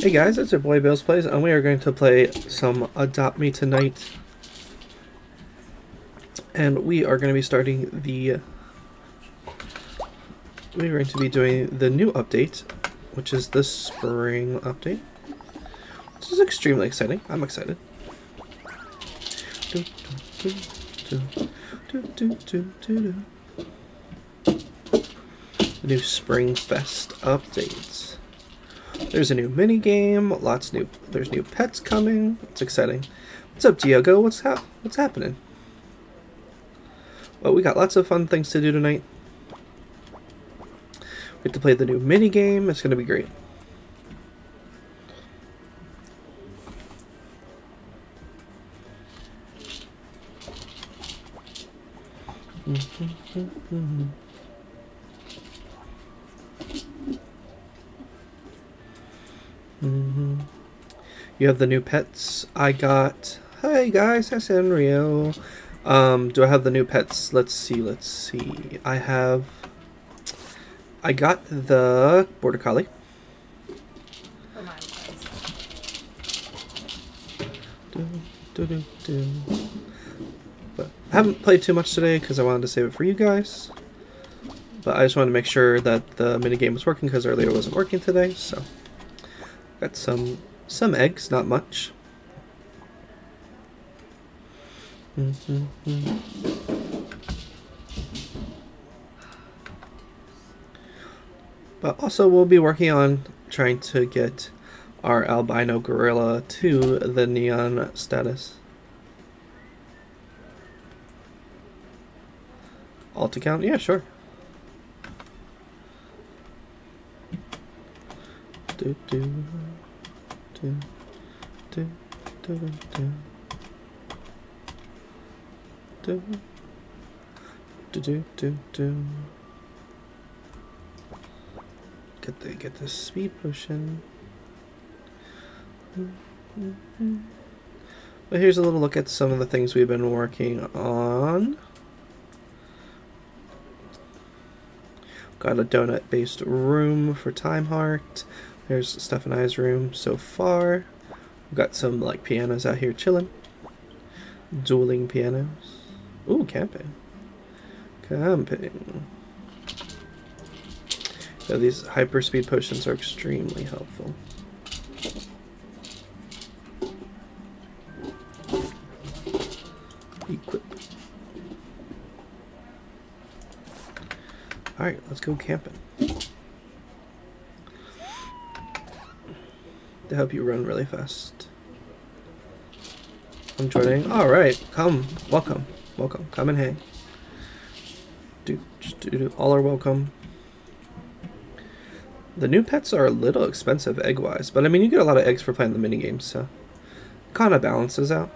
Hey guys, it's your boy Bills Plays, and we are going to play some Adopt Me tonight. And we are going to be starting the... We're going to be doing the new update, which is the spring update. This is extremely exciting. I'm excited. Do, do, do, new Spring Fest updates. There's a new mini game. Lots new. There's new pets coming. It's exciting. What's up, Diego? What's hap What's happening? Well, we got lots of fun things to do tonight. We get to play the new mini game. It's gonna be great. Mm-hmm. You have the new pets. I got. Hi guys, that's Rio. Um, do I have the new pets? Let's see. Let's see. I have. I got the border collie. Do, do, do. But I haven't played too much today because I wanted to save it for you guys. But I just wanted to make sure that the minigame was working because earlier it wasn't working today. So got some some eggs, not much. But also we'll be working on trying to get our albino gorilla to the neon status. Alt account? Yeah, sure. Do, do, do, do, do, do, do. Do, do, do, do. Get the get the speed potion. But here's a little look at some of the things we've been working on. Got a donut-based room for Time Heart. There's Steph and I's room so far. We've got some like pianos out here chilling. Dueling pianos. Ooh, camping. Camping. Yeah, these hyperspeed potions are extremely helpful. Equip. Alright, let's go camping. To help you run really fast. I'm joining. Alright, come. Welcome. Welcome. Come and hang. Do, do, do, all are welcome. The new pets are a little expensive egg-wise, but I mean, you get a lot of eggs for playing the minigames, so kind of balances out.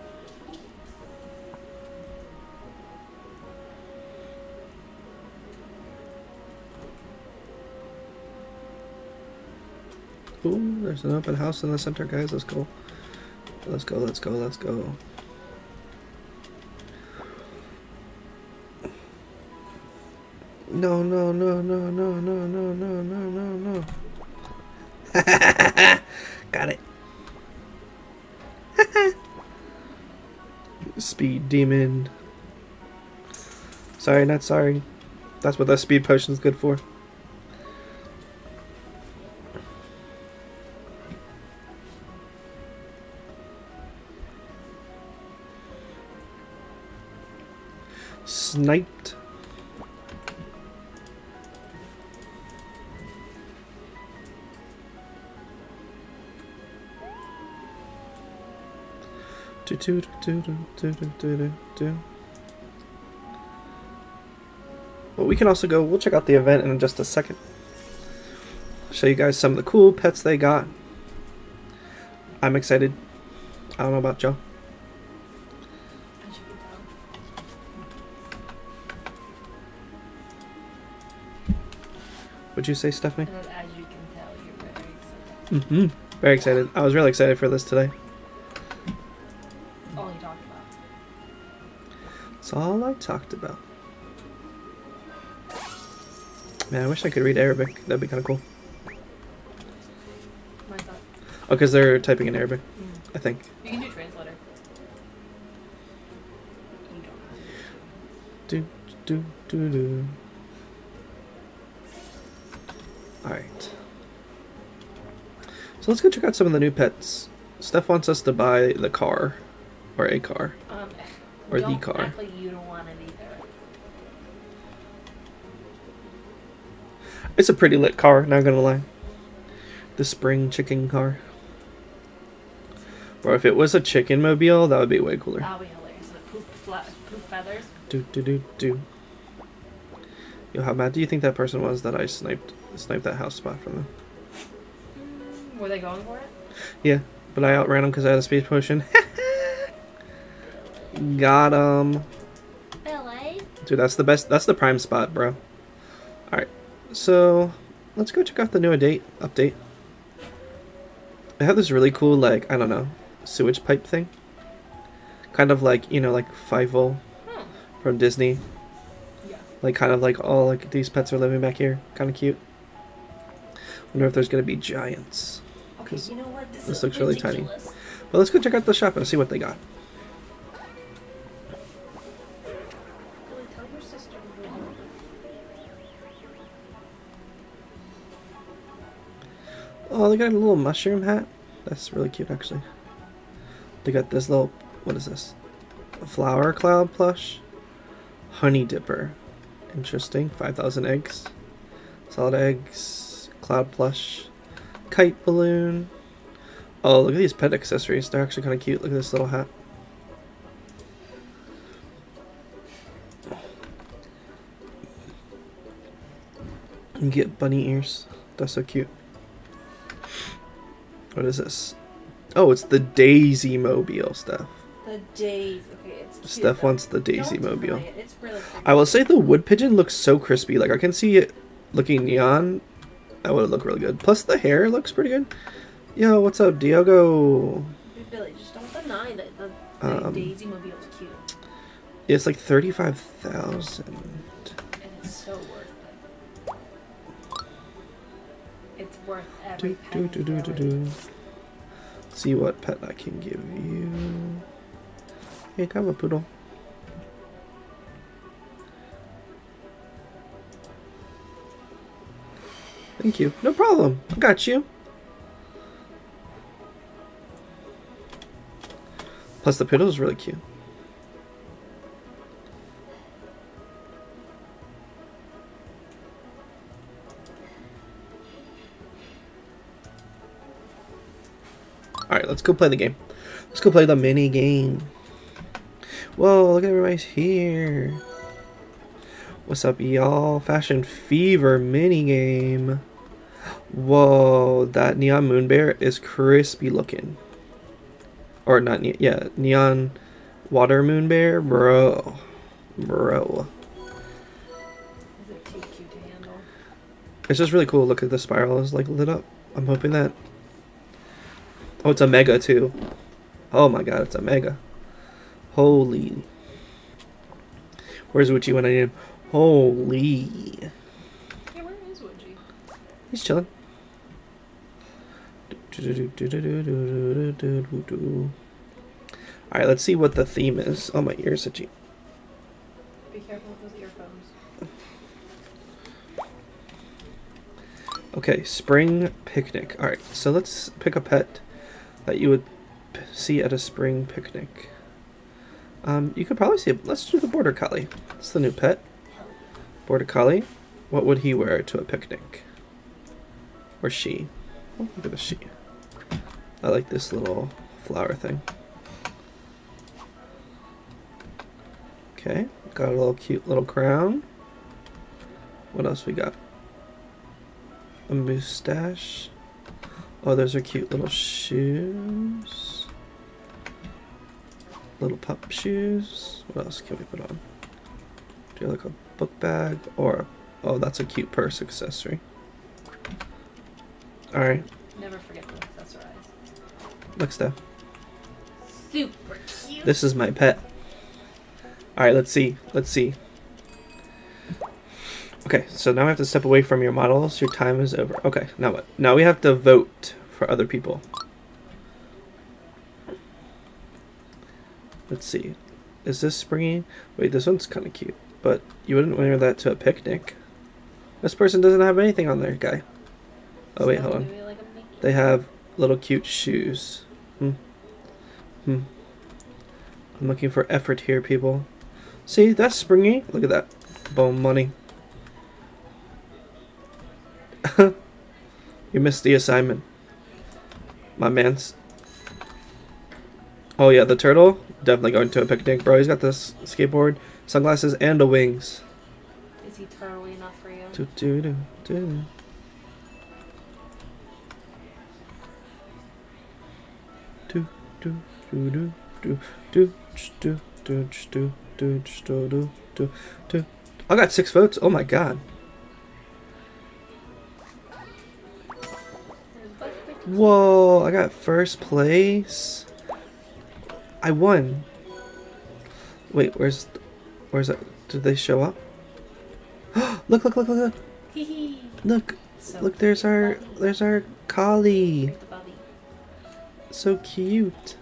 There's an open house in the center, guys. Let's go. Let's go, let's go, let's go. No, no, no, no, no, no, no, no, no, no, no. Got it. speed demon. Sorry, not sorry. That's what that speed potion's good for. Sniped. Do, do, do, do, do, do, do, do. But we can also go, we'll check out the event in just a second. Show you guys some of the cool pets they got. I'm excited. I don't know about Joe. What'd you say, Stephanie? And as you can tell, you're very excited. Mm-hmm. Very excited. I was really excited for this today. All you talk about. That's all I talked about. Man, I wish I could read Arabic. That'd be kind of cool. Not. because they're typing in Arabic, Mm. I think. You can do translator. You don't. Do do do do. Alright. So let's go check out some of the new pets. Steph wants us to buy the car. Or a car. Um, Or the car. Like you don't want it either. It's a pretty lit car, not gonna lie. The spring chicken car. Or if it was a chicken mobile, that would be way cooler. That'll be hilarious. It poop, poop feathers. Do do do do. Yo, how mad do you think that person was that I sniped sniped that house spot from them? Were they going for it? Yeah, but I outran them because I had a space potion. Got him. LA? Dude, that's the best. That's the prime spot, bro. Alright, so let's go check out the new date update. They have this really cool, like, I don't know, sewage pipe thing. Kind of like, you know, like Fievel Hmm. from Disney. Yeah. Like, kind of like all like these pets are living back here. Kind of cute. I wonder if there's gonna be giants. Okay, you know what? This, this is looks really tiny. But let's go check out the shop and see what they got. Billy, tell your sister. Oh, they got a little mushroom hat. That's really cute, actually. They got this little. What is this? A flower cloud plush. Honey dipper. Interesting. 5,000 eggs. Solid eggs. Cloud plush. Kite balloon. Oh, look at these pet accessories. They're actually kind of cute. Look at this little hat. You get bunny ears. That's so cute. What is this? Oh, it's the Daisy Mobile stuff. The Daisy. Okay, it's cute. Steph though. wants the Daisy Don't Mobile. it. It's really. I will say the wood pigeon looks so crispy. Like I can see it looking neon. That would look really good. Plus the hair looks pretty good. Yo, what's up, Diogo? Billy, just don't deny that the, the Um, Daisy Mobile is cute. It's like thirty-five thousand. And it's so worth it. It's worth every Do penny. do do do do do. See what pet I can give you. Hey, come a poodle. Thank you. No problem. I got you. Plus, the poodle is really cute. Alright, let's go play the game. Let's go play the mini game. Whoa, look at everybody's here. What's up, y'all? Fashion Fever mini game. Whoa, that neon moon bear is crispy looking. Or not, ne- yeah, neon water moon bear, bro, bro. Is it too cute to handle? It's just really cool. Look at the spiral is like lit up. I'm hoping that. Oh, it's a mega too. Oh my god, it's a mega. Holy. Where's Uchi when I need him? Holy. Yeah, where is Woodgie? He's chilling. Alright, let's see what the theme is. Oh, my ears itchy. Be careful with those earphones. Okay, spring picnic. Alright, so let's pick a pet that you would see at a spring picnic. Um, you could probably see. Let's do the border collie. It's the new pet. Border collie. What would he wear to a picnic? Or she? Oh, look at the she. I like this little flower thing. Okay, got a little cute little crown. What else we got? A mustache. Oh, those are cute little shoes. Little pup shoes. What else can we put on? Do you like a book bag or oh, that's a cute purse accessory. All right, Never forget. Look, Steph. Super cute. This is my pet. Alright, let's see. Let's see. Okay, so now I have to step away from your models. Your time is over. Okay, now what? Now we have to vote for other people. Let's see. Is this springy? Wait, this one's kind of cute, but you wouldn't wear that to a picnic. This person doesn't have anything on their guy. Oh, wait, hold on. They have little cute shoes. Hmm. Hmm. I'm looking for effort here, people. See, that's springy. Look at that. Bone money. you missed the assignment. My man's. Oh yeah, the turtle. Definitely going to a picnic, bro. He's got this skateboard, sunglasses, and the wings. Is he turtly enough for you? Do, do, do, do. Do, do, do, do, do, do, do, do, do, do, do, do. I got six votes. Oh my god. There's Buzz Pick- Whoa, I got first place. I won. Wait, where's where's that? Did they show up? look, look, look, look, look. Look, So look, there's our there's our collie. So cute.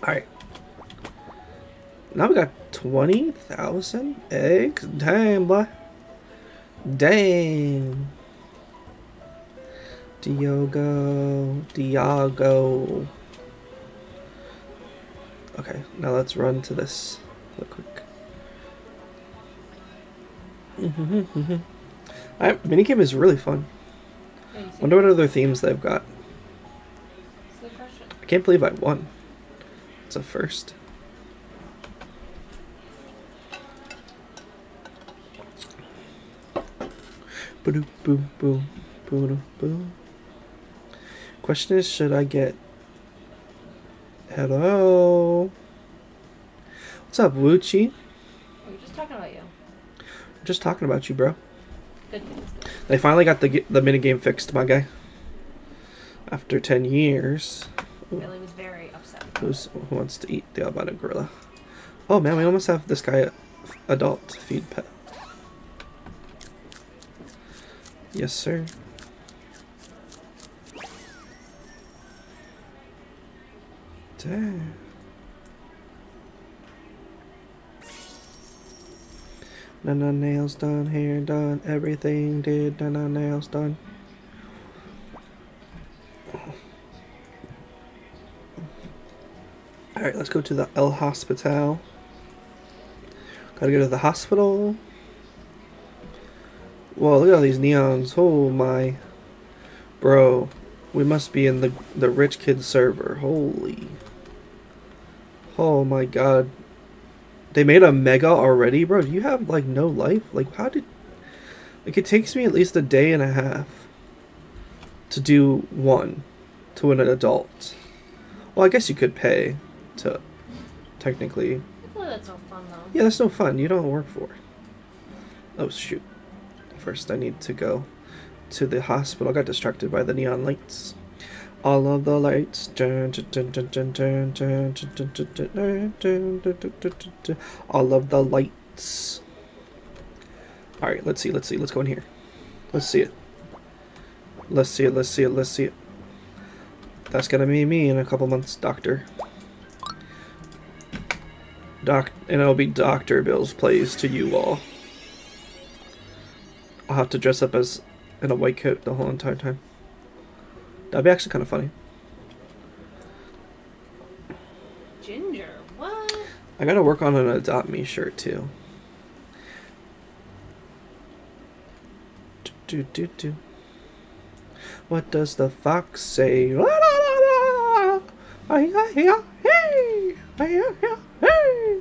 Alright. Now we got 20,000 eggs. Damn, boy. Damn. Diogo. Diogo. Okay, now let's run to this real quick. Alright, minigame is really fun. Yeah, you see Wonder what other themes they've got. That's a good question. I can't believe I won. It's a first. Boo boo boo boo boo. Question is, should I get? Hello. What's up? We were just talking about you. I'm just talking about you, bro. Good things. Good. They finally got the the minigame fixed, my guy. After ten years. Billy was very upset. Who's, who wants to eat the albino gorilla? Oh man, we almost have this guy adult feed pet. Yes, sir. Dang. None of nails done, hair done, everything did, none of nails done. Alright, let's go to the El Hospital. Gotta go to the hospital. Whoa, look at all these neons. Oh my. Bro, we must be in the, the rich kid server. Holy. Oh my god. They made a mega already, bro. Do you have like no life? Like, how did. Like, it takes me at least a day and a half to do one to win an adult. Well, I guess you could pay to technically. Like that's no fun though. Yeah, that's no fun. You don't work for. it. Oh shoot! First, I need to go to the hospital. I got distracted by the neon lights. All of the lights. All of the lights. Alright, let's see, let's see, let's go in here. Let's see it. Let's see it, let's see it, let's see it. That's gonna be me in a couple months, Doctor. Doc, and it'll be Dr. Bill's plays to you all. I'll have to dress up as in a white coat the whole entire time. That'd be actually kind of funny. Ginger. What? I gotta work on an Adopt Me shirt too. Do, do, do, do. What does the fox say? La, la, la, la. Ay, ay, ay, hey. Ay, ay, ay, hey.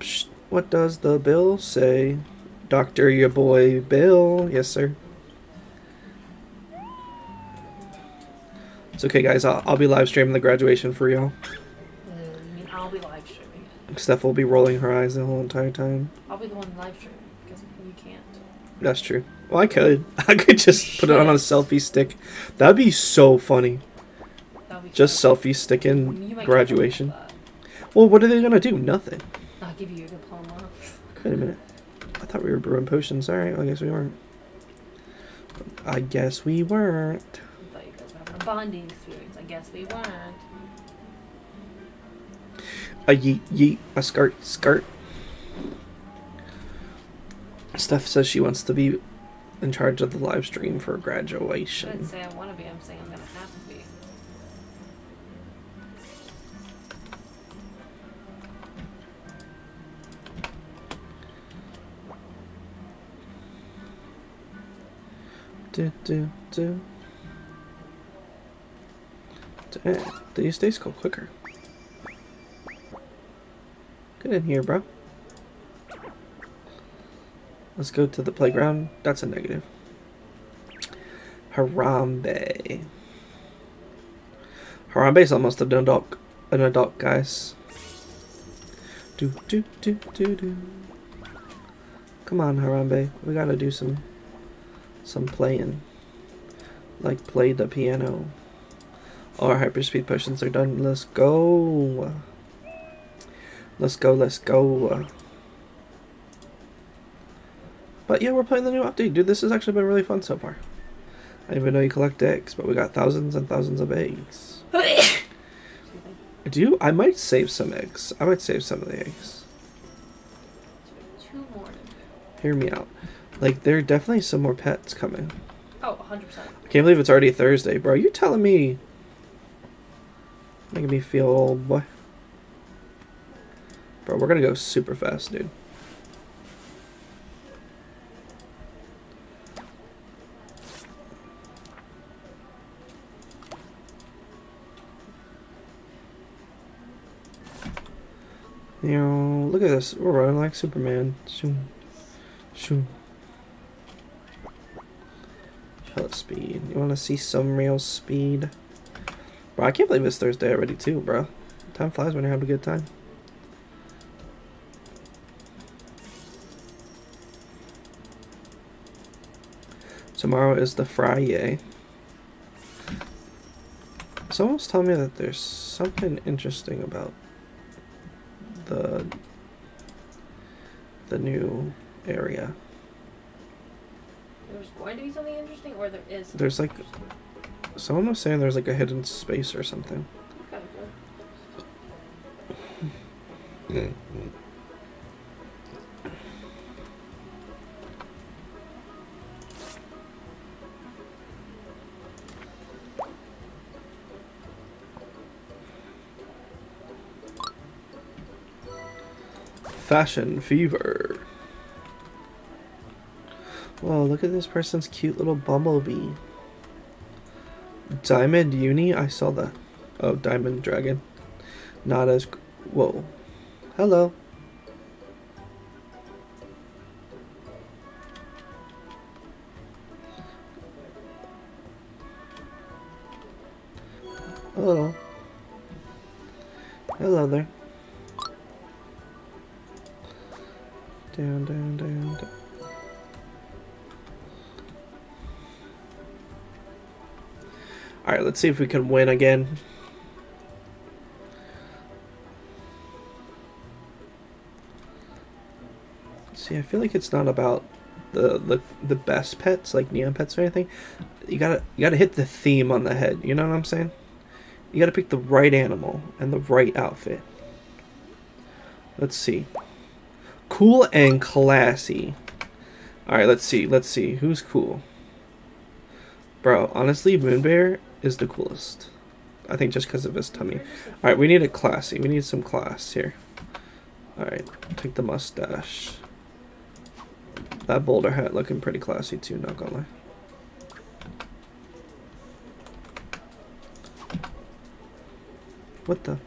Psst, What does the bill say? Doctor, your boy Bill. Yes, sir. It's okay, guys. I'll, I'll be live streaming the graduation for y'all. I mean, I'll be live streaming. Steph will be rolling her eyes the whole entire time. I'll be the one live streaming because you can't. That's true. Well, I could. I could just put it on a selfie stick. That'd be so funny. Be Just fun. selfie stick in graduation. Well, what are they gonna do? Nothing. I'll give you your diploma. Wait a minute. I thought we were brewing potions. All right. Well, I guess we weren't. I guess we weren't. I thought you guys were bonding experience. I guess we weren't. A yeet yeet, a skirt skirt. Steph says she wants to be in charge of the live stream for graduation. I didn't say I want to be. I'm saying I'm gonna have to be. Do, do, do. Dang, these days go quicker. Get in here, bro. Let's go to the playground. That's a negative. Harambe. Harambe's almost an adult, an adult, guys. Do do do do do. Come on, Harambe. We gotta do some some playing. Like play the piano. All our hyperspeed potions are done. Let's go. Let's go, let's go. But yeah, we're playing the new update, dude. This has actually been really fun so far. I didn't even know you collect eggs, but we got thousands and thousands of eggs. Do you? I might save some eggs. I might save some of the eggs. Two more. Hear me out. Like, there are definitely some more pets coming. Oh, 100 percent. I can't believe it's already Thursday, bro. You telling me? Making me feel old, boy. Bro, we're gonna go super fast, dude. You know, look at this. We're running like Superman. Shoo. Shoo. Hell speed. You want to see some real speed? Bro, I can't believe it's Thursday already, too, bro. Time flies when you're having a good time. Tomorrow is the Friday. Someone's telling me that there's something interesting about the the new area. There's going to be something interesting, or there is. There's, like? Someone was saying there's like a hidden space or something. Fashion fever. Whoa, look at this person's cute little bumblebee. Diamond Uni? I saw that. Oh, Diamond Dragon. Not as. Whoa. Hello. Hello. Hello there. Down, down, down, down. Alright, let's see if we can win again. See, I feel like it's not about the the, the best pets, like neon pets or anything. You gotta you gotta hit the theme on the head, you know what I'm saying? You gotta pick the right animal and the right outfit. Let's see. Cool and classy. Alright, let's see. Let's see. Who's cool? Bro, honestly, Moonbear is the coolest. I think just because of his tummy. Alright, we need a classy. We need some class here. Alright, take the mustache. That bowler hat looking pretty classy too, not gonna lie. What the?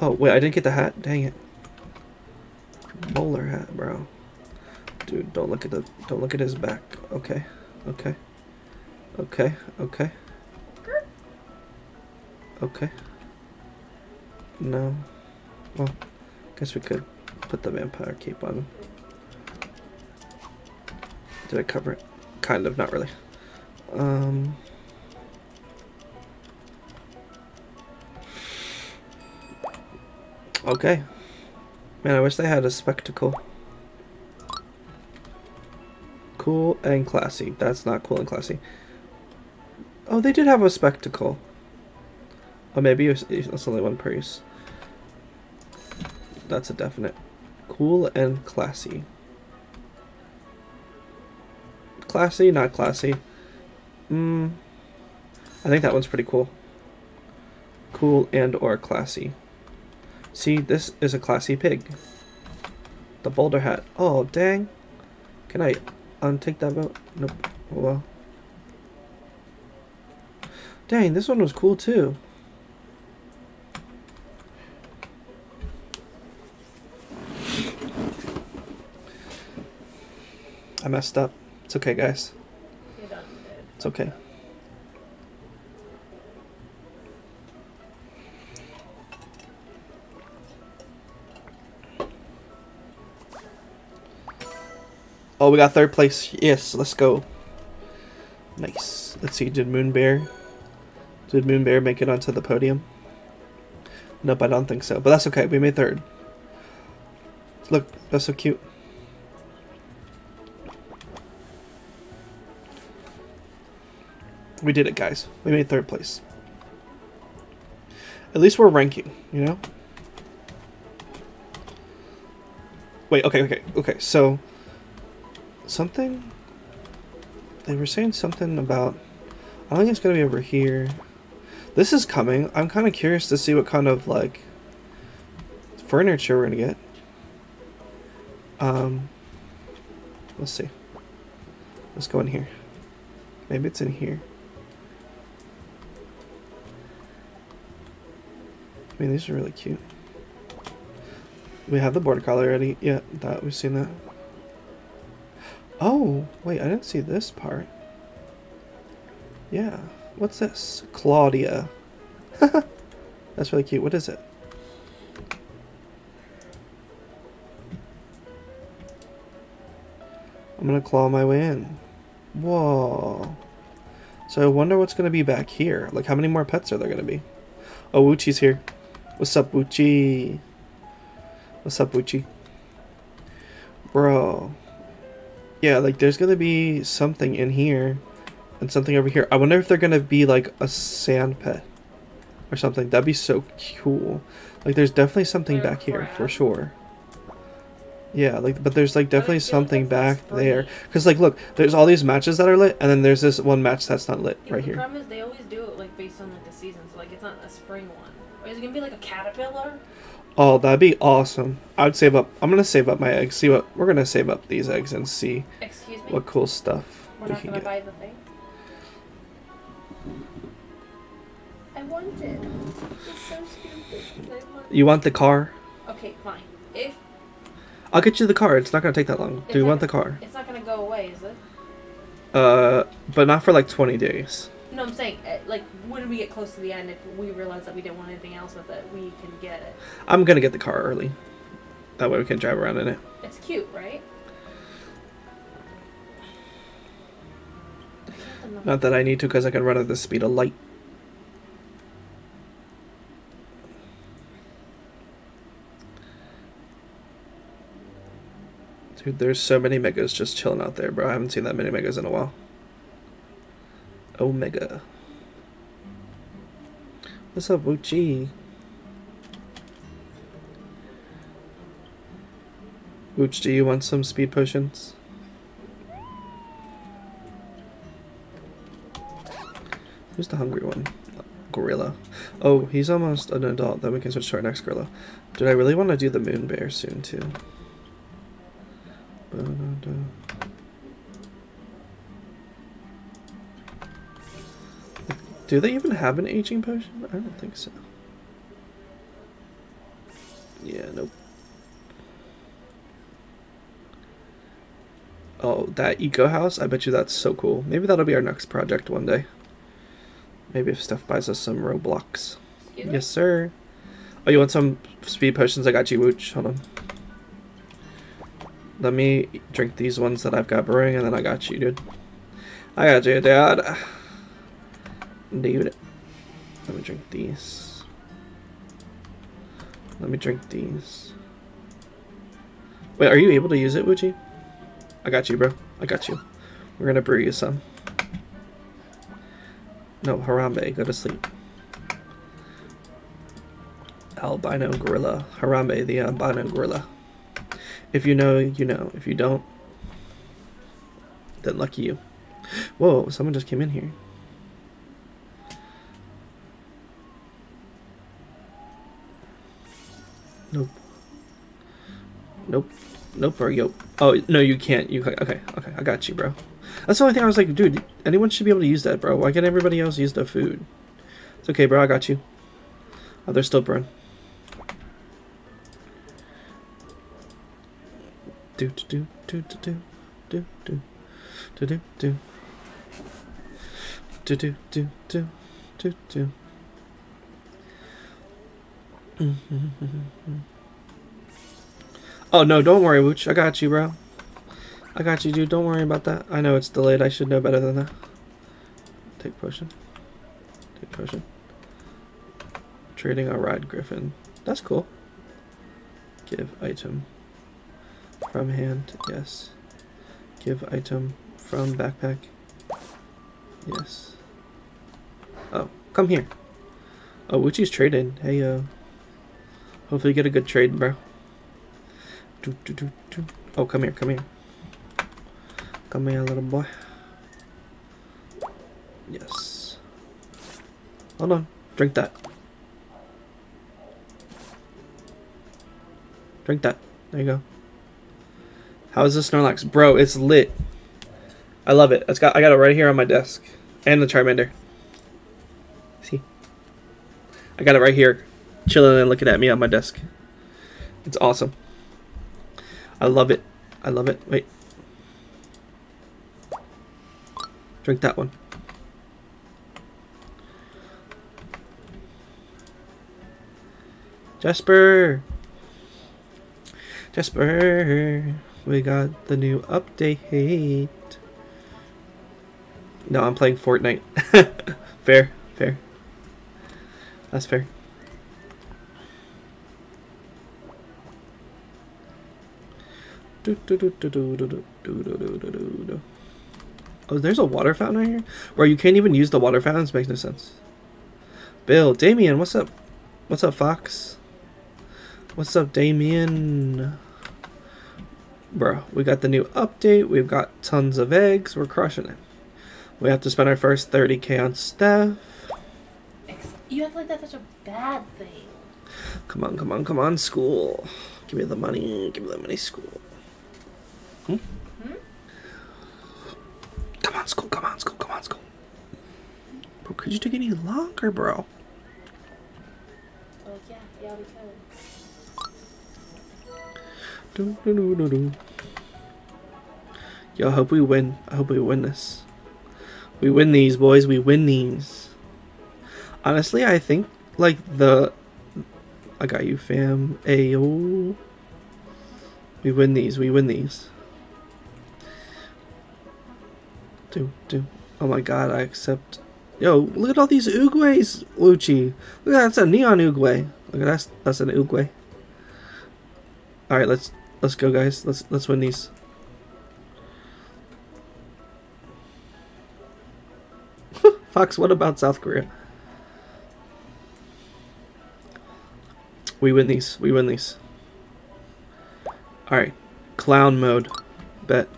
Oh, wait, I didn't get the hat? Dang it. Bowler hat, bro. Dude, don't look at the don't look at his back. Okay. Okay. Okay. Okay. Okay. No. Well, guess we could put the vampire cape on. Did I cover it? Kind of, not really. Um Okay. Man, I wish they had a spectacle. Cool and classy. That's not cool and classy. Oh, they did have a spectacle. Oh, maybe it's only one price. That's a definite. Cool and classy. Classy, not classy. Hmm. I think that one's pretty cool. Cool and or classy. See, this is a classy pig. The bowler hat. Oh, dang. Can I untake that boat? Nope. Oh, well. Dang, this one was cool too. I messed up. It's okay, guys. It's okay. Oh, we got third place. Yes, let's go. Nice. Let's see, did Moonbear... Did Moonbear make it onto the podium? Nope, I don't think so. But that's okay. We made third. Look, that's so cute. We did it, guys. We made third place. At least we're ranking, you know? Wait, okay, okay, okay. So, something... They were saying something about... I think it's going to be over here. This is coming. I'm kind of curious to see what kind of, like, furniture we're going to get. Um, let's see. Let's go in here. Maybe it's in here. I mean, these are really cute. We have the border collie already. Yeah, that we've seen that. Oh, wait, I didn't see this part. Yeah. What's this? Claudia. That's really cute. What is it? I'm gonna claw my way in. Whoa. So I wonder what's gonna be back here. Like, how many more pets are there gonna be? Oh, Wuchi's here. What's up, Wuchi? What's up, Wuchi? Bro. Yeah, like, there's gonna be something in here and something over here. I wonder if they're gonna be like a sand pet or something. That'd be so cool. Like there's definitely something back here for sure. Yeah, like but there's like definitely something back there. Cause like look, there's all these matches that are lit, and then there's this one match that's not lit yeah, right the here. The problem is they always do it like based on like the season, so like it's not a spring one. Or is it gonna be like a caterpillar? Oh, that'd be awesome. I would save up. I'm gonna save up my eggs. See what we're gonna save up these eggs and see. Excuse me. What cool stuff we're we can get. Want it. It's so stupid. Want you want the car? Okay, fine. If I'll get you the car. It's not gonna take that long. Do you want the car? It's not gonna go away, is it? Uh, but not for like 20 days. No, I'm saying, eh, like, when we get close to the end, if we realize that we didn't want anything else with it, we can get it. I'm gonna get the car early. That way we can drive around in it. It's cute, right? Not that I need to, because I can run at the speed of light. Dude, there's so many megas just chilling out there, bro. I haven't seen that many megas in a while. Omega. What's up, Wuchi? Wooch, do you want some speed potions? Who's the hungry one? Gorilla. Oh, he's almost an adult. Then we can switch to our next gorilla. Dude, I really want to do the moon bear soon, too. Do they even have an aging potion? I don't think so. Yeah, nope. Oh, that eco house? I bet you that's so cool. Maybe that'll be our next project one day. Maybe if Steph buys us some Roblox. Excuse Yes, sir. Oh, you want some speed potions? I got you, Wooch. Hold on. Let me drink these ones that I've got brewing, and then I got you, dude. I got you, dad. Dude. Let me drink these. Let me drink these. Wait, are you able to use it, Wuchi? I got you, bro. I got you. We're gonna brew you some. No, Harambe, go to sleep. Albino gorilla. Harambe, the albino gorilla. If you know, you know. If you don't, then lucky you. Whoa, someone just came in here. Nope. Nope. Nope or yo. Oh, no, you can't. You Okay, okay, I got you, bro. That's the only thing I was like, dude, anyone should be able to use that, bro. Why can't everybody else use the food? It's okay, bro, I got you. Oh, they're still burn. Do do do do do do do do do do do do do do do do Mm-hmm. Oh no, don't worry, Wooch. I got you, bro. I got you, dude. Don't worry about that. I know it's delayed. I should know better than that. Take potion. Take potion. Trading a ride griffin. That's cool. Give item. From hand. Yes. Give item from backpack. Yes. Oh, come here. Oh, Wuchi's trading. Hey, yo. Hopefully you get a good trade, bro. Do, do, do, do. Oh, come here, come here. Come here, little boy. Yes. Hold on. Drink that. Drink that. There you go. How is this Snorlax? Bro, it's lit. I love it. It's got I got it right here on my desk. And the Charmander. See? I got it right here. Chilling and looking at me on my desk. It's awesome. I love it. I love it. Wait. Drink that one. Jasper! Jasper! We got the new update. No, I'm playing Fortnite. fair, fair. That's fair. Oh, there's a water fountain right here? Where you can't even use the water fountains? Makes no sense. Bill, Damien, what's up? What's up, Fox? What's up, Damien? Bro, we got the new update. We've got tons of eggs. We're crushing it. We have to spend our first 30k on staff. You act like that's such a bad thing. Come on, come on, come on, school. Give me the money. Give me the money, school. Hmm? Hmm? Come on, school. Come on, school. Come on, school. Bro, could you take any longer, bro? Like, yeah, yeah, we could. Do, do, do, do, do. Yo, I hope we win. I hope we win this. We win these, boys. We win these. Honestly, I think, like, the... I got you, fam. Ayo. We win these. We win these. Do, do. Oh my god, I accept... Yo, look at all these Oogways, Lucci. Look at that, that's a neon Oogway. Look at that, that's an Oogway. Alright, let's let's go guys. Let's let's win these. Fox, what about South Korea? We win these. We win these. Alright. Clown mode. Bet.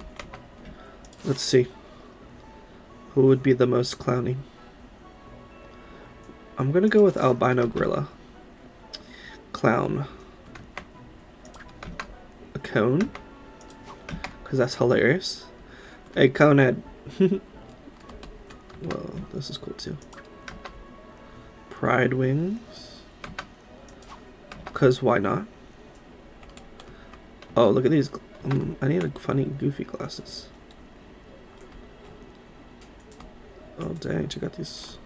Let's see. Who would be the most clowny? I'm gonna go with albino gorilla. Clown. A cone? Because that's hilarious. A cone head. well, this is cool too. Pride wings. Because why not? Oh, look at these. Um, I need a funny, goofy glasses. Oh, dang, check out these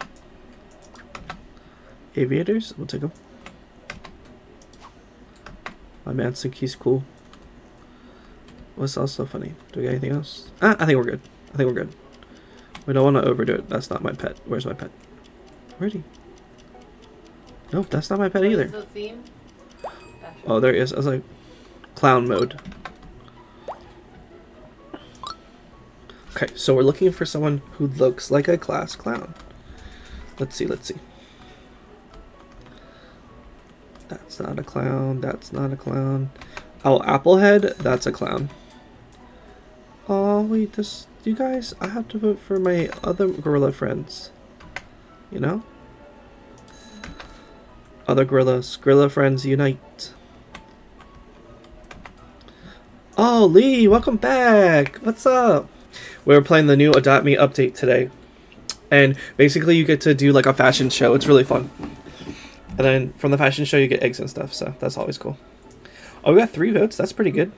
aviators. We'll take them. My man think he's cool. What's else so funny? Do we got anything else? Ah, I think we're good. I think we're good. We don't want to overdo it. That's not my pet. Where's my pet? Where'd he? Nope, that's not my pet What either. the? Oh, there he is. I was like, clown mode. Okay, so we're looking for someone who looks like a class clown. Let's see, let's see. That's not a clown. That's not a clown. Oh, Applehead? That's a clown. Oh, wait, this... You guys, I have to vote for my other gorilla friends. You know? Other gorillas. Gorilla friends, unite. Oh, Lee, welcome back. What's up? We were playing the new Adopt Me update today. And basically you get to do like a fashion show. It's really fun. And then from the fashion show you get eggs and stuff, so that's always cool. Oh, we got three votes. That's pretty good.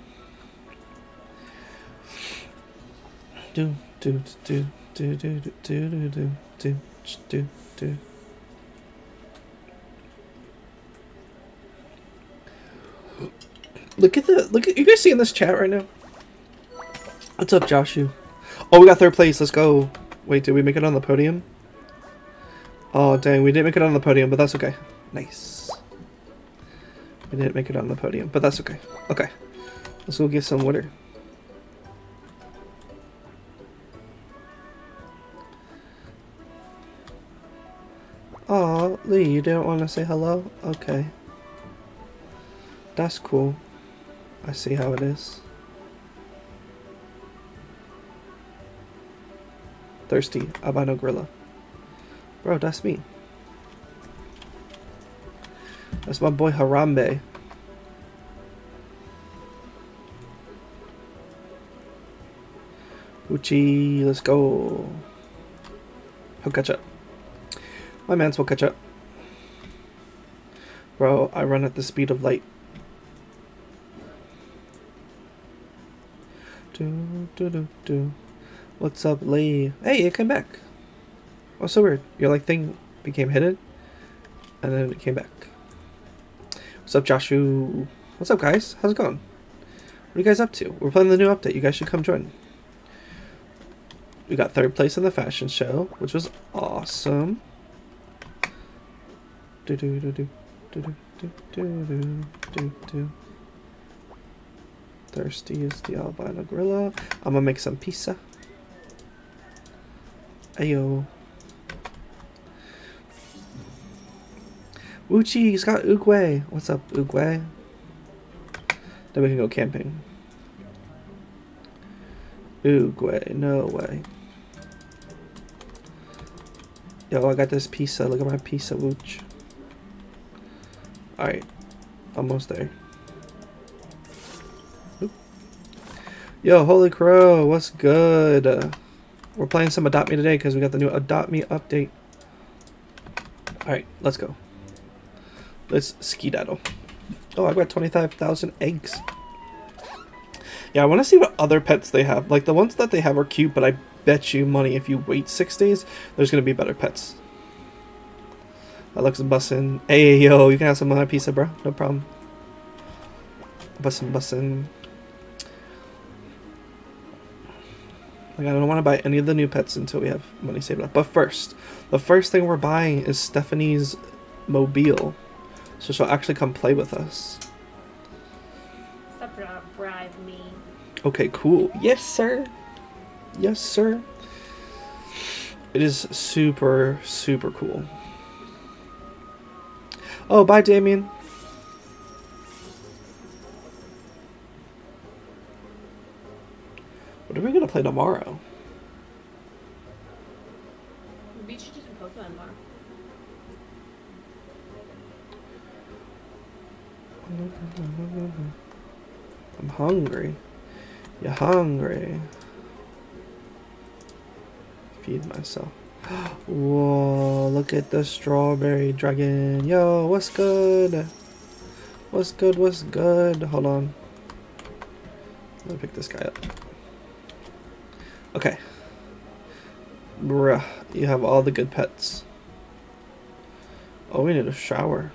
Do do do do do do do do do do do do. Look at the look at you guys seeing this chat right now? What's up, Joshu? Oh, we got third place. Let's go. Wait, did we make it on the podium? Oh, dang, we didn't make it on the podium, but that's okay. Nice. We didn't make it on the podium, but that's okay. Okay. Let's go get some water. Oh, Lee, you didn't want to say hello? Okay. That's cool. I see how it is. Thirsty, albino gorilla. Bro, that's me. That's my boy Harambe. Uchi, let's go. He'll catch up. My mans will catch up. Bro, I run at the speed of light. Do, do, do, do. What's up, Lee? Hey, it came back. What's so weird. Your like thing became hidden, and then it came back. What's up, Joshua? What's up, guys? How's it going? What are you guys up to? We're playing the new update. You guys should come join. We got third place in the fashion show, which was awesome. Do do do do do do do do do do. Thirsty is the albino gorilla. I'm gonna make some pizza. Ayo. Uchi, he's got Oogway. What's up, Oogway? Then we can go camping. Oogway, no way. Yo, I got this pizza. Look at my pizza, Wooch. Alright. Almost there. Oop. Yo, Holy Crow, what's good? We're playing some Adopt Me today because we got the new Adopt Me update. Alright, let's go. Let's skedaddle. Oh, I got 25,000 eggs. Yeah, I want to see what other pets they have. Like, the ones that they have are cute, but I bet you money if you wait six days, there's going to be better pets. That looks bussin'. Hey, yo, you can have some of my pizza, bro. No problem. Bussin', bussin'. Like, I don't want to buy any of the new pets until we have money saved up. But first, the first thing we're buying is Stephanie's mobile. So she'll actually come play with us. Stop bribe me. Okay, cool. Yes, sir. Yes, sir. It is super, super cool. Oh, bye, Damien. What are we gonna play tomorrow? We should do some Pokemon tomorrow. I'm hungry. You're hungry? Feed myself. Whoa, look at the strawberry dragon. Yo, what's good? What's good, what's good? Hold on. Let me pick this guy up. Okay. Bruh, you have all the good pets. Oh, we need a shower.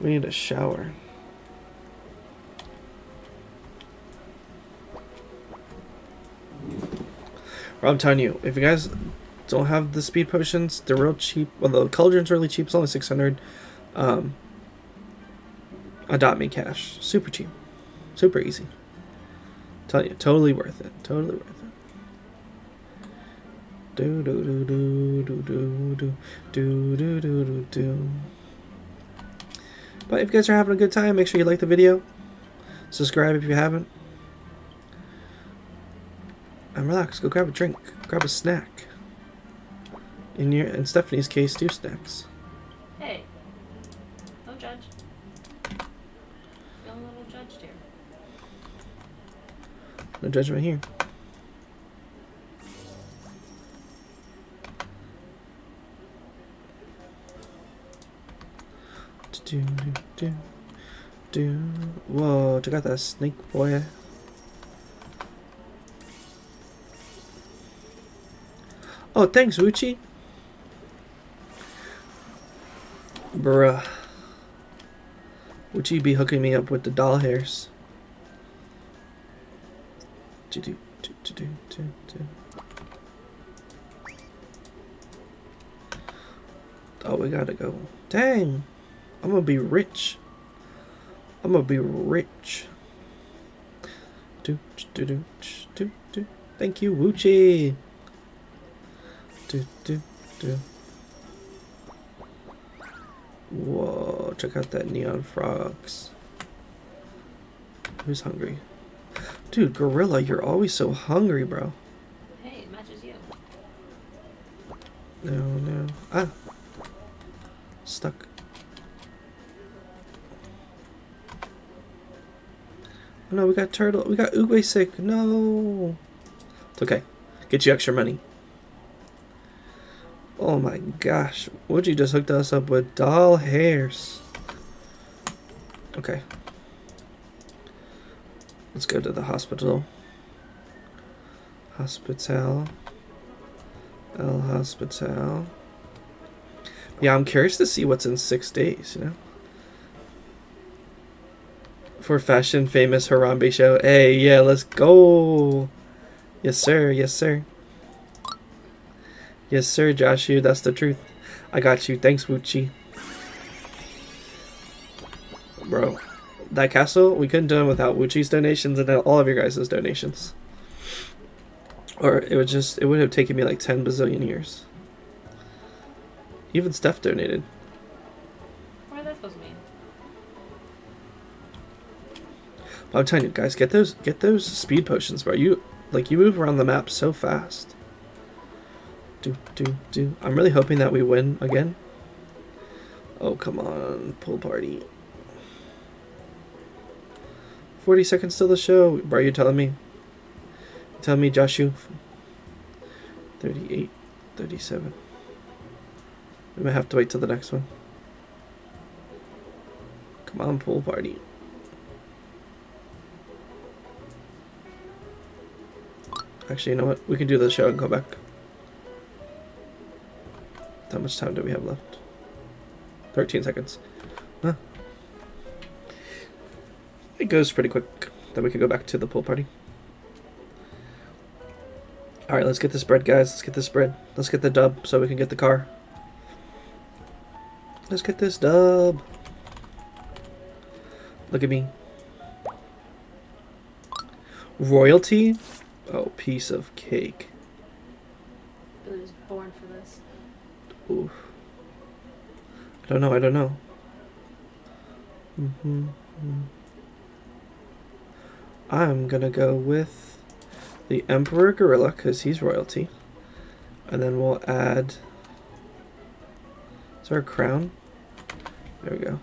We need a shower. I'm telling you, if you guys don't have the speed potions, they're real cheap. Well, the cauldron's really cheap. It's only 600. Um, adopt me cash. Super cheap. Super easy. Tell you, totally worth it. Totally worth it. Do do do do do do do do do do do do. But if you guys are having a good time, make sure you like the video. Subscribe if you haven't. And relax. Go grab a drink. Grab a snack. In your in Stephanie's case, two snacks. Hey, don't judge. Feel a little judged here. No judgment here. Do, do, do, do. Whoa, check out that snake boy. Oh, thanks, Wuchi. Bruh. Wuchi be hooking me up with the doll hairs. Do, do, do, do, do, do. Oh, we gotta go. Dang. I'm gonna be rich. I'm gonna be rich. Do, do, do, do, do. Thank you, Wuchi. Do, do, do. Whoa, check out that neon frogs. Who's hungry? Dude, Gorilla, you're always so hungry, bro. Hey, it matches you. No, no. Ah. Stuck. Oh, no, we got turtle. We got Oogway sick. No. It's okay. Get you extra money. Oh my gosh. Would you just hooked us up with doll hairs? Okay. Let's go to the hospital. Hospital. El Hospital. Yeah, I'm curious to see what's in six days, you know? For fashion famous Harambe show. Hey, yeah, let's go. Yes, sir. Yes, sir. Yes, sir, Joshua. That's the truth. I got you. Thanks, Wuchi. Bro, that castle, we couldn't do it without Wuchi's donations and all of your guys' donations. Or it would just, it would have taken me like 10 bazillion years. Even Steph donated. I'm telling you guys, get those get those speed potions, bro. You like you move around the map so fast. Do do do. I'm really hoping that we win again. Oh come on, pool party. 40 seconds till the show. Bro, you telling me? Tell me, Joshu. 38, 37. We might have to wait till the next one. Come on, pool party. Actually, you know what? We can do the show and go back. How much time do we have left? 13 seconds. Huh. It goes pretty quick. Then we can go back to the pool party. Alright, let's get this bread, guys. Let's get this bread. Let's get the dub so we can get the car. Let's get this dub. Look at me. Royalty? Oh, piece of cake. Billy was born for this. Oof. I don't know, I don't know. hmm I'm gonna go with the Emperor Gorilla because he's royalty. And then we'll add. Is there a crown? There we go.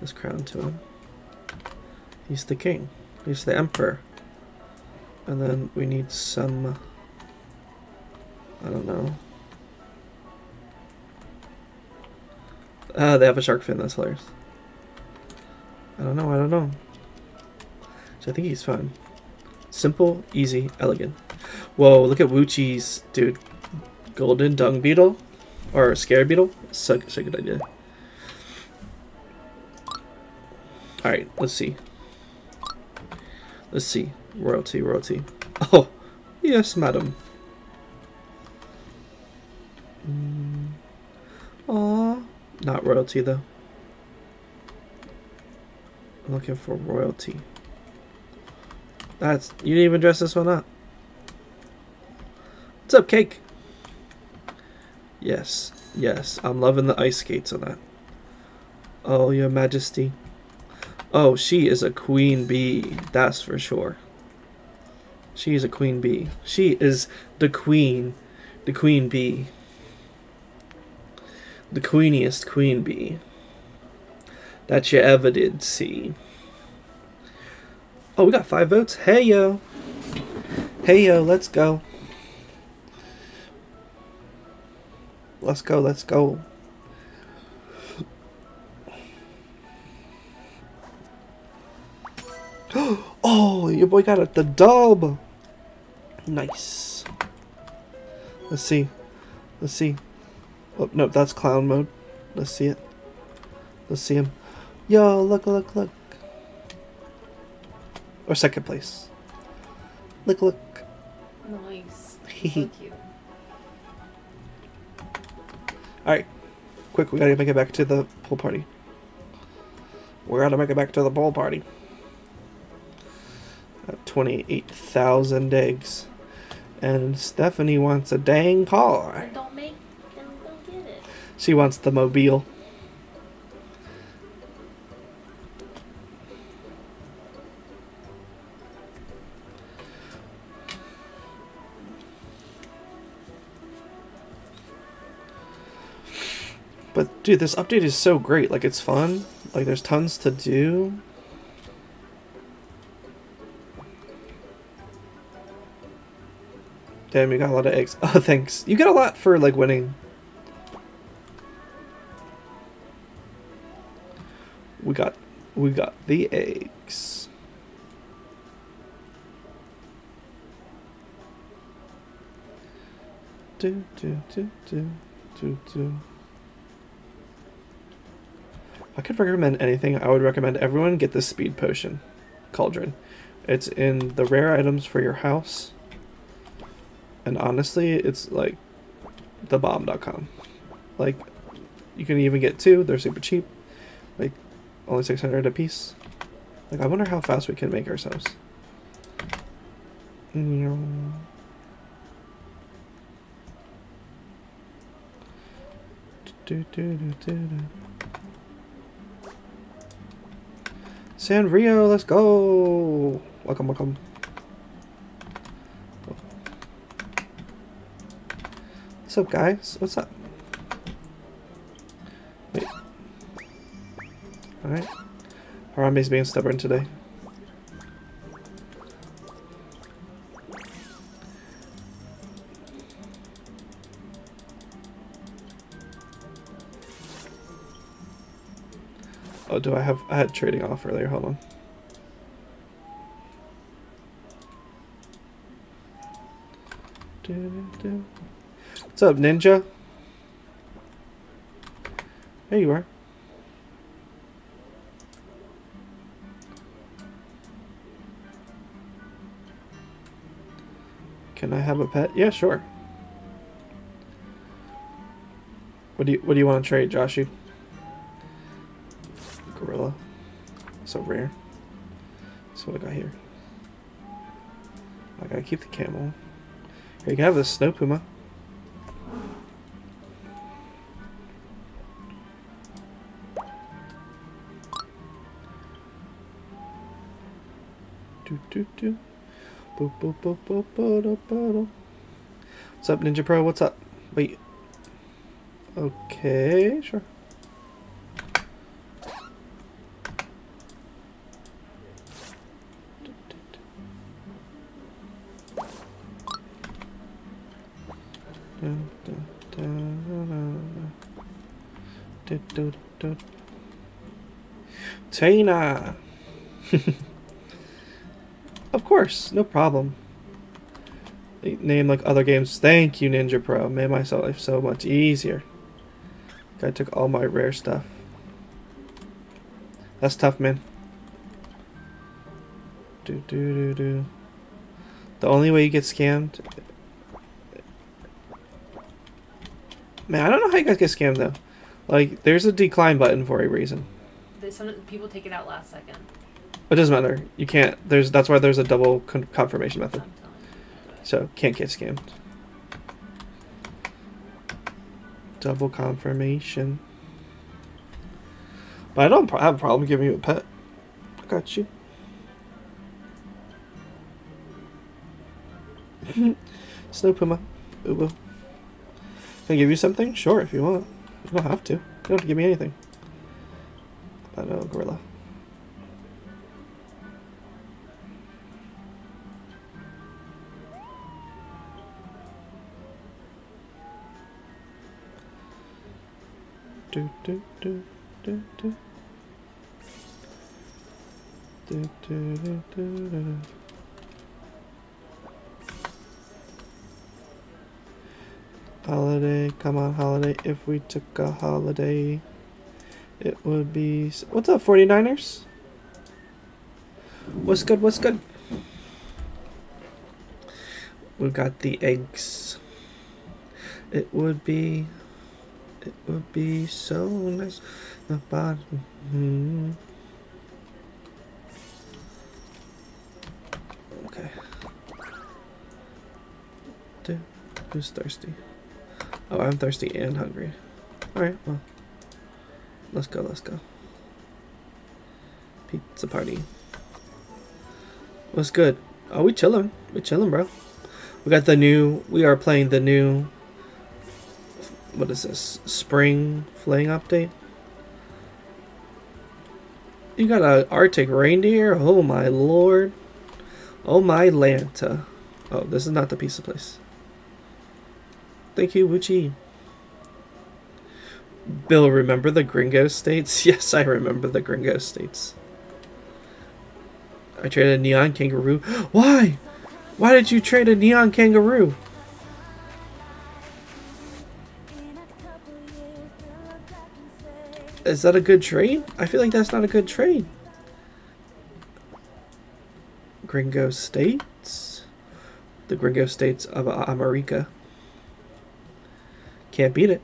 This crown to him. He's the king. He's the emperor. And then we need some. I don't know. Ah, they have a shark fin. That's hilarious. I don't know. I don't know. So I think he's fine. Simple, easy, elegant. Whoa, look at Wuchi's, dude. Golden dung beetle? Or scarab beetle? Such a good idea. Alright, let's see. Let's see. Royalty, royalty. Oh, yes, madam. Mm. Aw, not royalty though. I'm looking for royalty. That's you didn't even dress this one up. What's up, cake? Yes, yes, I'm loving the ice skates on that. Oh, your majesty. Oh, she is a queen bee, that's for sure. She is a queen bee. She is the queen, the queen bee. The queeniest queen bee that you ever did see. Oh, we got five votes. Hey yo. Hey yo, let's go. Let's go, let's go. Your boy got it. The dub. Nice. Let's see. Let's see. Oh, no, that's clown mode. Let's see it. Let's see him. Yo, look, look, look. Or second place. Look, look. Nice. So cute. Alright. Quick, we gotta make it back to the pool party. We gotta make it back to the pool party. At 28,000 eggs. And Stephanie wants a dang car. Don't make them go get it. She wants the mobile. But dude, this update is so great. Like it's fun. Like there's tons to do. Damn, you got a lot of eggs. Oh, thanks. You get a lot for like winning. We got we got the eggs. Do do do do do do. If I could recommend anything, I would recommend everyone get the speed potion cauldron. It's in the rare items for your house. And honestly, it's like the bomb.com. Like you can even get two, they're super cheap. Like only 600 a piece. Like I wonder how fast we can make ourselves. Sanrio, let's go! Welcome, welcome. What's up, guys? What's up? Wait. Alright. Harambe's being stubborn today. Oh, do I have... I had trading off earlier. Hold on. Do-do-do. What's up, Ninja? There you are. Can I have a pet? Yeah, sure. What do you What do you want to trade, Joshy? Gorilla. So rare. So what I got here? I gotta keep the camel. Here, you can have the snow puma. Do do do. What's up, Ninja Pro? What's up? Wait. Okay, sure. Tina! of course, no problem. Name like other games. Thank you, Ninja Pro. Made my life so much easier. Guy took all my rare stuff. That's tough, man. Do do do do. The only way you get scammed. Man, I don't know how you guys get scammed though. Like, there's a decline button for a reason. Some people take it out last second. It doesn't matter. You can't. There's that's why there's a double con- confirmation method. So can't get scammed. Double confirmation. But I don't have a problem giving you a pet. I got you. Snow Puma. Ubu. Can I give you something? Sure, if you want. You don't have to. You don't have to give me anything. I know, uh, gorilla. Do do do do do. Do do do do do. Holiday, come on, holiday. If we took a holiday, it would be. What's up, 49ers? What's good? What's good? We've got the eggs. It would be. It would be so nice. The bottom. hmm. Okay. Dude, who's thirsty? Oh, I'm thirsty and hungry. Alright, well. Let's go, let's go. Pizza party. What's good? Oh, we chilling. We chilling, bro. We got the new. We are playing the new. What is this? Spring Fling update. You got a Arctic reindeer? Oh my lord. Oh my Lanta. Oh, this is not the pizza place. Thank you, Wuchi. Bill, remember the Gringo states? Yes, I remember the Gringo states. I traded a neon kangaroo. Why? Why did you trade a neon kangaroo? Is that a good trade? I feel like that's not a good trade. Gringo states? The Gringo states of America. Can't beat it.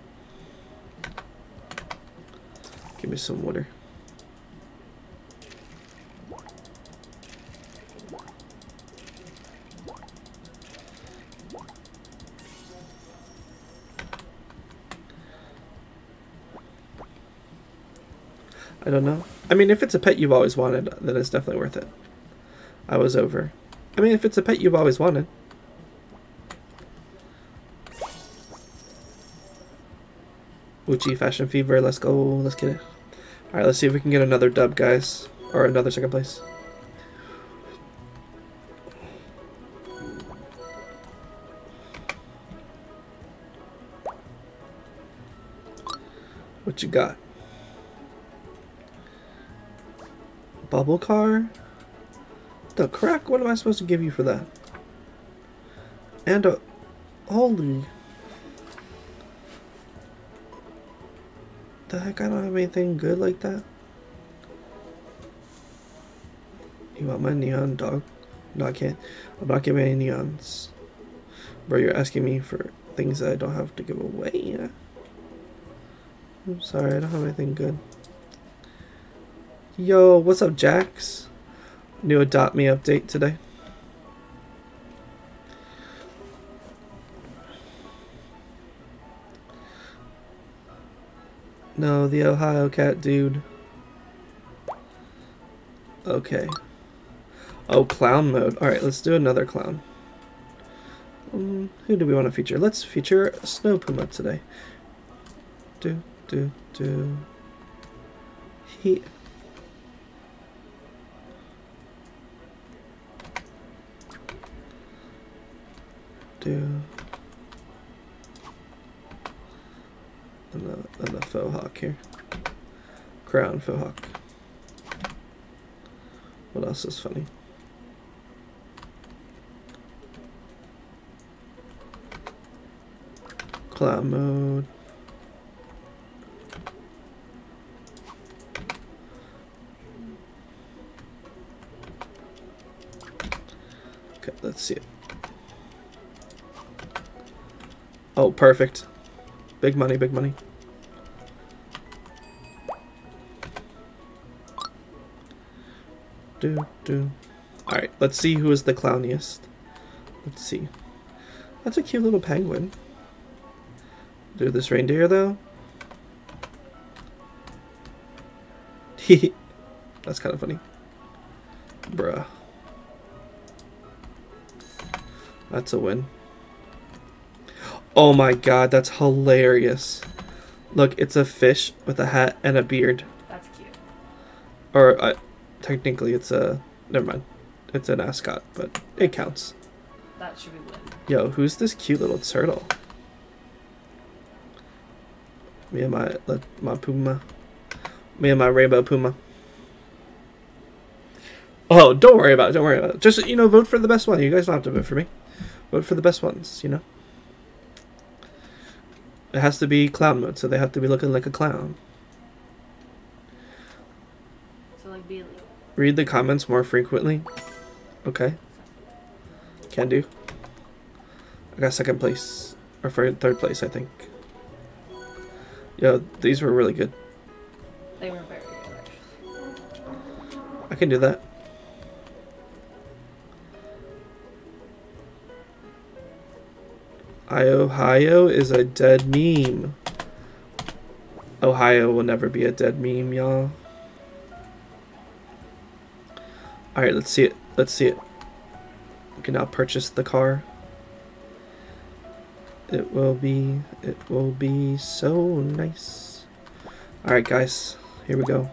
Give me some water. I don't know. I mean, if it's a pet you've always wanted, then it's definitely worth it. I was over. I mean, if it's a pet you've always wanted. Uchi Fashion Fever, let's go, let's get it. Alright, let's see if we can get another dub, guys. Or another second place. What you got? Bubble car? The crack? What am I supposed to give you for that? And a... Holy... The heck, I don't have anything good like that. You want my neon dog? No, I can't. I'm not giving any neons. Bro, you're asking me for things that I don't have to give away. Yeah. I'm sorry, I don't have anything good. Yo, what's up, Jax? New Adopt Me update today. No, the Ohio cat dude. Okay. Oh, clown mode. Alright, let's do another clown. Um, who do we want to feature? Let's feature Snow Puma today. Do, do, do. He. Do. And the, uh, and the faux hawk here. Crown faux hawk. What else is funny? Cloud mode. Okay, let's see it. Oh, perfect. Big money, big money. do, do. Alright, let's see who is the clowniest. Let's see. That's a cute little penguin. Do this reindeer though. That's kind of funny. Bruh. That's a win. Oh my god, that's hilarious. Look, it's a fish with a hat and a beard. That's cute. Or, uh, technically, it's a. Never mind. It's an ascot, but it counts. That should be win. Yo, who's this cute little turtle? Me and my my puma. Me and my rainbow puma. Oh, don't worry about it. Don't worry about it. Just you know, vote for the best one. You guys don't have to vote for me. Vote for the best ones. You know. It has to be clown mode, so they have to be looking like a clown. So like be Read the comments more frequently. Okay. Can do. I got second place. Or for third place, I think. Yo, these were really good. they were very good actually. I can do that. Ohio is a dead meme. Ohio will never be a dead meme, y'all. Alright, let's see it. Let's see it. We can now purchase the car. It will be, it will be so nice. Alright, guys. Here we go.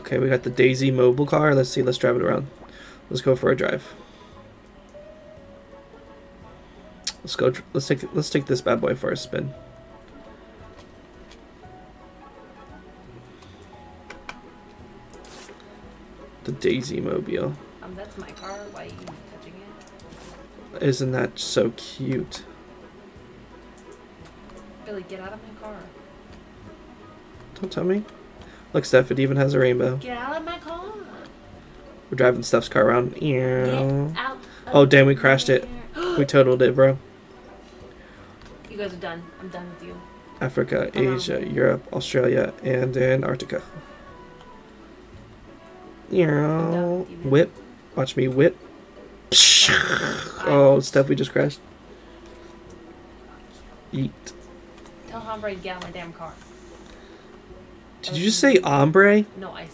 Okay, we got the Daisy mobile car. Let's see. Let's drive it around. Let's go for a drive. Let's go. Let's take. Let's take this bad boy for a spin. The Daisy mobile. Um, that's my car. Why are you touching it? Isn't that so cute? Billy, get out of my car. Don't tell me. Look, Steph. It even has a rainbow. Get out of my car. We're driving Steph's car around. Yeah. Oh, damn, we crashed it. We totaled it, bro. You guys are done. I'm done with you. Africa, on. Asia, Europe, Australia, and Antarctica. Yeah, whip. Watch me whip. Oh, Steph, we just crashed. Eat. Tell Hombre to get out of my damn car. Did you just say ombre? No, I.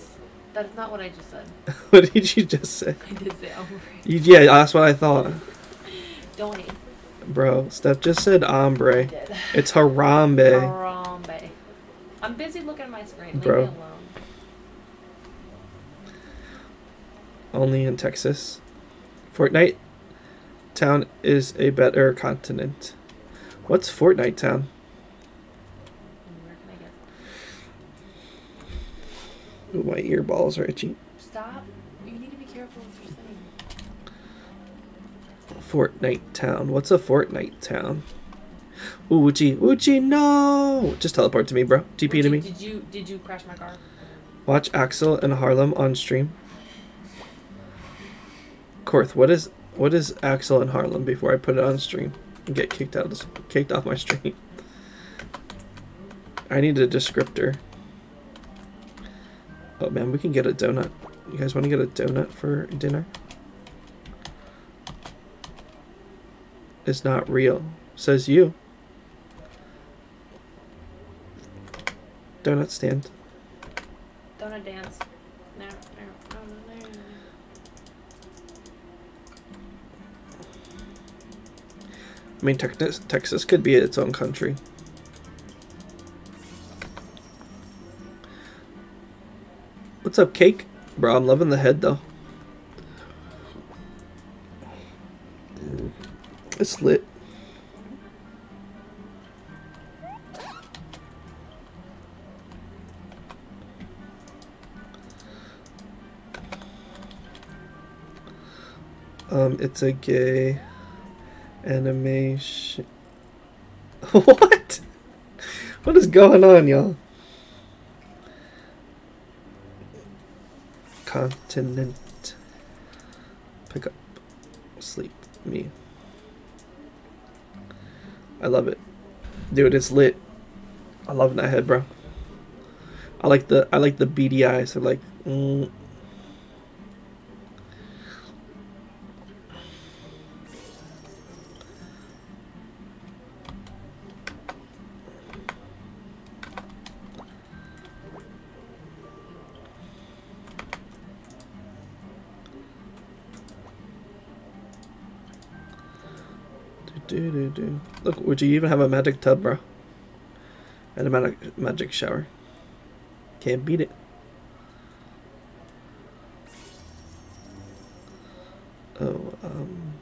That's not what I just said. what did you just say? I did say hombre. You, yeah, that's what I thought. Don't hate. Bro, Steph just said ombre. It's Harambe. Harambe. I'm busy looking at my screen. Bro. Only in Texas. Fortnite Town is a better continent. What's Fortnite Town? And Where can I get? Ooh, my earballs are itchy. Stop. You need to be careful with your saying. Fortnite Town. What's a Fortnite Town? Uchi, Uchi, no! Just teleport to me, bro. TP to me. Did you did you crash my car? Watch Axel and Harlem on stream. Korth, what is what is Axel and Harlem before I put it on stream and get kicked out of kicked off my stream? I need a descriptor. Oh man, we can get a donut. You guys want to get a donut for dinner? It's not real, says you. Donut stand. Donut dance. No, no, no, no, no. I mean, Texas, Texas could be its own country. What's up, cake? Bro, I'm loving the head though. It's lit. Um, it's a gay animation. what? What is going on, y'all? Continent. Pick up. Sleep. Me. I love it. Dude, it's lit. I love that head, bro. I like the I like the beady eyes. I like. Mm. Do, do, do. Look, would you even have a magic tub, bro? And a magic magic shower. Can't beat it. Oh, um.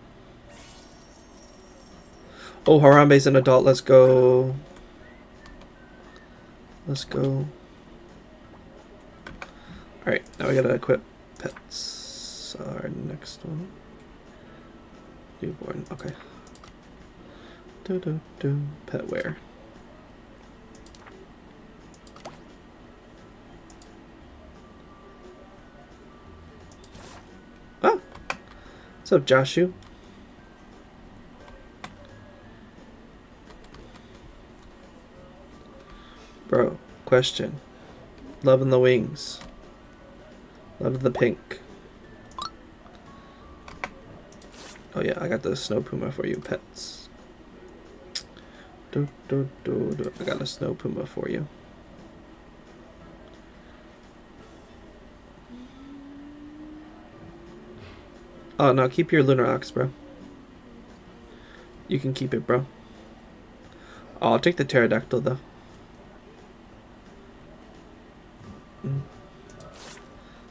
Oh, Harambe's an adult. Let's go. Let's go. Alright, now we gotta equip pets. Our next one. Newborn, okay. Do do do. Pet wear. Oh! What's up, Joshu? Bro, question. Loving the wings. Loving the pink. Oh yeah, I got the snow puma for you, pets. Do, do, do, do. I got a snow puma for you. Oh no, keep your lunar ox, bro. You can keep it, bro. Oh, I'll take the pterodactyl though. Mm.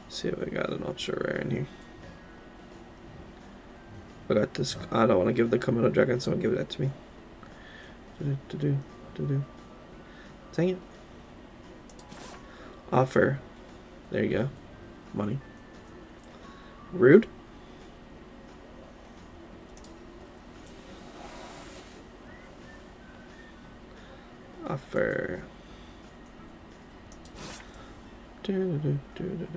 See if I got an ultra rare in here. I got this. I don't want to give the Komodo dragon. Someone give that to me. Do do do do do. Dang it. Offer. There you go. Money. Rude. Offer. Do, do, do.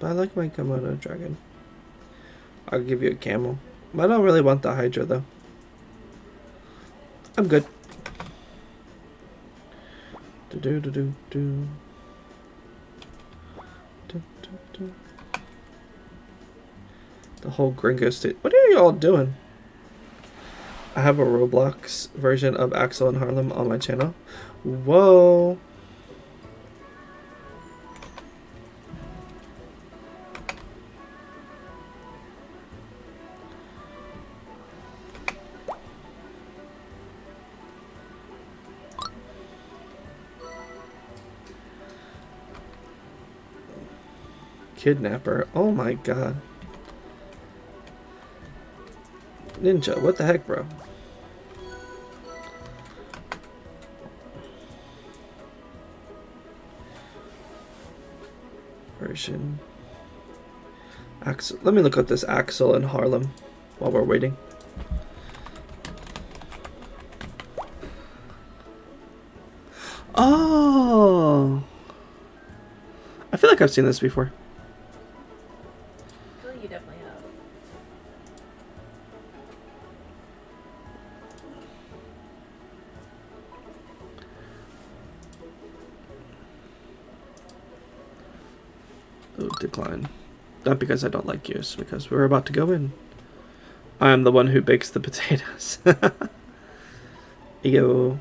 But I like my Komodo dragon. I'll give you a camel. I don't really want the Hydra though. I'm good. Do do do do do. Do, do. The whole Gringo state. What are y'all doing? I have a Roblox version of Axel and Harlem on my channel. Whoa. Kidnapper. Oh my god. Ninja, what the heck, bro? Version. Axel. Let me look at this Axel in Harlem while we're waiting. Oh! I feel like I've seen this before. Because I don't like you, because we're about to go in. I am the one who bakes the potatoes. Yo.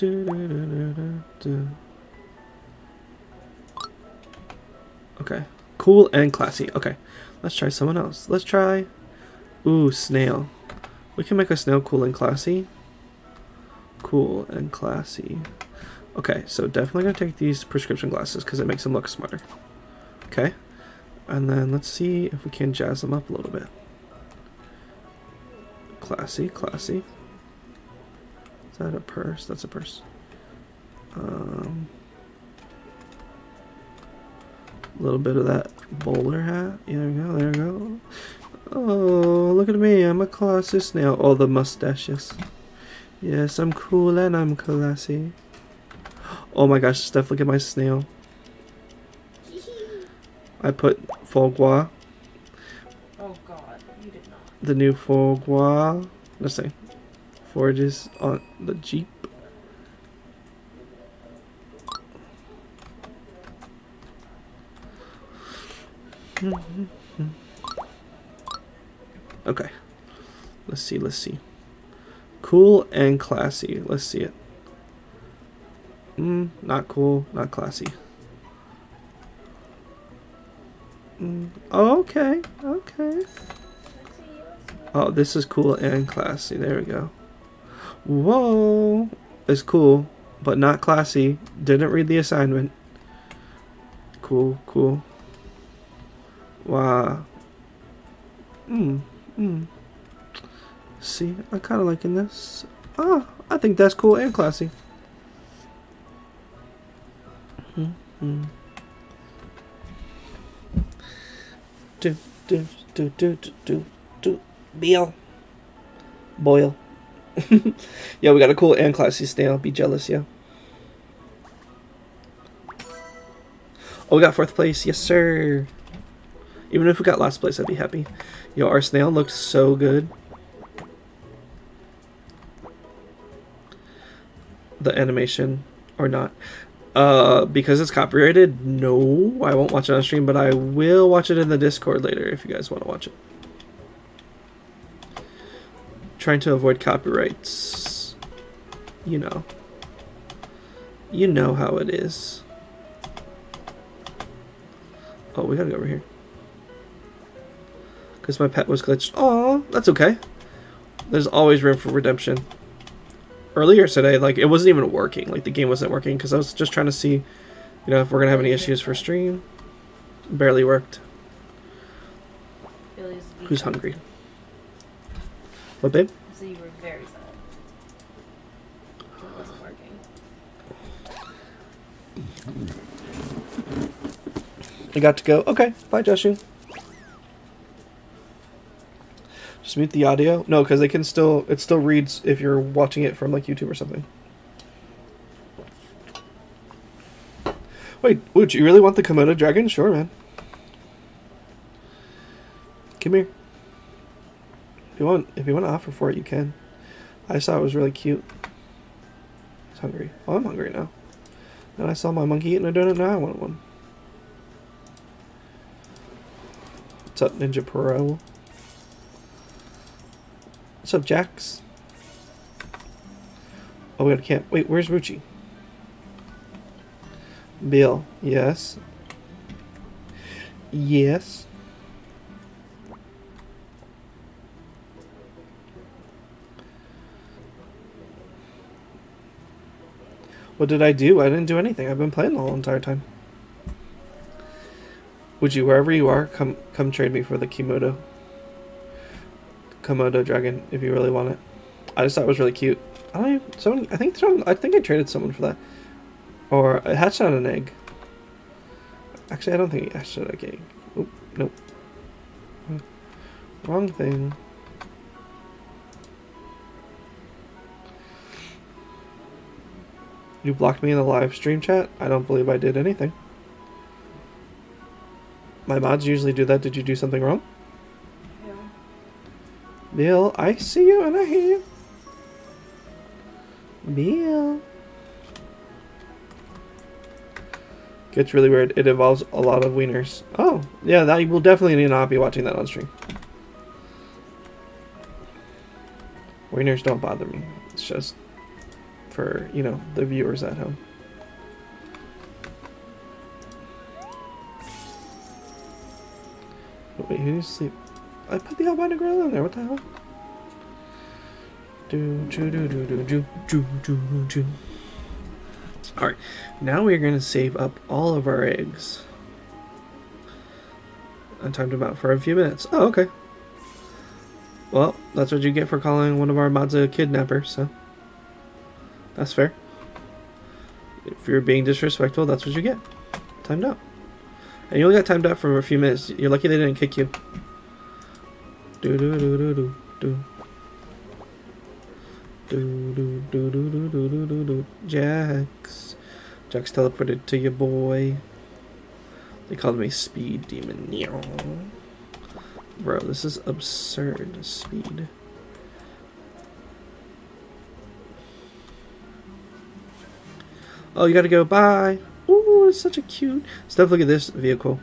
Okay. Cool and classy. Okay. Let's try someone else. Let's try. Ooh, snail. We can make a snail cool and classy. Cool and classy. Okay, so definitely gonna take these prescription glasses because it makes them look smarter. Okay. And then let's see if we can jazz them up a little bit. Classy, classy. Is that a purse? That's a purse. Um, a little bit of that bowler hat. There we go. There we go. Oh, look at me. I'm a classy snail. Oh, the mustaches. Yes, I'm cool and I'm classy. Oh my gosh, Steph, look at my snail. I put foie. Oh god, you did not. The new foie. Let's see. Forages on the Jeep. okay. Let's see, let's see. Cool and classy. Let's see it. Mm, not cool, not classy. Mm, oh, okay, okay. Oh, this is cool and classy. There we go. Whoa. It's cool, but not classy. Didn't read the assignment. Cool, cool. Wow. Hmm, hmm. See, I'm kind of liking this. Ah, I think that's cool and classy. Hmm, hmm. Do, do, do, do, do, do, do. Beal. Boil. yeah, we got a cool and classy snail. Be jealous, yeah. Oh, we got fourth place. Yes, sir. Even if we got last place, I'd be happy. Yo, our snail looked so good. The animation, or not. Uh, because it's copyrighted, no, I won't watch it on stream, but I will watch it in the Discord later if you guys want to watch it. Trying to avoid copyrights. You know. You know how it is. Oh, we gotta go over here. Because my pet was glitched. Oh, that's okay. There's always room for redemption. Earlier today, like, it wasn't even working. Like, the game wasn't working because I was just trying to see, you know, if we're gonna have any issues for stream. Barely worked. Who's hungry? What, babe? So you were very sad. It wasn't working. I got to go. Okay, bye, Joshua. Just mute the audio. No, because they can still. It still reads if you're watching it from like YouTube or something. Wait, would you really want the Komodo dragon? Sure, man. Come here. If you want, if you want to offer for it, you can. I saw it was really cute. I was hungry. Oh, I'm hungry now. And I saw my monkey eating a donut. Now I want one. What's up, Ninja Pro? What's up, Jax? Oh, we got a camp. Wait, where's Ruchi? Bill, yes. Yes. What did I do? I didn't do anything. I've been playing the whole entire time. Would you, wherever you are, come come trade me for the Komodo. Komodo dragon, if you really want it. I just thought it was really cute. I someone I think someone I think I traded someone for that. Or it hatched out an egg. Actually I don't think it hatched out an egg. Oop, nope. Hmm. Wrong thing. You blocked me in the live stream chat? I don't believe I did anything. My mods usually do that. Did you do something wrong? Bill, I see you and I hear you. Bill. Gets really weird. It involves a lot of wieners. Oh, yeah, that you will definitely not be watching that on stream. Wieners don't bother me. It's just for, you know, the viewers at home. Wait, who needs sleep? I put the albino girl in there. What the hell? Do do do do do do do do do. All right, now we're gonna save up all of our eggs. I timed them out for a few minutes. Oh, okay. Well, that's what you get for calling one of our mods a kidnapper. So that's fair. If you're being disrespectful, that's what you get. Timed out. And you only got timed out for a few minutes. You're lucky they didn't kick you. Do do do do do do. Do do do do do do do do do. Jax. Jax teleported to your boy. They called me Speed Demon. Bro, this is absurd speed. Oh, you gotta go. Bye. Ooh, it's such a cute. Steph, look at this vehicle.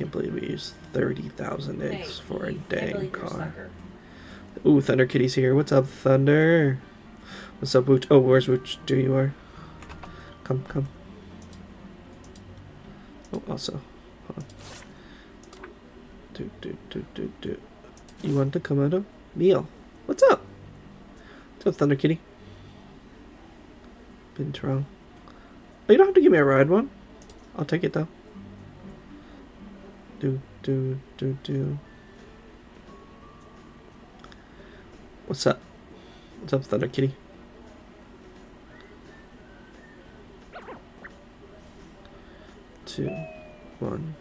Can't believe we used 30,000 eggs for a dang believe you're a car. Ooh, Thunder Kitty's here. What's up, Thunder? What's up, Wooch? Oh, where's Wooch? Do you are? Come, come. Oh, also. Hold on. Do, do, do, do, do. You want to come out of meal? What's up? What's up, Thunder Kitty? Been wrong. Oh, you don't have to give me a ride one. I'll take it though. Do, do, do, do. What's up? What's up, Thunder Kitty? Two, one.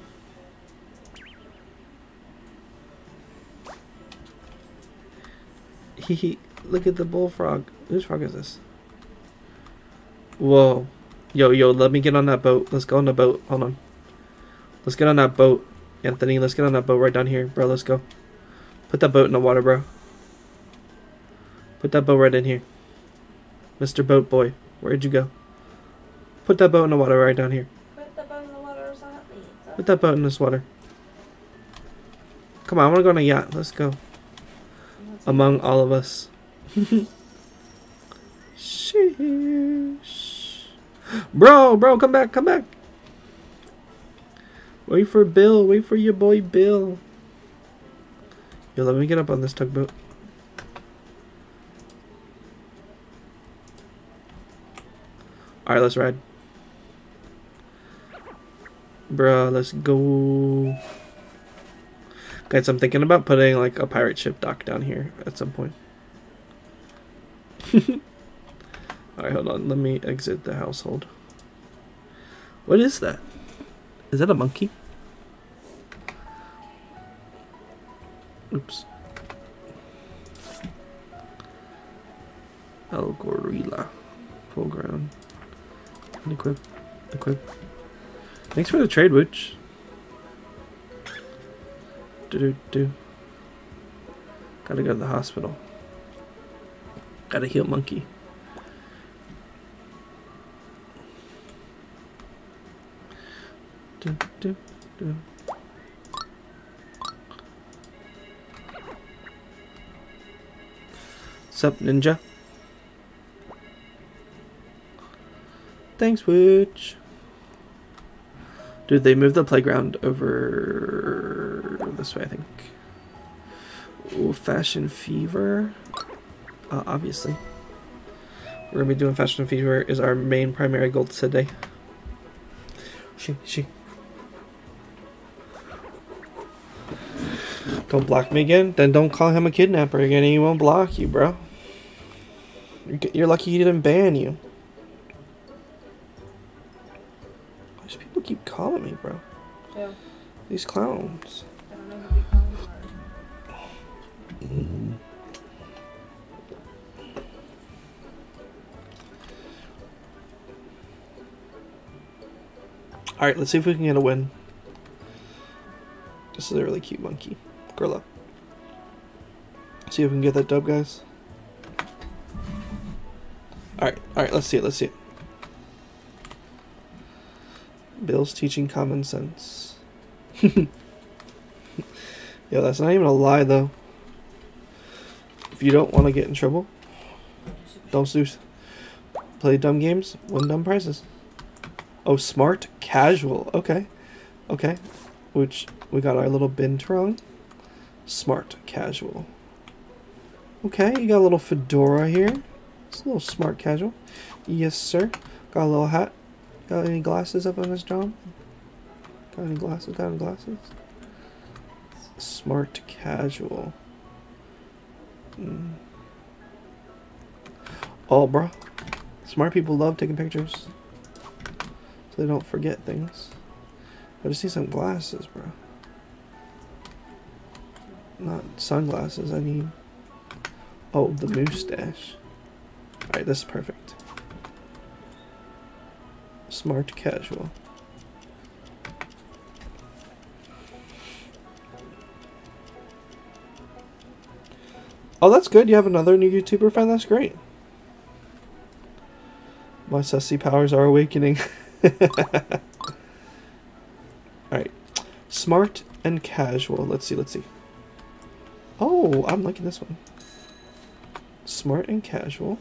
Hee. Look at the bullfrog. Whose frog is this? Whoa. Yo, yo, let me get on that boat. Let's go on the boat. Hold on. Let's get on that boat. Anthony, let's get on that boat right down here. Bro, let's go. Put that boat in the water, bro. Put that boat right in here. Mr. Boat Boy, where'd you go? Put that boat in the water right down here. Put the boat in the water. Put that boat in this water. Come on, I want to go on a yacht. Let's go. Among all of us. Sheesh. Bro, bro, come back, come back. Wait for Bill. Wait for your boy Bill. Yo, let me get up on this tugboat. Alright, let's ride. Bruh, let's go. Guys, I'm thinking about putting like a pirate ship dock down here at some point. Alright, hold on. Let me exit the household. What is that? Is that a monkey? Oops. El Gorilla. Full ground. Equip. Equip. Thanks for the trade, Witch. Do do do. Gotta go to the hospital. Gotta heal monkey. Do do do. Sup, ninja? Thanks, Witch. Dude, they moved the playground over this way, I think. Ooh, Fashion Fever. Uh, obviously. We're gonna be doing Fashion Fever is our main primary goal today. She, she. Don't block me again? Then don't call him a kidnapper again he won't block you, bro. You're, lucky he didn't ban you. These people keep calling me, bro. Joe, These clowns. I don't know who we call him Alright, let's see if we can get a win. This is a really cute monkey. Gorilla. See if we can get that dub, guys. Alright, alright, let's see it, let's see it. Bill's teaching common sense. Yo, that's not even a lie, though. If you don't want to get in trouble, don't do play dumb games, win dumb prizes. Oh, smart casual. Okay, okay. Which we got our little Binturong. Smart casual. Okay, you got a little fedora here. It's a little smart casual. Yes, sir. Got a little hat. Got any glasses up on his job? Got any glasses? Got any glasses? Smart casual. Mm. Oh, bro. Smart people love taking pictures. So they don't forget things. I just need some glasses, bro. Not sunglasses, I need. Oh, the mustache. Alright, this is perfect. Smart casual. Oh, that's good. You have another new YouTuber friend. That's great. My sussy powers are awakening. Alright. Smart and casual. Let's see, let's see. Oh, I'm liking this one. Smart and casual.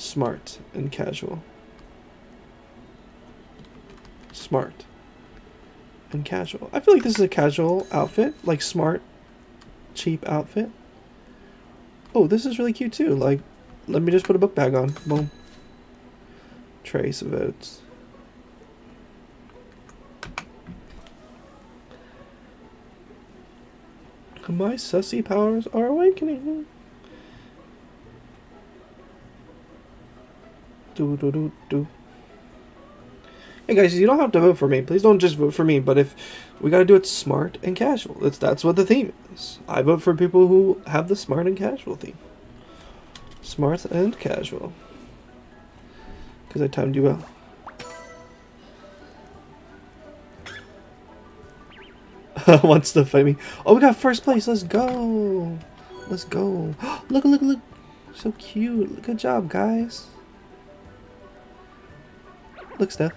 Smart and casual. Smart and casual. I feel like this is a casual outfit, like smart, cheap outfit. Oh, this is really cute too. Like, let me just put a book bag on. Boom. Trace oats. My sussy powers are awakening. Do do do do. Hey guys, you don't have to vote for me. Please don't just vote for me. But if we gotta do it smart and casual, that's that's what the theme is. I vote for people who have the smart and casual theme. Smart and casual. Because I timed you well. Wants to fight me. Oh, we got first place. Let's go. Let's go. look, look, look. So cute. Good job, guys. Look, Steph.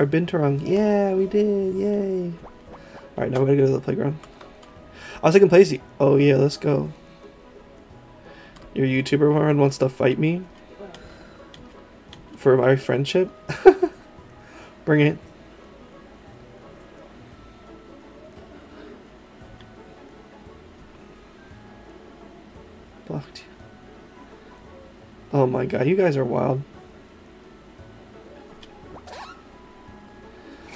Our Binturong. Yeah, we did. Yay. Alright, now we're gonna go to the playground. I was second place. Oh, yeah, let's go. Your YouTuber Warren wants to fight me for my friendship. Bring it. Blocked you. Oh my god, you guys are wild.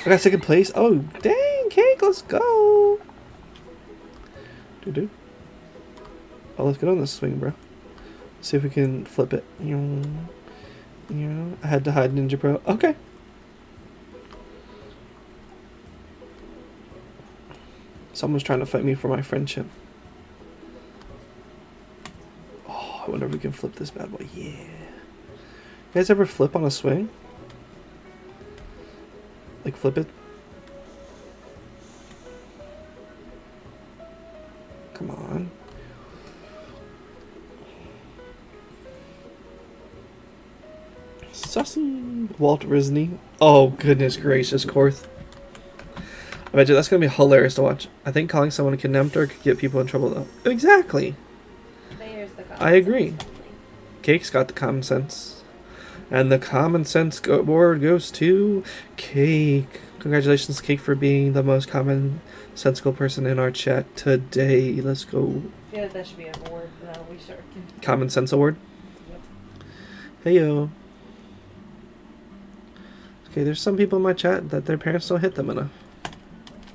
I got second place. Oh, dang, cake, let's go. Doo doo. Oh, let's get on this swing, bro. See if we can flip it. I had to hide Ninja Pro. Okay. Someone's trying to fight me for my friendship. Oh, I wonder if we can flip this bad boy. Yeah. You guys ever flip on a swing? Like flip it? Come on. Sussy. Walt Disney. Oh, goodness gracious, Korth. I bet you that's going to be hilarious to watch. I think calling someone a kidnapper could get people in trouble, though. Exactly. The I agree. Cake's got the common sense. And the common sense award goes to Cake. Congratulations, Cake, for being the most common sensical person in our chat today. Let's go. Yeah, that should be an award that uh, we start. Common Sense Award. Yep. Hey yo. Okay, there's some people in my chat that their parents don't hit them enough.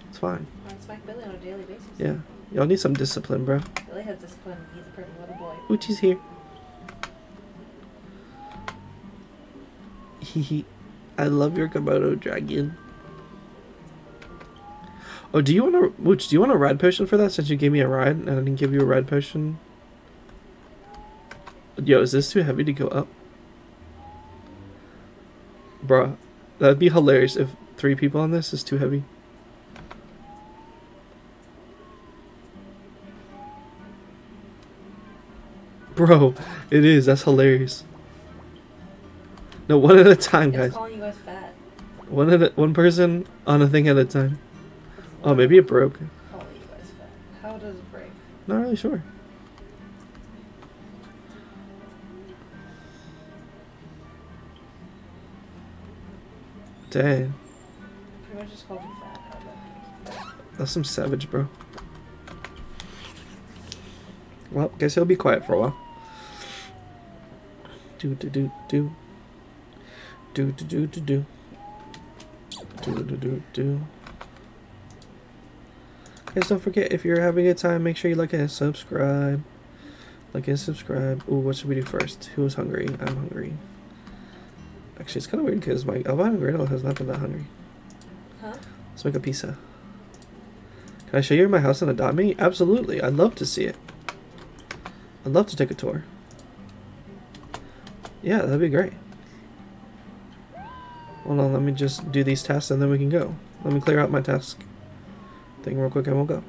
It's fine. I smack Billy on a daily basis. Yeah. Y'all need some discipline, bro. Billy has discipline. He's a pretty little boy. Uchi's here. Hehe. I love your Komodo dragon. Oh, do you want a Mooch? Do you want a ride potion for that? Since you gave me a ride and I didn't give you a ride potion. Yo, is this too heavy to go up? Bruh, that'd be hilarious if three people on this is too heavy. Bro, it is. That's hilarious. No, one at a time, It's guys. calling you guys fat. One at a, one person on a thing at a time. Oh, maybe it broke. Calling you guys fat. How does it break? Not really sure. Dang, Pretty much just called you fat. How does that make you fat? that's some savage, bro. Well, guess he'll be quiet for a while. Do do do do. Do do do do do. Do do do do. Guys, don't forget if you're having a good time, make sure you like and subscribe. Like and subscribe. Ooh, what should we do first? Who is hungry? I'm hungry. Actually, it's kind of weird because my albino griddle has not been that hungry. Huh? Let's make a pizza. Can I show you my house and adopt me? Absolutely. I'd love to see it. I'd love to take a tour. Yeah, that'd be great. Hold on, let me just do these tasks and then we can go. Let me clear out my task thing real quick and we'll go.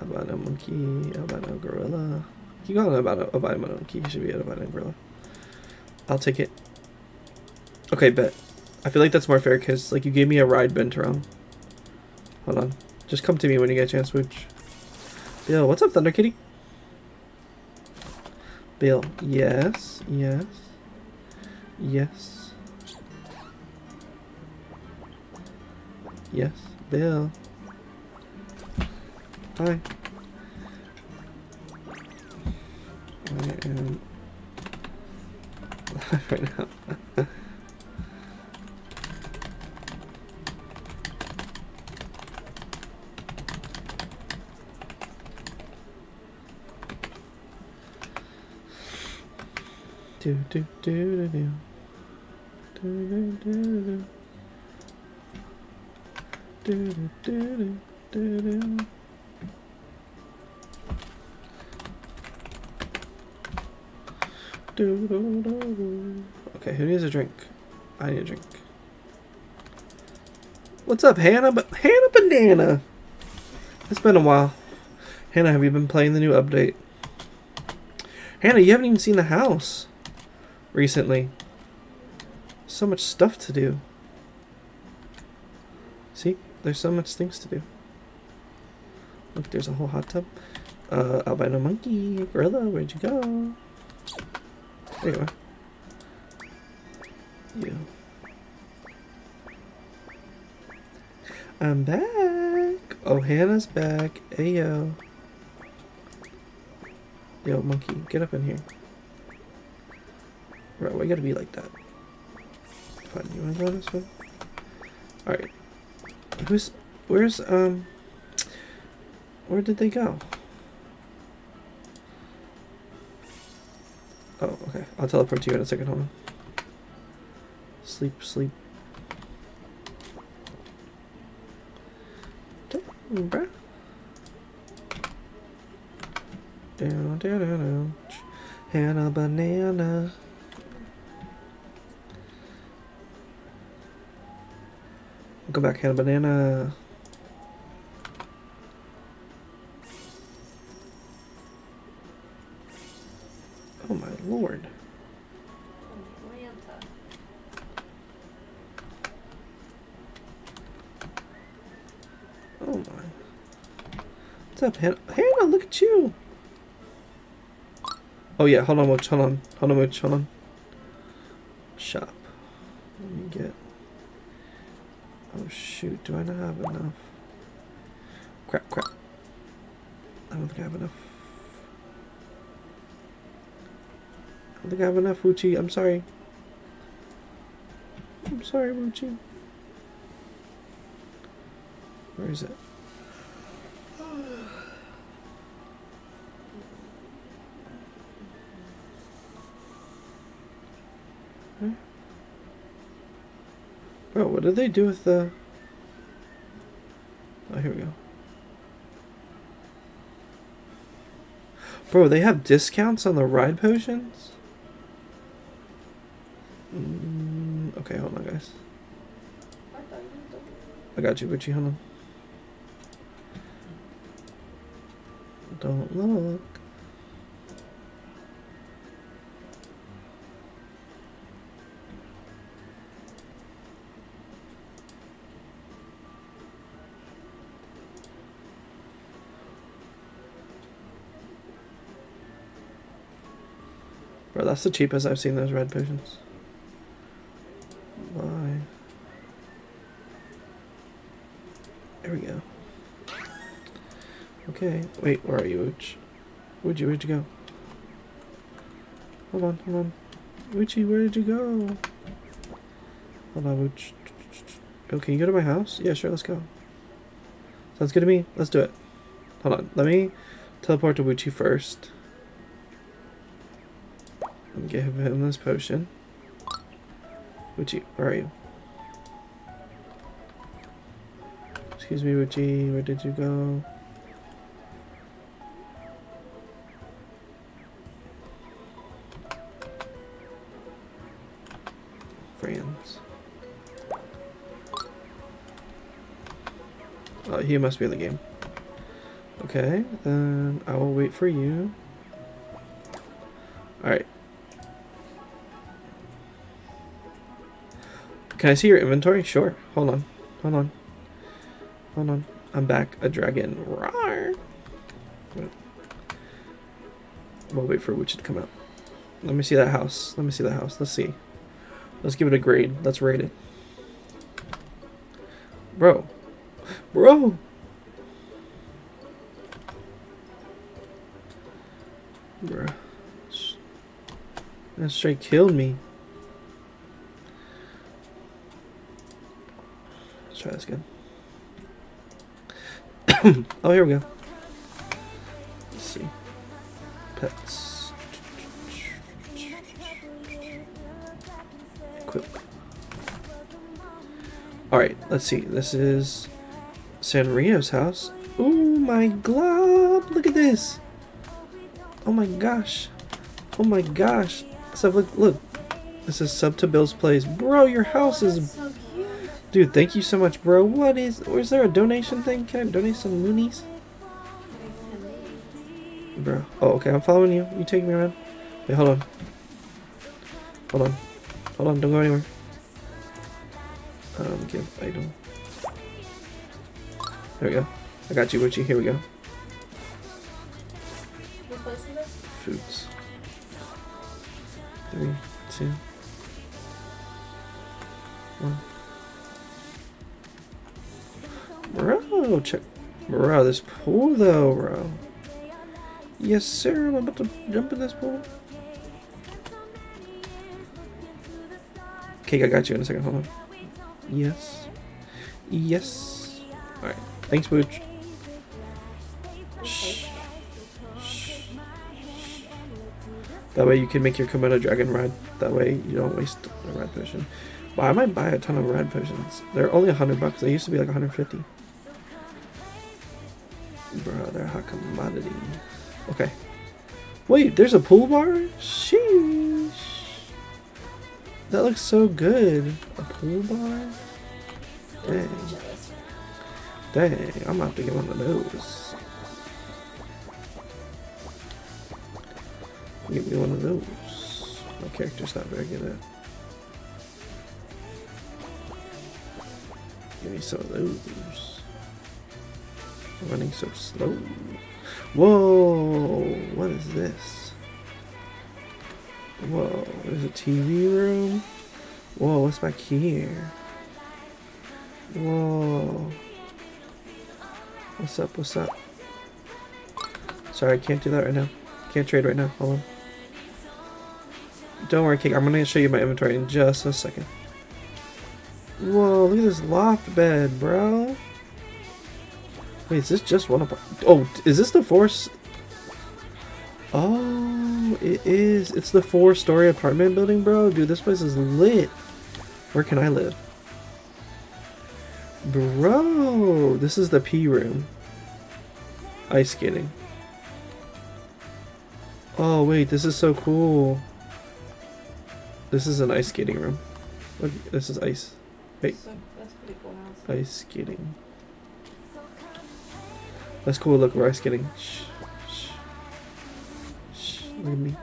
Albino monkey, albino gorilla. Keep going albino, albino monkey. He should be an albino gorilla. I'll take it. Okay, bet. I feel like that's more fair because like you gave me a ride Binturong. Hold on. Just come to me when you get a chance, Wooch. Bill, what's up, Thunder Kitty? Bill, yes, yes, yes, yes, Bill. Hi. I am live right now. do do do do do Okay, who needs a drink? I need a drink. What's up, Hannah? But Hannah Banana. It's been a while. Hannah, have you been playing the new update? Hannah, you haven't even seen the house recently. So much stuff to do. See? There's so much things to do. Look, there's a whole hot tub. Uh, albino monkey, gorilla, where'd you go? There you are. You. I'm back. Oh, Hannah's back. Ayo. Yo, monkey, get up in here. Why you gotta be like that? You wanna go this way? Alright. Who's... Where's, um... Where did they go? Oh, okay. I'll teleport to you in a second, hold on. Sleep, sleep. Bruh. Down, down, down, down. Hannah banana. Go back, Hannah banana. Oh my lord. Atlanta. Oh my. What's up, Hannah? Hannah, look at you. Oh yeah, hold on, hold on. Hold on, hold on. Shop. Let me get... Oh shoot, do I not have enough? Crap, crap. I don't think I have enough. I don't think I have enough, Wuchi. I'm sorry. I'm sorry, Wuchi. Where is it? Bro, what did they do with the... Oh, here we go. Bro, they have discounts on the ride potions? Mm, okay, hold on, guys. I got you, Gucci. Hold on. Don't look. Bro, that's the cheapest I've seen those red potions. Why? There we go. Okay, wait, where are you, Ooch? Where'd you, where'd you go? Hold on, hold on. Oochie, where did you go? Hold on, Ooch. Bill, can you go to my house? Yeah, sure, let's go. Sounds good to me. Let's do it. Hold on, let me teleport to Wuchi first. Give him this potion. Wuchi, where are you? Excuse me, Wuchi, where did you go? Friends. Oh, he must be in the game. Okay, then I will wait for you. Alright. Can I see your inventory? Sure. Hold on. Hold on. Hold on. I'm back. A dragon. Roar. We'll wait for Witch to come out. Let me see that house. Let me see that house. Let's see. Let's give it a grade. Let's rate it. Bro. Bro. Bruh. That straight killed me. Try this again. oh, here we go. Let's see. Pets. Equip. Alright, let's see. This is Sanrio's house. Oh my glob! Look at this! Oh my gosh. Oh my gosh. So look, look. This is sub to Bill's place. Bro, your house is... Dude, thank you so much, bro. What is... Is there a donation thing? Can I donate some loonies? Bro. Oh, okay, I'm following you. You take me around. Wait, hold on. Hold on. Hold on, don't go anywhere. Um, give item. There we go. I got you, Witchy. Here we go. This pool though, bro. Yes, sir. I'm about to jump in this pool. Okay, I got you in a second. Hold on. Yes. Yes. Alright. Thanks, Booch. Shh. Shh. That way you can make your Komodo dragon ride. That way you don't waste a rad potion. Why I might buy a ton of rad potions. They're only a hundred bucks. They used to be like 150. Wait, there's a pool bar? Sheesh. That looks so good. A pool bar? Dang. Dang, I'm about to get one of those. Get me one of those. My character's not very good at. Give me some of those. I'm running so slow. Whoa! What is this? Whoa, there's a TV room. Whoa, what's back here? Whoa. What's up? What's up? Sorry, I can't do that right now. Can't trade right now. Hold on. Don't worry, Cake. I'm gonna show you my inventory in just a second. Whoa, look at this loft bed, bro. Wait, is this just one apart? Oh, is this the force? Oh, it is. It's the four-story apartment building, bro. Dude, this place is lit. Where can I live? Bro, this is the P room. Ice skating. Oh wait, this is so cool. This is an ice skating room. Look, this is ice. Wait. So, that's pretty cool. Ice skating. That's cool. Look, we're ice skating. Shh, shh, shh. Look at me.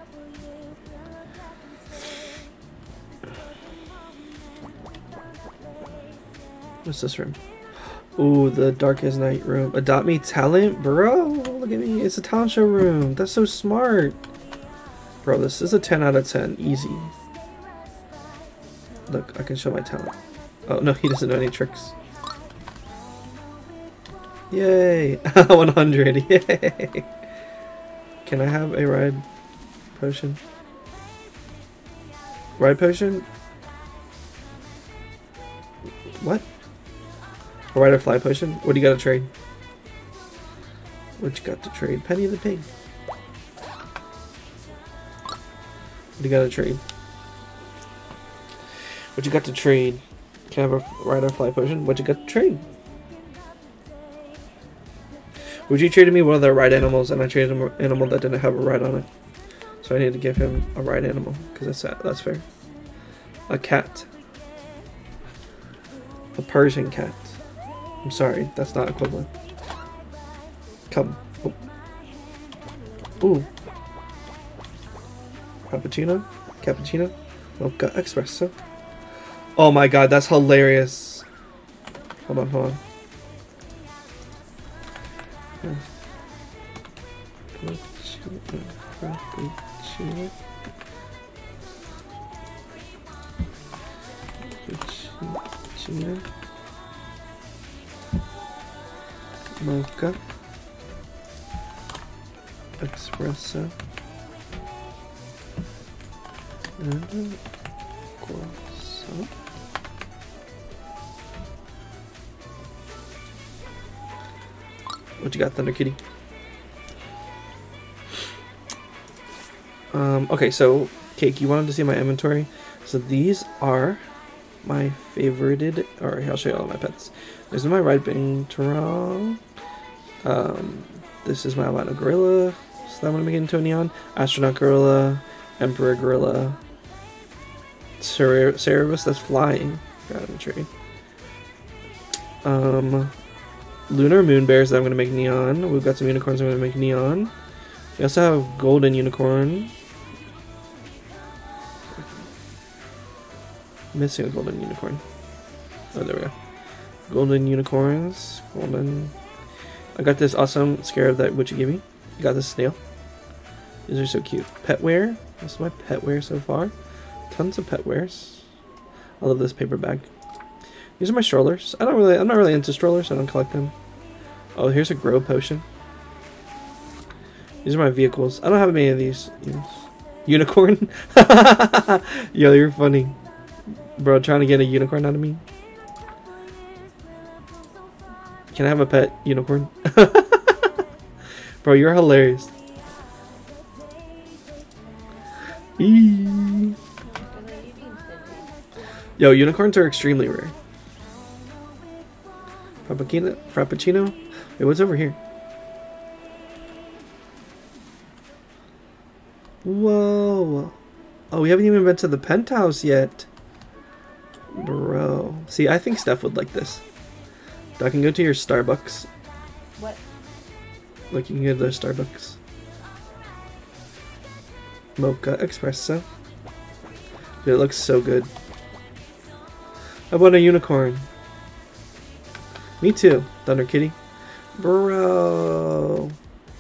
What's this room? Ooh, the darkest night room. Adopt me talent, bro. Look at me. It's a talent show room. That's so smart. Bro, this is a 10 out of 10. Easy. Look, I can show my talent. Oh, no, he doesn't know any tricks. Yay! 100, yay! Can I have a ride potion? Ride potion? What? A ride or fly potion? What do you got to trade? What you got to trade? Penny the pig. What you got to trade? What you got to trade? Can I have a ride or fly potion? What you got to trade? Would you trade me one of the ride animals, and I traded him an animal that didn't have a ride on it. So I need to give him a ride animal because that's that's fair. A cat. A Persian cat. I'm sorry, that's not equivalent. Come. Oh. Ooh. Cappuccino? Cappuccino? Mocha espresso? Oh my god, that's hilarious. Hold on, hold on. Frappuccino. Frappuccino. Mocha. Espresso. And croissant. What you got, Thunder Kitty? Um, okay, so, Cake, you wanted to see my inventory? So these are my favorited, or I'll show you all my pets. This is my Red Tarong. Um, this is my albino gorilla. So that one I'm getting to neon. Astronaut gorilla, Emperor gorilla, Cer- Cerebus that's flying. Got in the tree. Um, lunar moon bears that I'm gonna make neon. We've got some unicorns I'm gonna make neon. We also have golden unicorn. Missing a golden unicorn. Oh, there we go. Golden unicorns. Golden. I got this awesome scarab that Witchy gave me. You got this snail. These are so cute. Pet wear. This is my pet wear so far. Tons of pet wares. I love this paper bag. These are my strollers. I don't really. I'm not really into strollers. I don't collect them. Oh, here's a grow potion. These are my vehicles. I don't have any of these. Unicorn? Yo, you're funny. Bro, trying to get a unicorn out of me? Can I have a pet unicorn? Bro, you're hilarious. Yo, unicorns are extremely rare. Frappuccino? Frappuccino? Wait, what's over here? Whoa. Oh, we haven't even been to the penthouse yet. Bro. See, I think Steph would like this. I can go to your Starbucks. What? Like, you can go to the Starbucks. Mocha Espresso. Dude, it looks so good. I want a unicorn? Me too, Thunder Kitty. Bro.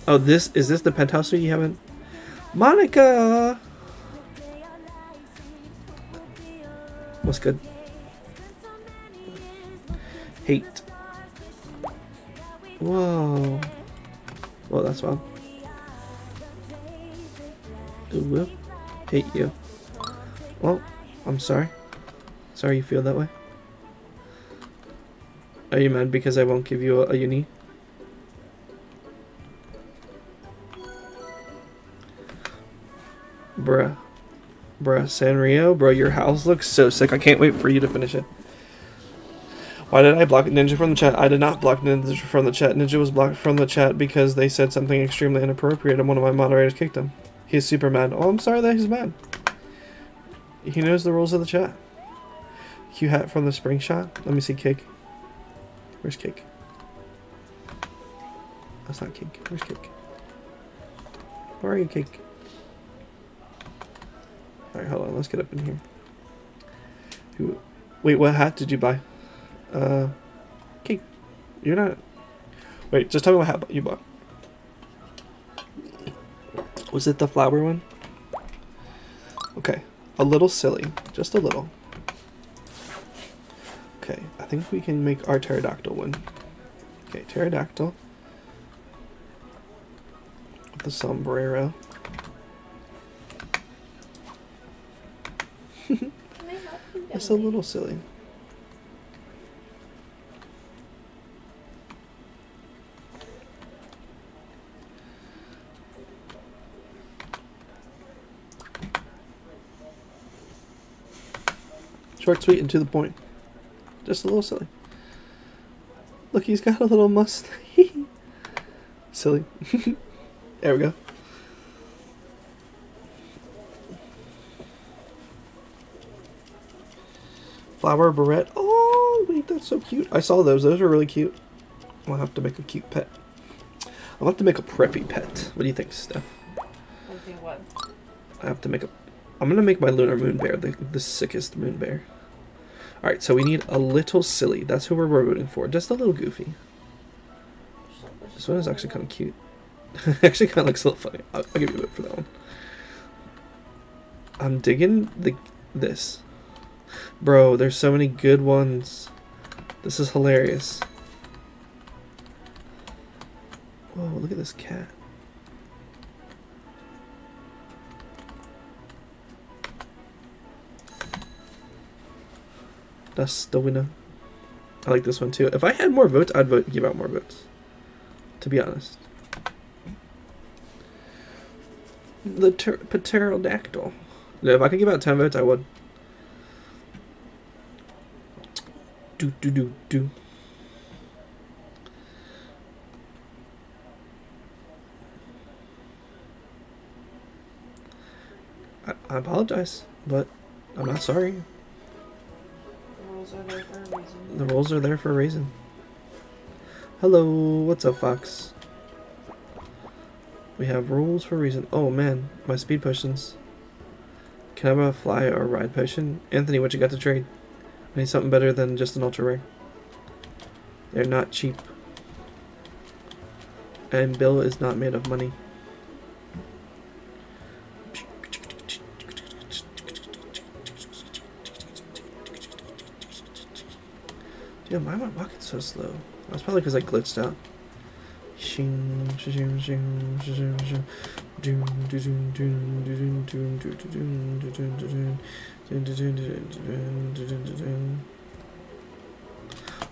Oh, this is this the penthouse suite you haven't? Monica. What's good? Hate. Whoa. Well, that's wild. Ooh. Hate you. Well, I'm sorry. Sorry you feel that way. Are you mad because I won't give you a, a uni? Bruh. Bruh, Sanrio, bro, your house looks so sick. I can't wait for you to finish it. Why did I block Ninja from the chat? I did not block Ninja from the chat. Ninja was blocked from the chat because they said something extremely inappropriate and one of my moderators kicked him. He's super mad. Oh, I'm sorry that he's mad. He knows the rules of the chat. Q hat from the spring shot. Let me see cake. Where's cake? That's not cake. Where's cake? Where are you, cake? Alright, hold on. Let's get up in here. Who? Wait, what hat did you buy? Uh, cake. You're not. Wait, just tell me what hat you bought. Was it the flower one? Okay, a little silly, just a little. Okay, think we can make our pterodactyl one. Okay, pterodactyl. With the sombrero. It's a little silly. Short, sweet, and to the point. Just a little silly. Look, he's got a little mustache. silly. there we go. Flower barrette. Oh, wait, that's so cute. I saw those. Those are really cute. I'll have to make a cute pet. I'll have to make a preppy pet. What do you think, Steph? I? I have to make a. I'm gonna make my lunar moon bear the, the sickest moon bear. Alright, so we need a little silly. That's who we're rooting for. Just a little goofy. This one is actually kind of cute. actually kind of looks a little funny. I'll, I'll give you a vote for that one. I'm digging the this. Bro, there's so many good ones. This is hilarious. Whoa, look at this cat. That's the winner. I like this one too. If I had more votes, I'd vote give out more votes. To be honest. The ter- pterodactyl. If I could give out 10 votes, I would. Do do do do. I, I apologize, but I'm not sorry. Are there for a reason. The rules are there for a reason. Hello, what's up, Fox? We have rules for a reason. Oh man, my speed potions. Can I have a fly or ride potion? Anthony, what you got to trade? I need something better than just an ultra rare. They're not cheap. And Bill is not made of money. Dude, why am I walking so slow? That's probably because I glitched out.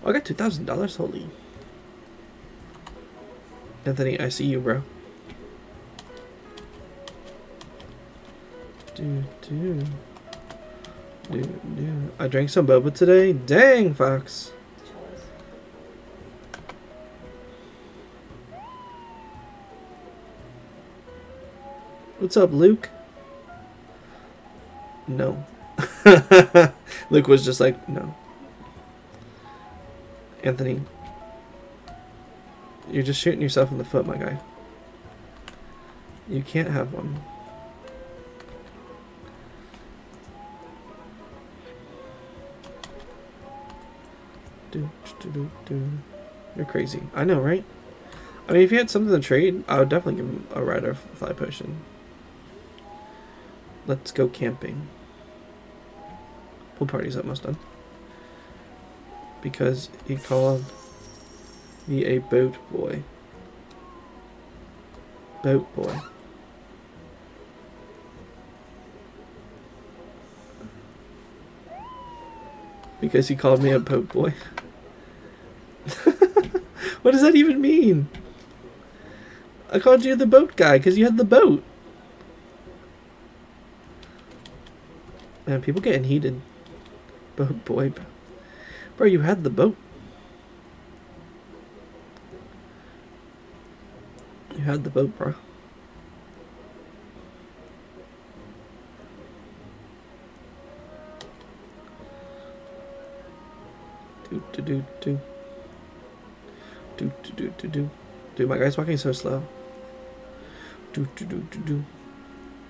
Oh, I got two thousand dollars. Holy, Anthony, I see you, bro. I drank some boba today. Dang, Fox. What's up, Luke? No. Luke was just like, no. Anthony, you're just shooting yourself in the foot, my guy. You can't have one. Do, do, do, do. You're crazy. I know, right? I mean, if you had something to trade, I would definitely give him a rider fly potion. Let's go camping. Pool party's almost done. Because he called me a boat boy. Boat boy. Because he called me a boat boy. what does that even mean? I called you the boat guy because you had the boat. Man, people getting heated. Boat boy. Bro, you had the boat. You had the boat, bro. Do do do do. Do do do do do. Dude, my guy's walking so slow. Do do do do do.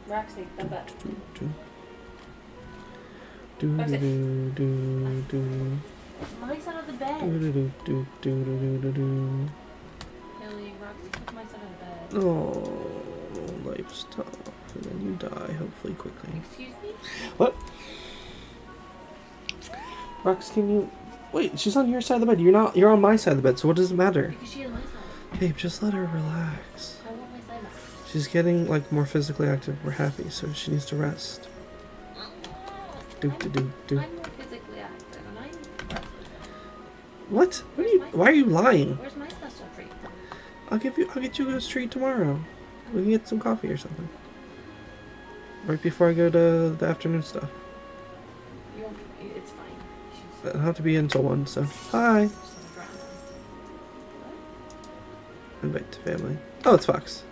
Roxy, Do I bet. do do. Do do do do do. Mike's out of the bed. Do do do do do do do do. Billy, Roxy, put Mike's out of bed. Oh, life's tough, and then you die, hopefully quickly. Excuse me? What? Rox, can you wait? She's on your side of the bed. You're not. You're on my side of the bed. So what does it matter? Because she my side. Babe, just let her relax. I want my side back. She's getting like more physically active. We're happy, so she needs to rest. Do do do do. I'm more physically active, and I'm. What? What are you? Why are you lying? Where's my special treat? I'll give you. I'll get you a treat tomorrow. We can get some coffee or something. Right before I go to the afternoon stuff. You won't be, it's fine. I don't have to be until one. So hi. just gonna drown. Invite to family. Oh, it's Fox.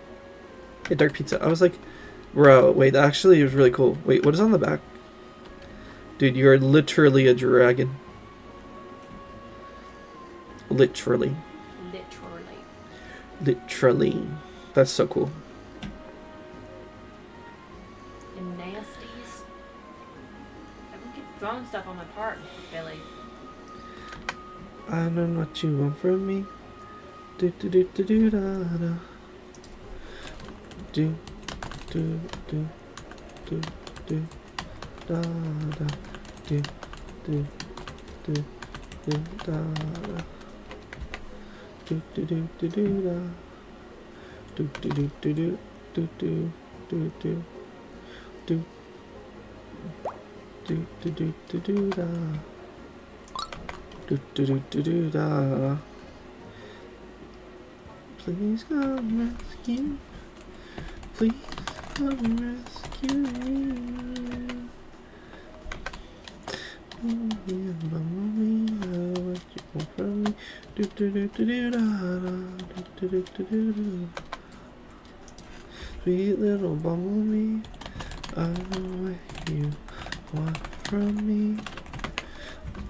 Hey, Dark Pizza. I was like, bro, wait, actually, it was really cool. Wait, what is on the back? Dude, you're literally a dragon. Literally. Literally. Literally. That's so cool. And nasties. Everyone gets throwing stuff on my part, Billy. I know what you want from me. Do do do do do da da. Do do do do do da da. Do do do do da da. Do do do do do da. Do do do do do do do do do do do do do do do da. Do do do do do da. Please come rescue. Please come rescue me. Sweet little bumblebee, I know what you want from me.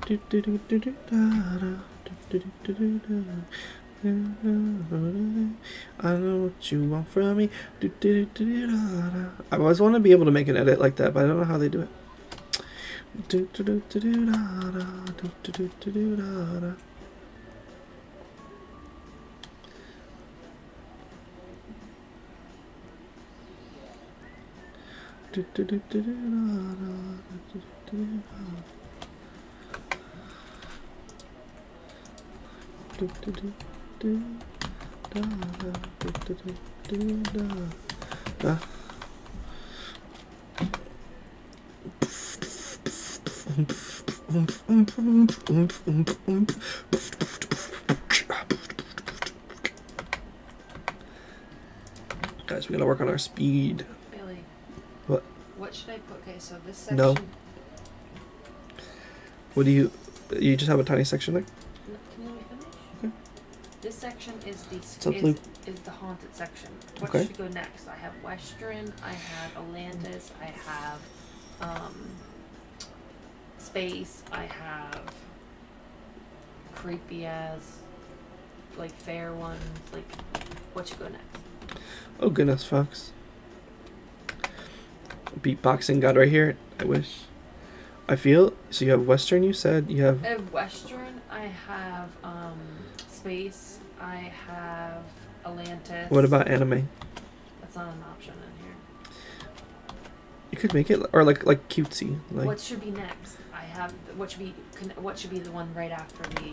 Do do do do do da da. Do do do do do da. I know what you want from me. Do do do do da da. I always want to be able to make an edit like that, but I don't know how they do it. Do do do do do da da. Do do do do do da da. Do do do do do da da. Do do do do da. Do do do do da da. Do do do do da. Da. Guys, we gotta work on our speed. Billy. What? What should I put? Okay, so this section. No. What do you? You just have a tiny section there. Can you let me finish? Okay. This section is the is, is the haunted section. What Okay. should go next? I have Western. I have Atlantis. I have um, space. I have creepy as like fair ones. Like what should go next? Oh goodness, Fox. Beatboxing god right here. I wish. I feel so. You have Western. You said you have. I have Western. I have um, space. I have Atlantis. What about anime? That's not an option in here. You could make it or like like cutesy. Like what should be next? Have what should be what should be the one right after the.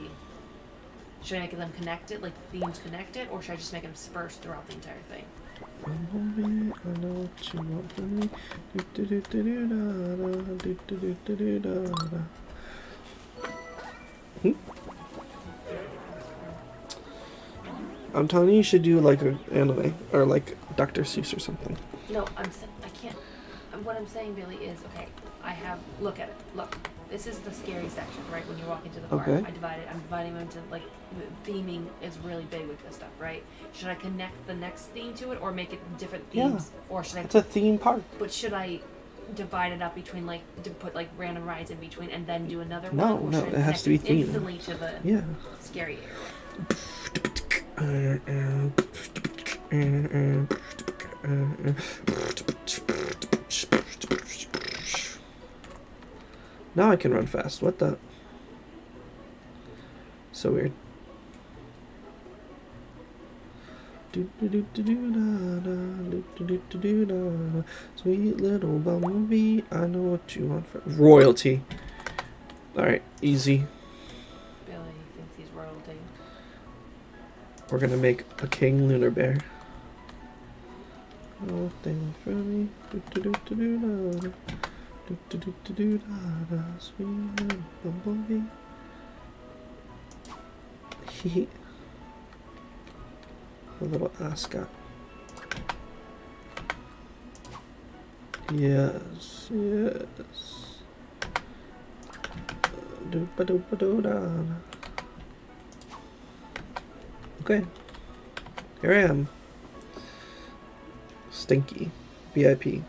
Should I make them connected, like the themes connected, or should I just make them dispersed throughout the entire thing? I know what you want from me. Do do do. Hmm? I'm telling you, you should do like an anime or like Dr. Seuss or something. No, I'm I can't. What I'm saying, Billy, is okay. I have look at it. Look, this is the scary section, right? When you walk into the bar, Okay. I divided. I'm dividing them into like the theming is really big with this stuff, right? Should I connect the next theme to it, or make it different Yeah. themes, or should I? It's a theme park. But should I divide it up between like to put like random rides in between and then do another No, one? No, it has to be themed. instantly to the Yeah. scary area. Now I can run fast. What the? So weird. Do do do do do do do do do do. Sweet little bumblebee, I know what you want for royalty. All right, easy. Billy thinks he's royalty. We're gonna make a king lunar bear. Oh, want from me. Do do do do do da. Do do do do do da da. Sweet bumblebee. He. A little ascot. Yes, yes. Do ba do ba do da. Okay. Here I am. Stinky. VIP.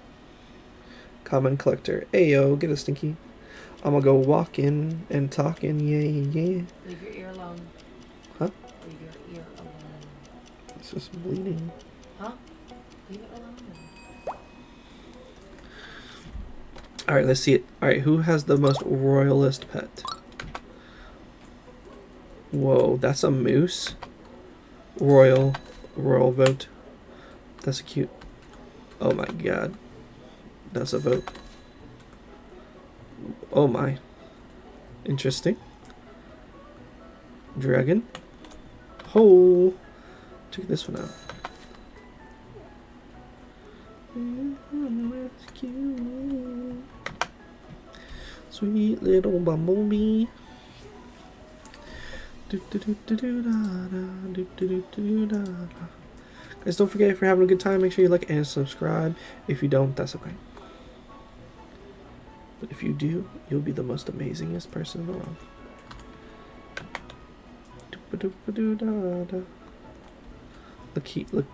Common collector. Ayo, get a stinky. I'm gonna go walking and talking. Yeah, yeah, yeah. Leave your ear alone. Huh? Leave your ear alone. It's just bleeding. Huh? Leave it alone. All right, let's see it. All right, who has the most royalist pet? Whoa, that's a moose. Royal, royal vote. That's a cute. Oh my god, that's a vote. Oh my, interesting. Dragon. Oh, check this one out. Sweet little bumblebee. Guys, don't forget if you're having a good time, make sure you like and subscribe. If you don't, that's okay. But if you do, you'll be the most amazingest person in the world. Look, he, look,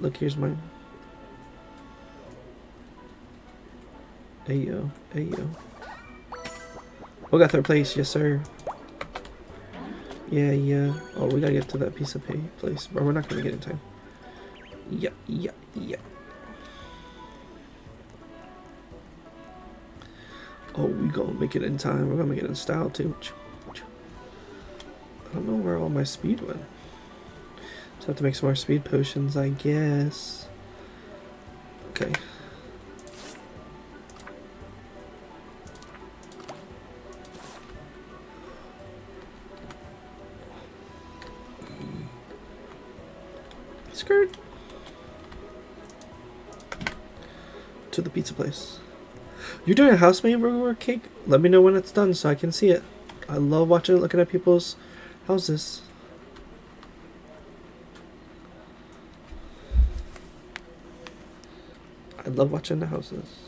look. Here's mine. Ayo, ayo. Oh, we got third place, yes sir. Yeah, yeah. Oh, we gotta get to that piece of pay place, but we're not gonna get in time. Yeah, yeah, yeah. Oh, we gonna make it in time. We're gonna make it in style too. I don't know where all my speed went. Just have to make some more speed potions, I guess. Okay. Skirt. To the pizza place. You're doing a housemaid work cake? Let me know when it's done so I can see it. I love watching looking at people's houses. I love watching the houses.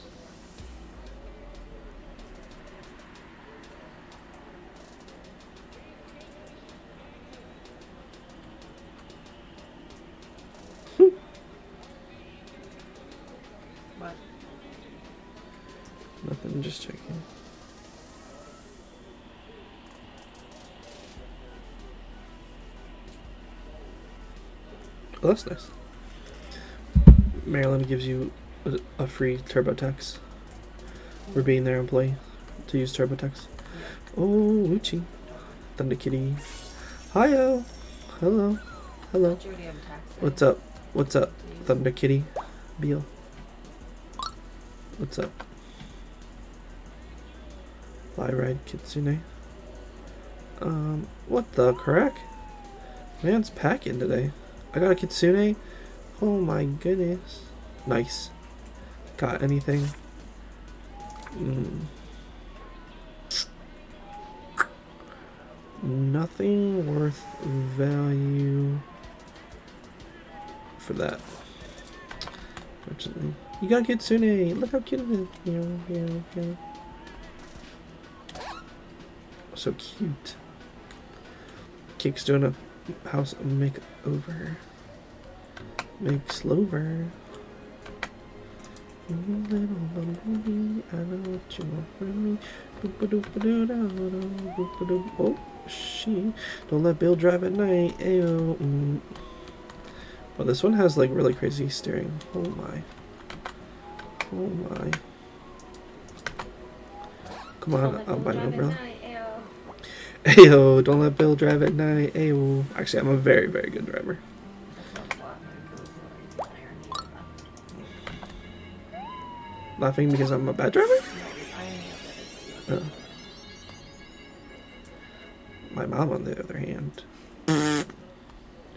That's nice. Maryland gives you a, a free TurboTax for being their employee to use TurboTax. Oh, Uchi. Thunder Kitty. Hiyo. Hello. Hello. Don't you already have a tax rate? What's up? What's up, Thunder Kitty? Beal. What's up? Fly ride Kitsune. Um, what the crack? Man's packing today. I got a Kitsune. Oh my goodness. Nice. Got anything? Mm. Nothing worth value for that. Fortunately. You got a Kitsune! Look how cute it is. Meow, meow, meow. So cute. Cake's doing a house makeover. Make slower. Little bumblebee, I know what you want from me. Oh, she. Don't let Bill drive at night. Ayo. Mm. Well, this one has like really crazy steering. Oh my. Oh my. Come on, I'll buy an umbrella. Ayo, don't let Bill drive at night. Ayo. Actually, I'm a very, very good driver. That's not what it goes like irony of that. Laughing because I'm a bad driver? No, the irony of it is Oh. My mom, on the other hand,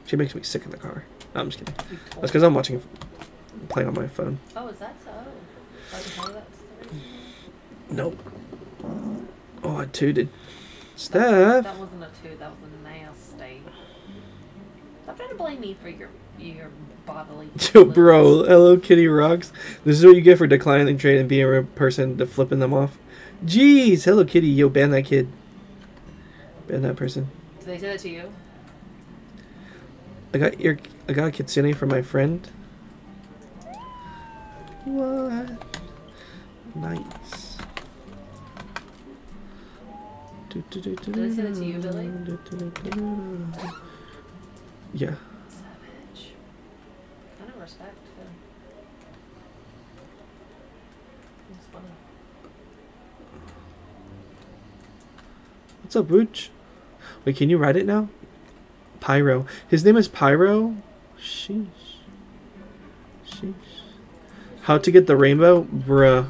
she makes me sick in the car. No, I'm just kidding. That's because I'm watching, playing on my phone. Oh, is that so? Can you that's? Nope. Oh, I tooted. That, Steph. that wasn't a two, that was a nasty. Stop trying to blame me for your your bodily. Yo, bro, Hello Kitty rocks. This is what you get for declining trade and being a person to flipping them off. Jeez, Hello Kitty, yo, ban that kid. Ban that person. Did they say that to you? I got your, I got a kitsune from my friend. What? Nice. Did I send it to you, Billy? Yeah. Savage. Kind of respect, What's up, Booch? Wait, can you write it now? Pyro. His name is Pyro? Sheesh. Sheesh. How to get the rainbow? Bruh.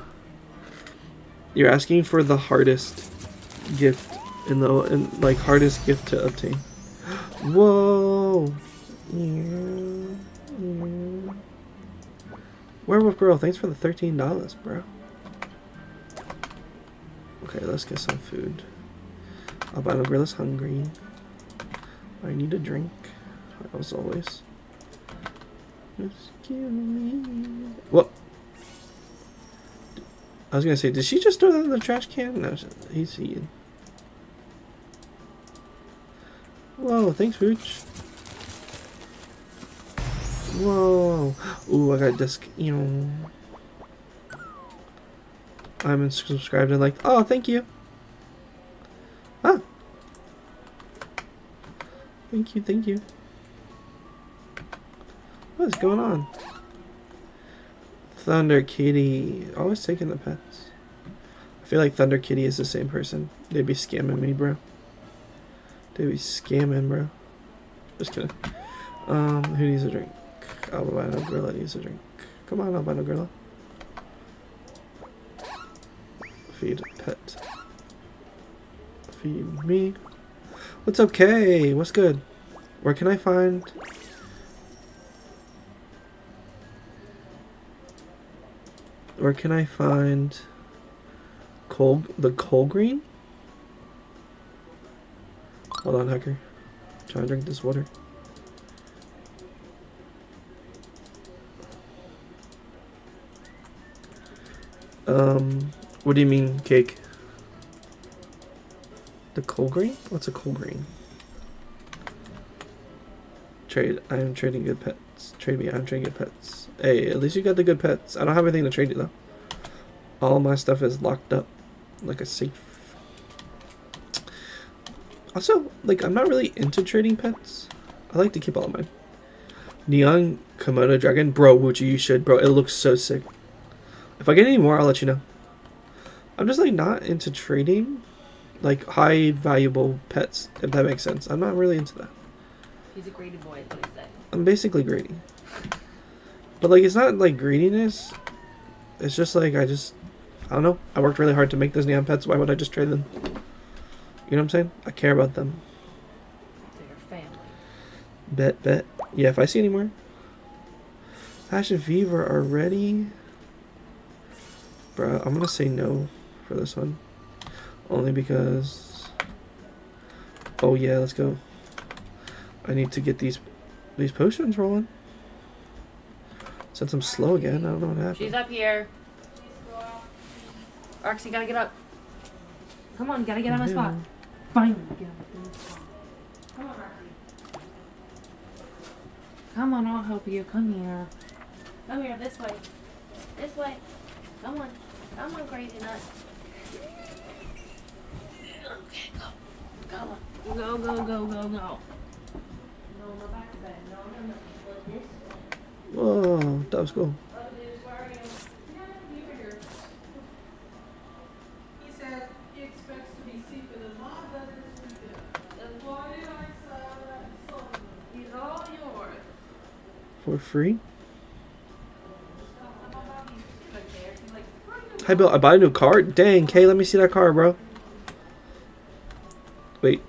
You're asking for the hardest gift in the in, like hardest gift to obtain. Whoa. Yeah. Yeah. Werewolf Girl, thanks for the thirteen dollars, bro. Okay, let's get some food. Albino Gorilla's hungry. I need a drink, as always. Excuse me. What? I was gonna say, did she just throw that in the trash can? No, he's eating. Whoa, thanks, Hooch. Whoa. Ooh, I got disc. You know. I'm subscribed and like, oh, thank you. Huh. Thank you, thank you. What is going on? Thunder Kitty. Always taking the pets. I feel like Thunder Kitty is the same person. They'd be scamming me, bro. They'd be scamming, bro. Just kidding. Um, who needs a drink? Albino Gorilla needs a drink. Come on, Albino Gorilla. Feed pet. Feed me. What's okay? What's good? Where can I find... Where can I find coal the coal green? Hold on, hacker. Try to drink this water. Um, what do you mean, cake? The coal green? What's a coal green? Trade. I am trading good pets. Trade me. I'm trading good pets. Hey, at least you got the good pets. I don't have anything to trade you though. All my stuff is locked up like a safe. Also, like I'm not really into trading pets. I like to keep all of mine. Neon Komodo Dragon, bro. Would you? You should, bro. It looks so sick. If I get any more, I'll let you know. I'm just like not into trading like high valuable pets, if that makes sense. I'm not really into that. He's a greedy boy, is what he said. I'm basically greedy. But like it's not like greediness. It's just like I just I don't know. I worked really hard to make those neon pets. Why would I just trade them? You know what I'm saying? I care about them. They're family. Bet, bet. Yeah, if I see any more. Passion Fever already? Bruh, I'm gonna say no for this one. Only because... Oh yeah, let's go. I need to get these these potions rolling. Since I'm slow again, I don't know what happened. She's up here. Arx, you gotta get up. Come on, gotta get on the spot. Fine. Get on the spot. Come on, Arxie. Come on, I'll help you. Come here. Come here, this way. This way. Come on. Come on, crazy nut. Okay, go. Go on. Go, go, go, go, go. No, no, back to bed. No, no, no. Like this. Whoa, that was cool. Oh. For free? Hi, Bill. I bought a new car. Dang, Kay, let me see that car, bro. Wait.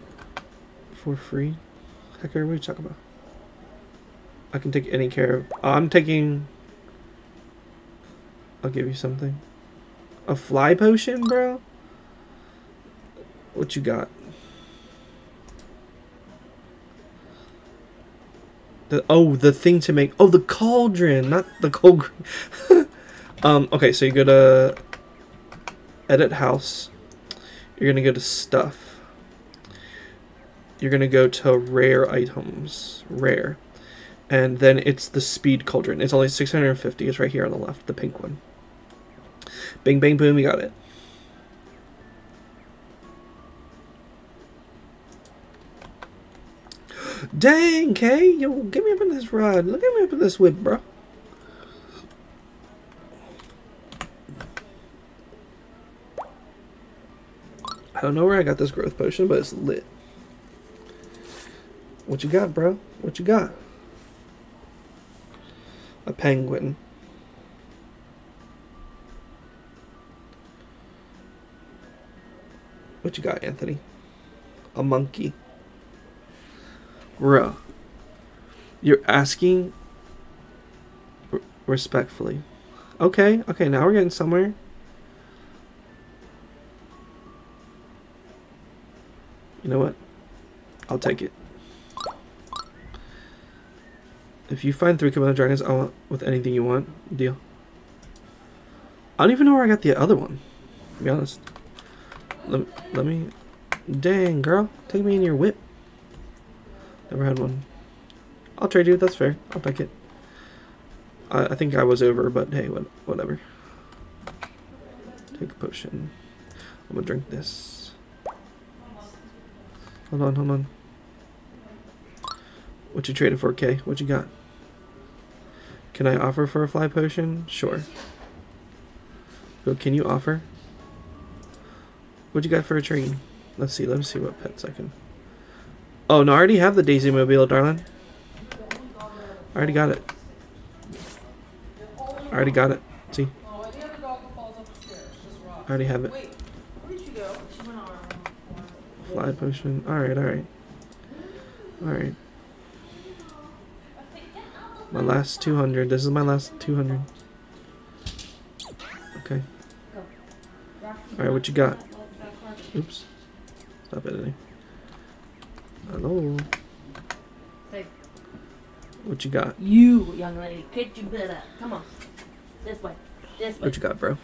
For free? Heck, what are you talking about? I can take any care of. I'm taking. I'll give you something. A fly potion, bro? What you got? The oh, the thing to make. Oh, the cauldron, not the cauldron. um. Okay, so you go to edit house. You're gonna go to stuff. You're gonna go to rare items, rare, and then it's the speed cauldron. It's only 650. It's right here on the left, the pink one. Bing, bang, boom. You got it. Dang, Kay, yo, get me up in this ride. Look at me up in this whip, bro. I don't know where I got this growth potion, but it's lit. What you got, bro? What you got? A penguin. What you got, Anthony? A monkey. Bro. You're asking respectfully. Okay, okay, now we're getting somewhere. You know what? I'll take it. If you find three Komodo dragons, I want with anything you want. Deal. I don't even know where I got the other one. To be honest. Let, let me. Dang, girl. Take me in your whip. Never had one. I'll trade you. That's fair. I'll take it. I, I think I was over, but hey, what, whatever. Take a potion. I'm gonna drink this. Hold on, hold on. What you trading for, K? What you got? Can I offer for a fly potion? Sure. Go, can you offer? What you got for a train? Let's see. Let me see what pets I can. Oh no, I already have the Daisy Mobile, darling. I already got it. I already got it. See, I already have it. Wait, where did you go? She went on. Fly potion. All right, all right, all right. My last 200. This is my last 200. Okay. All right, what you got? Oops. Stop editing. Hello. What you got? you, young lady, get your butt up. Come on. This way. This way. What you got, bro?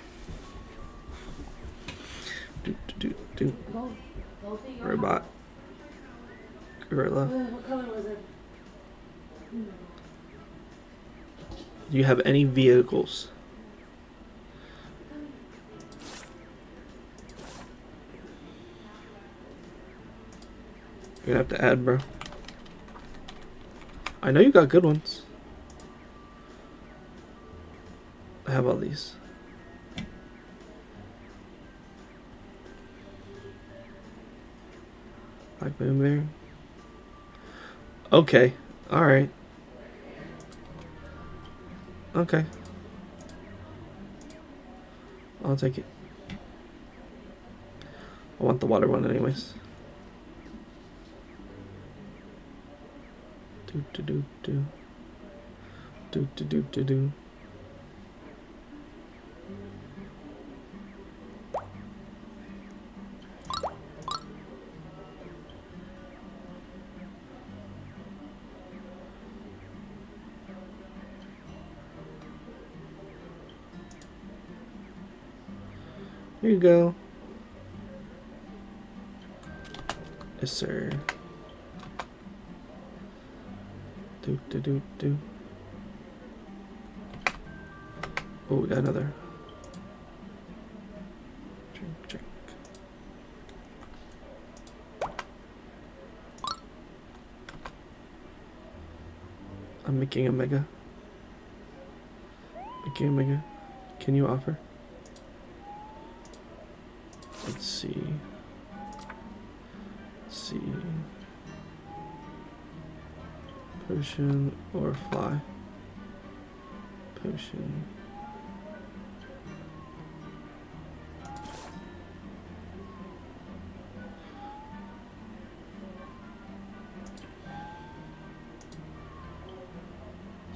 Do, do, do, do. Robot. Gorilla. What color was it? Do you have any vehicles? You're gonna have to add, bro. I know you got good ones. I have all these. Black Moonberry. Okay. Alright. Okay. I'll take it. I want the water one anyways. Do do do do. Do do do do do. Here you go. Yes, sir. Do do do do. Oh, we got another. Drink, drink. I'm making a mega. Making a mega. Can you offer? Let's see. Let's see. Potion or fly? Potion.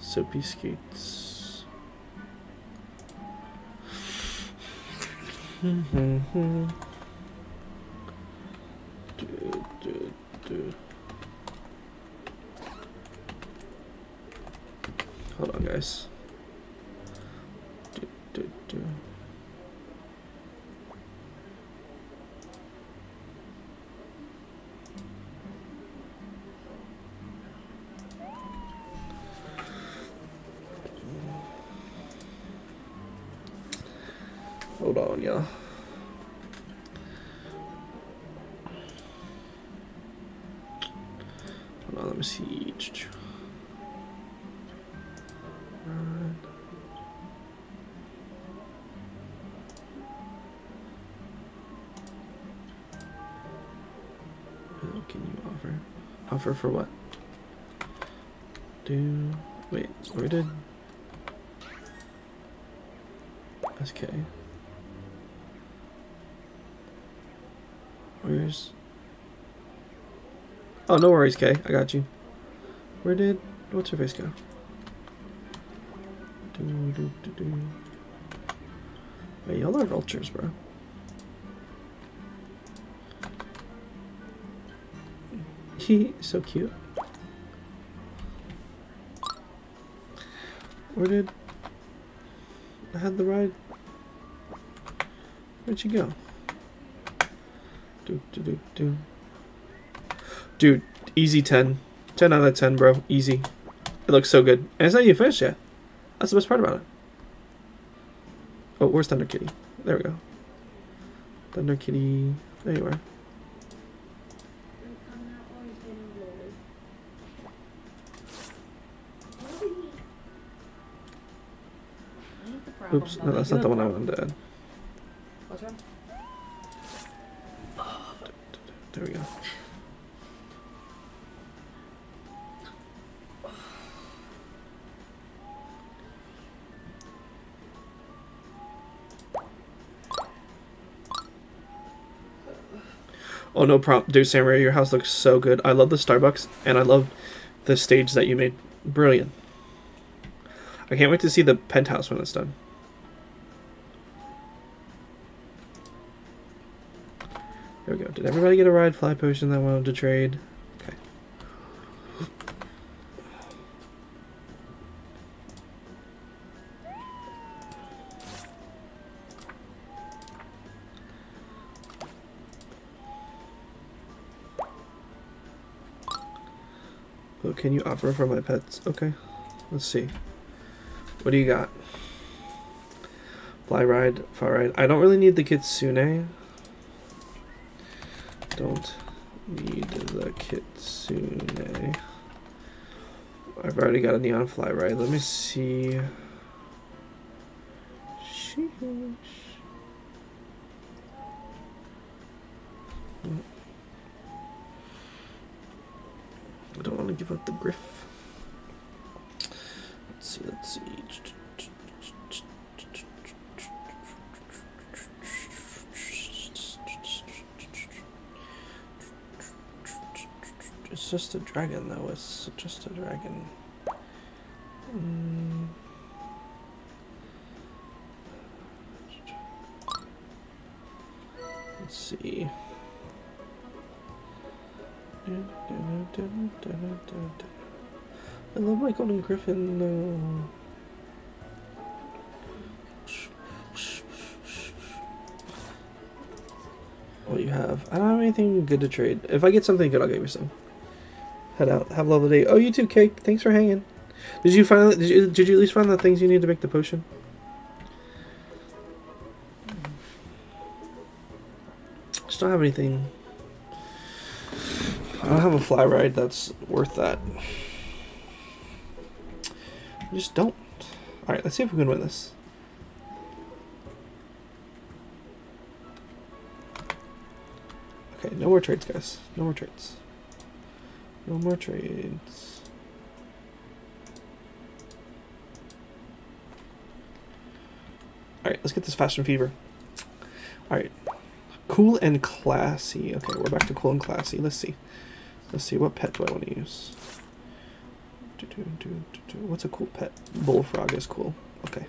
Soapy skates. Hmm, hmm, hmm. Offer for what? Do wait, where did SK? Where's Oh no worries, K. I got you. Where did what's her face go? Do, do, do, do. Wait, y'all are vultures, bro. He so cute. Where did I had the ride? Where'd you go? Do do do do. Dude, easy 10. 10 out of 10, bro. Easy. It looks so good. And it's not even finished yet. That's the best part about it. Oh, where's Thunder Kitty? There we go. Thunder Kitty. There you are. Oops, no, that's not the one I wanted to add. What's wrong? There we go. Oh no problem, dude. Samurai, your house looks so good. I love the Starbucks, and I love the stage that you made. Brilliant. I can't wait to see the penthouse when it's done. Did everybody get a ride fly potion that wanted to trade? Okay. What can you offer for my pets? Okay. Let's see. What do you got? Fly ride, far ride. I don't really need the kitsune. Don't need the kitsune. I've already got a neon fly right? Let me see. Sheesh. I don't want to give up the griff. Let's see, let's see. It's just a dragon, though. It's just a dragon. I love my golden griffin. No. What you have? I don't have anything good to trade. If I get something good, I'll give you some. Head out. Have a lovely day. Oh, you too, Cake. Thanks for hanging. Did you find? Did you? Did you at least find the things you need to make the potion? Just don't have anything. I don't have a fly ride that's worth that. I just don't. Alright, let's see if we can win this. Okay, no more trades, guys. No more trades. No more trades. Alright, let's get this fashion fever. Alright. Cool and classy. Okay, we're back to cool and classy. Let's see. Let's see, what pet do I want to use? What's a cool pet? Bullfrog is cool. Okay.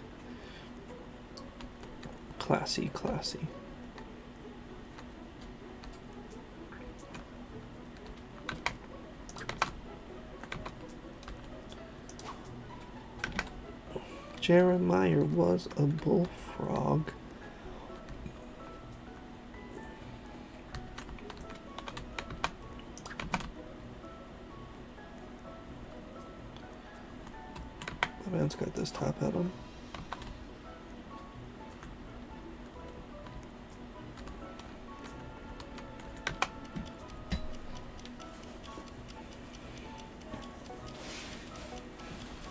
Classy, classy. Jeremiah was a bullfrog. Man's got this top hat on.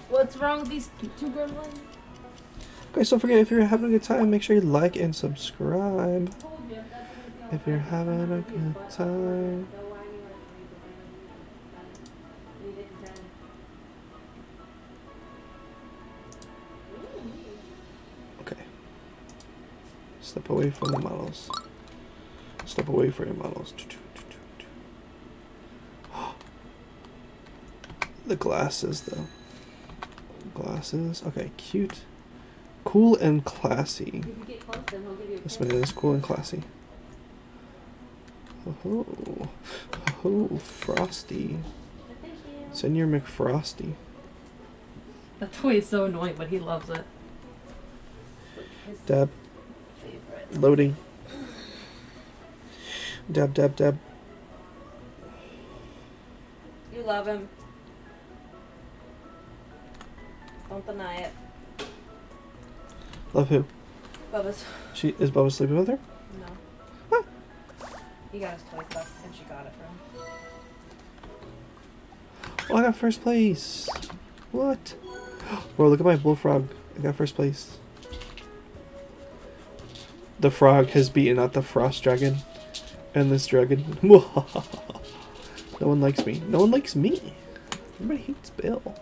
What's wrong with these two gremlins? Guys, don't forget if you're having a good time, make sure you like and subscribe. Told you, that's what it's If you're having a good time. Away from the models. Step away from your models. The glasses, though. Glasses. Okay, cute. Cool and classy. If you get close, then he'll give you a This man is cool and classy. Oh, oh, Frosty. Thank. Senior McFrosty. That toy is so annoying, but he loves it. His Dab, favorite. Loading. Dab, dab, dab. You love him. Don't deny it. Love who? Bubba's. She is Bubba sleeping with her? No. What? He got his toy stuff, and she got it for him. Oh, I got first place. What? Bro, look at my bullfrog. I got first place. The frog has beaten out the frost dragon and this dragon. no one likes me. No one likes me. Everybody hates Bill.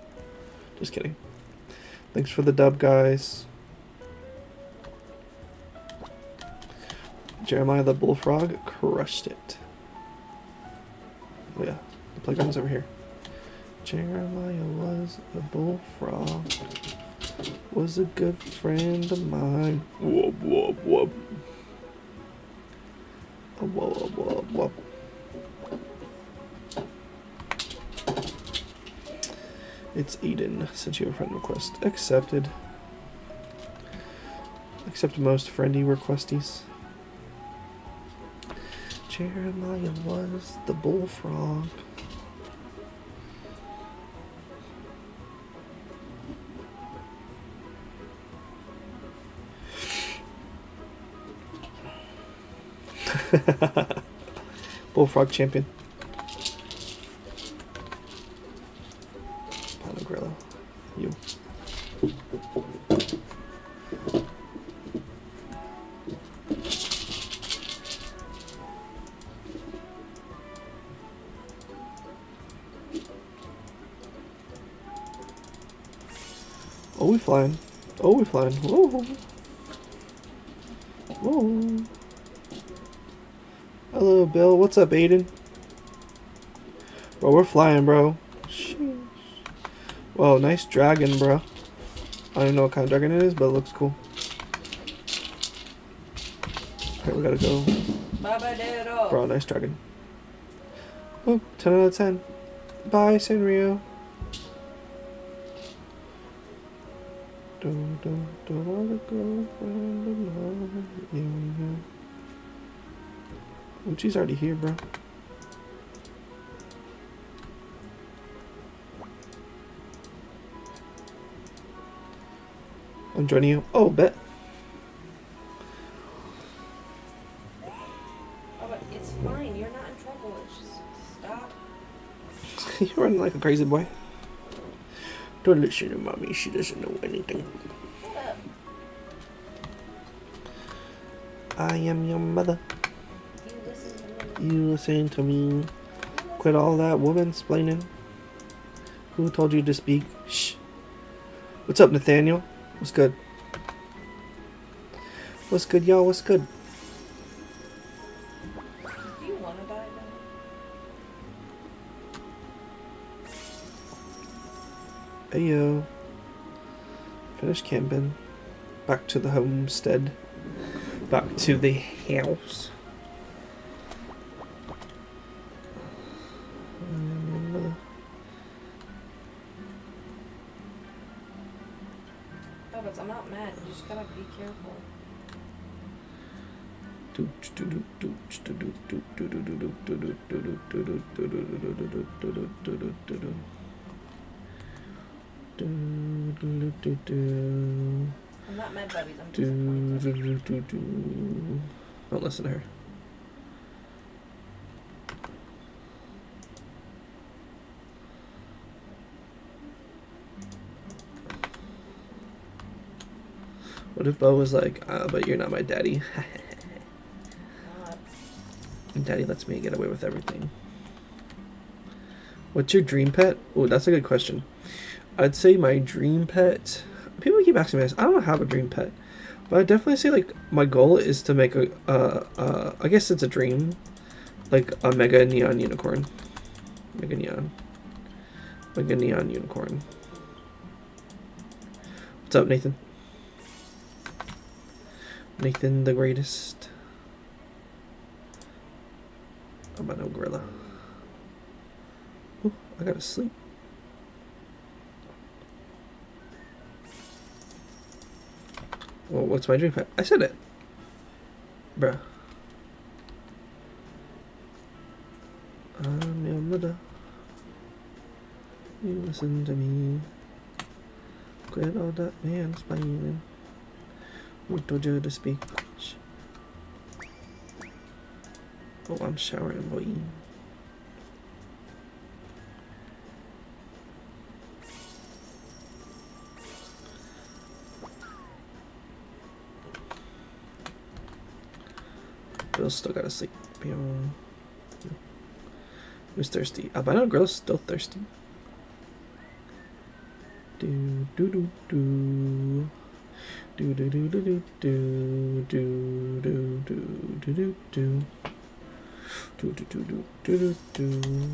Just kidding. Thanks for the dub, guys. Jeremiah the bullfrog crushed it. Oh yeah, the playground's over here. Jeremiah was a bullfrog. Was a good friend of mine. Whoop whoop whoop. Whoop whoop whoop. It's Eden. Sent you a friend request. Accepted. Accept most friendly requesties. Jeremiah was the bullfrog. Bullfrog champion. Panagrillo. You. Oh, we flying. Oh, we flying. Whoa. Hello, Bill. What's up, Aiden? Bro, we're flying, bro. Sheesh. Whoa, nice dragon, bro. I don't even know what kind of dragon it is, but it looks cool. Alright, we gotta go. Bro, nice dragon. Oh, 10 out of 10. Bye, Sanrio. Do, do, do, wanna go you. Uchi's already here, bro. I'm joining you. Oh, bet. Oh, it's fine. You're not in trouble. It's just stop. You're running like a crazy boy. Don't listen to mommy. She doesn't know anything. I am your mother. You listen to me. Quit all that woman splaining. Who told you to speak? Shh. What's up, Nathaniel? What's good? What's good, y'all? What's good? Do you want to die then? Ayo. Finished camping. Back to the homestead. Back to the house. I'm not. I'm. Don't listen to her. What if Bo was like, uh, but you're not my daddy? And daddy lets me get away with everything. What's your dream pet? Oh, that's a good question. I'd say my dream pet. People keep asking me this. I don't have a dream pet, But I definitely say like my goal is to make a uh uh I guess it's a dream, like a mega neon unicorn, mega neon, mega neon unicorn. What's up, Nathan? Nathan the greatest. About no gorilla. Ooh, I gotta sleep. Well, what's my dream? I said it. Bruh. I'm your mother. You listen to me. Quit all that mansplaining. Who told you to speak? Shh. Oh, I'm showering, boy. Still gotta sleep. Who's thirsty? Albino girl's still thirsty. Do do do do. Do do do do do do do do do do do do. Do do do do do do do.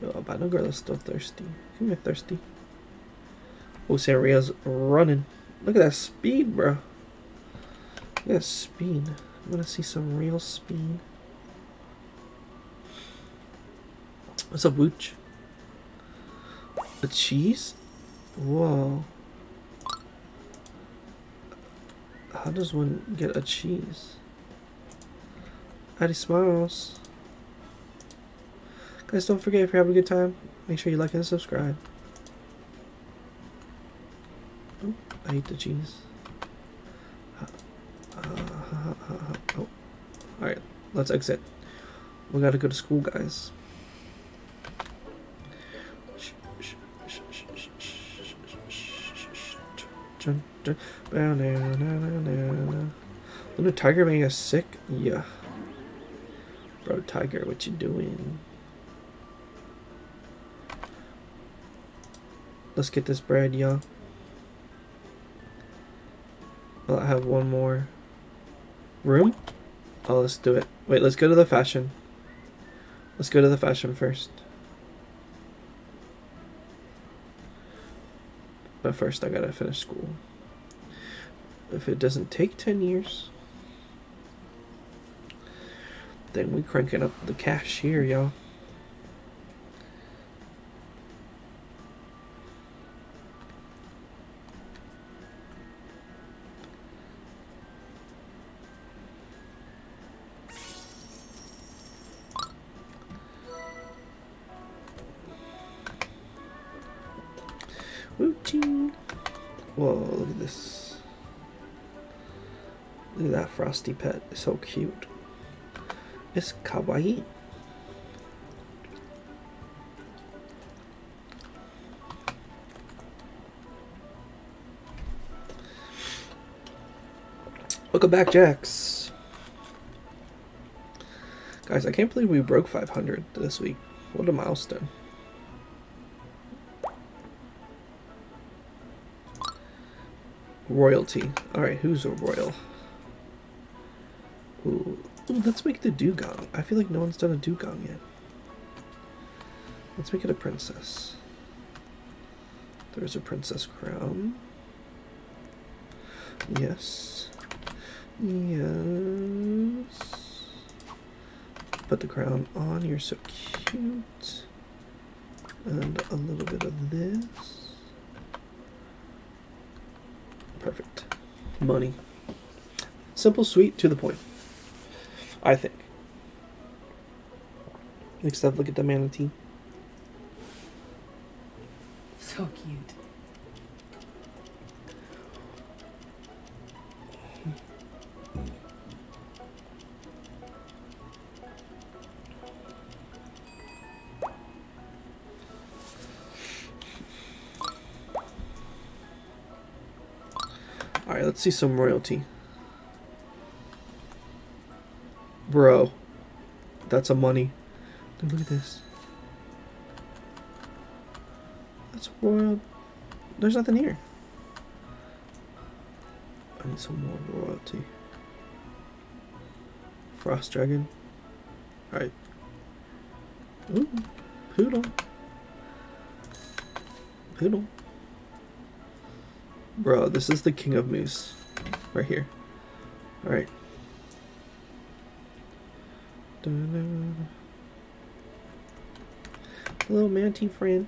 Yo, albino girl is still thirsty. Come here, thirsty. Oh, Sanria's running. Look at that speed, bro. Look at speed. I'm gonna see some real speed. What's up, Wooch? A cheese? Whoa. How does one get a cheese? Addy smiles. Guys, don't forget if you're having a good time, make sure you like and subscribe. Oh, I hate the cheese. Uh, uh, uh, oh. Alright, let's exit. We gotta go to school, guys. Little tiger making us sick? Yeah. Bro, tiger, what you doing? Let's get this bread, y'all. I'll have one more room. Oh, let's do it. Wait, let's go to the fashion. Let's go to the fashion first. But first, I gotta finish school. If it doesn't take 10 years, then we cranking up the cash here, y'all. Frosty pet. So cute. It's kawaii. Welcome back, Jax. Guys, I can't believe we broke 500 this week. What a milestone. Royalty. Alright, who's a royal? Let's make the dugong. I feel like no one's done a dugong yet. Let's make it a princess. There's a princess crown. Yes. Yes. Put the crown on. You're so cute. And a little bit of this. Perfect. Money. Simple, sweet, to the point. I think. Next up, look at the manatee. So cute. Alright, let's see some royalty. Bro. That's a money. Dude, look at this. That's world. There's nothing here. I need some more royalty. Frost dragon. Alright. Ooh, poodle. Poodle. Bro, this is the king of moose. Right here. Alright. Hello, manty friend.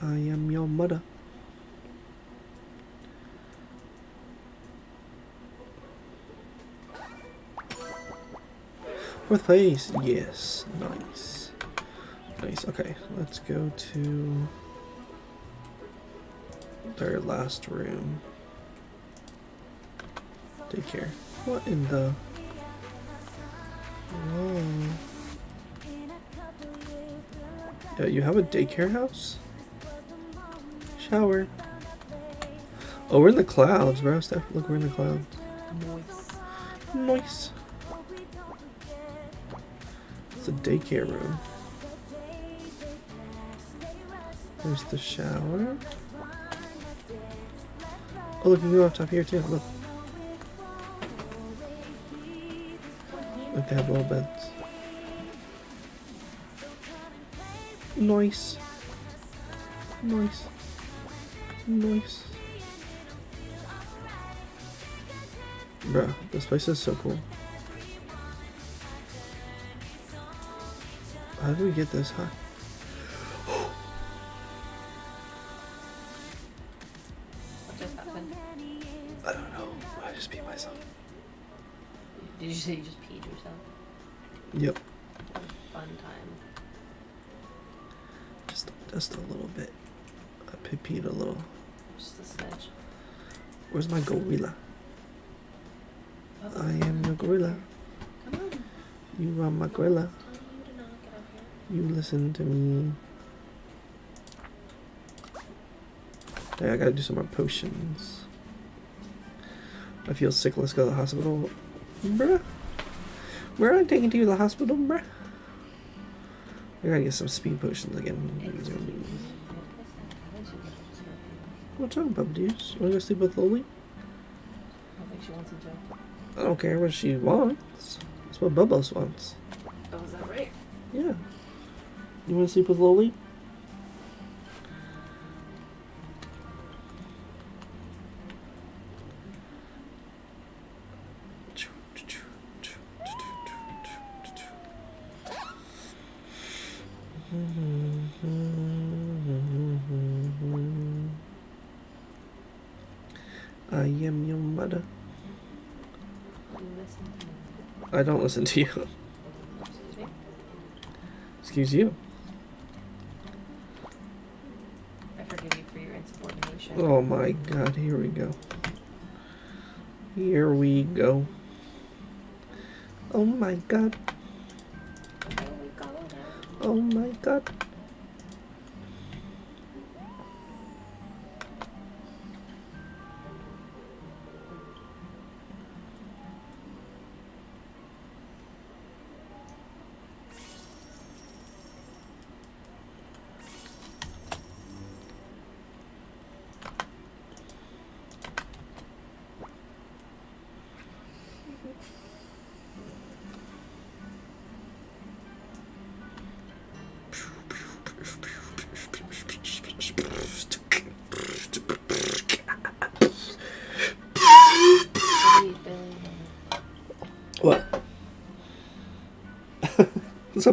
I am your mother. Fourth place, yes, nice, nice. Okay, let's go to their last room. Daycare. What in the? Whoa. Yeah, you have a daycare house? Shower. Oh, we're in the clouds, bro. Steph, look, we're in the clouds. Moist. Nice. It's a daycare room. There's the shower. Oh, look, you can go up top here too. Look. Have little beds. Nice. Nice. Nice. Bruh, this place is so cool. How do we get this high? What just happened? I don't know. I just beat myself. Did you say you just listen to me. I gotta do some more potions. I feel sick. Let's go to the hospital. Bruh. Where are I taking to you to the hospital, bruh? I gotta get some speed potions again. It's-? What's wrong, Papa Deuce? Wanna go sleep with Lily? I don't think she wants a joke. I don't care what she wants. That's what Bubbles wants. You wanna sleep with Loli? I am your mother. To. I don't listen to you. Excuse you. Oh my god, here we go. Here we go. Oh my god. There we go. Oh my god.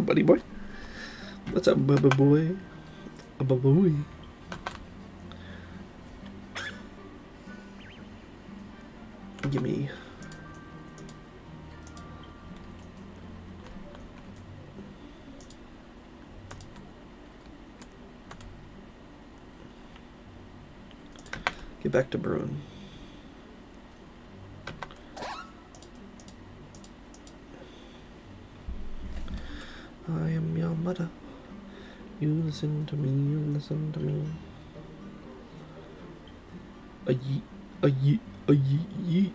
Buddy boy? What's up, bubba boy? Bubba boy. Give me. Get back to brewing. I am your mother. You listen to me, you listen to me. A yeet, a yeet, a yeet.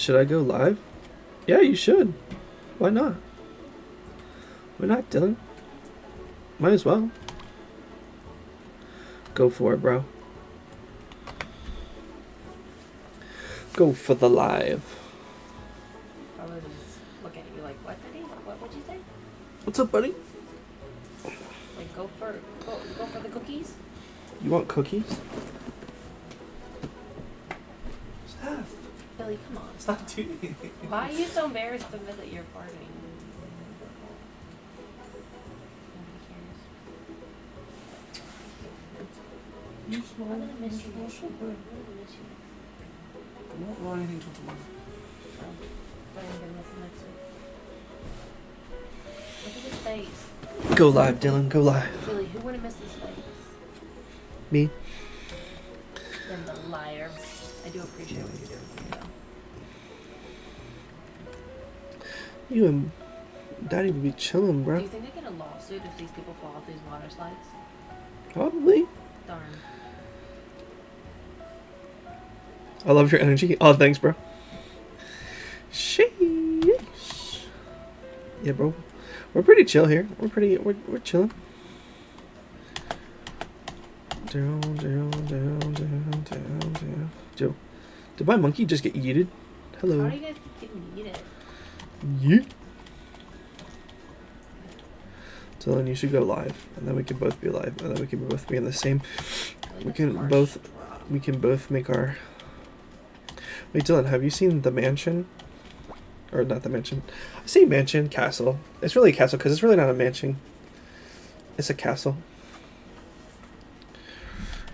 Should I go live? Yeah, you should. Why not? Why not, Dylan? Might as well. Go for it, bro. Go for the live. Probably just looking at you like, what, Betty? What would you say? What's up, buddy? Like, go for go, go for the cookies? You want cookies? Billy, come on. stop doing it. Why are you so embarrassed to admit that you're farting? I'm gonna miss you. I'm gonna miss you. I won't know anything till tomorrow. So, but I'm gonna miss him next week. Look at his face. Go live, Dylan. Go live. Billy, who wouldn't miss his face? Me? And Daddy would be chilling, Do bro. you think I get a lawsuit if these people fall off these water slides? Probably. Darn. I love your energy. Oh, thanks, bro. Sheesh. Yeah, bro. We're pretty chill here. We're pretty. We're, we're chilling. Down, down, down, down, down, down. Joe, did my monkey just get yeeted? How Hello. do you guys getting eat it? Yeet. Dylan, you should go live, and then we can both be live, and then we can both be in the same. We can both. We can both make our. Wait, Dylan, have you seen the mansion? Or not the mansion? I say mansion, castle. It's really a castle because it's really not a mansion. It's a castle.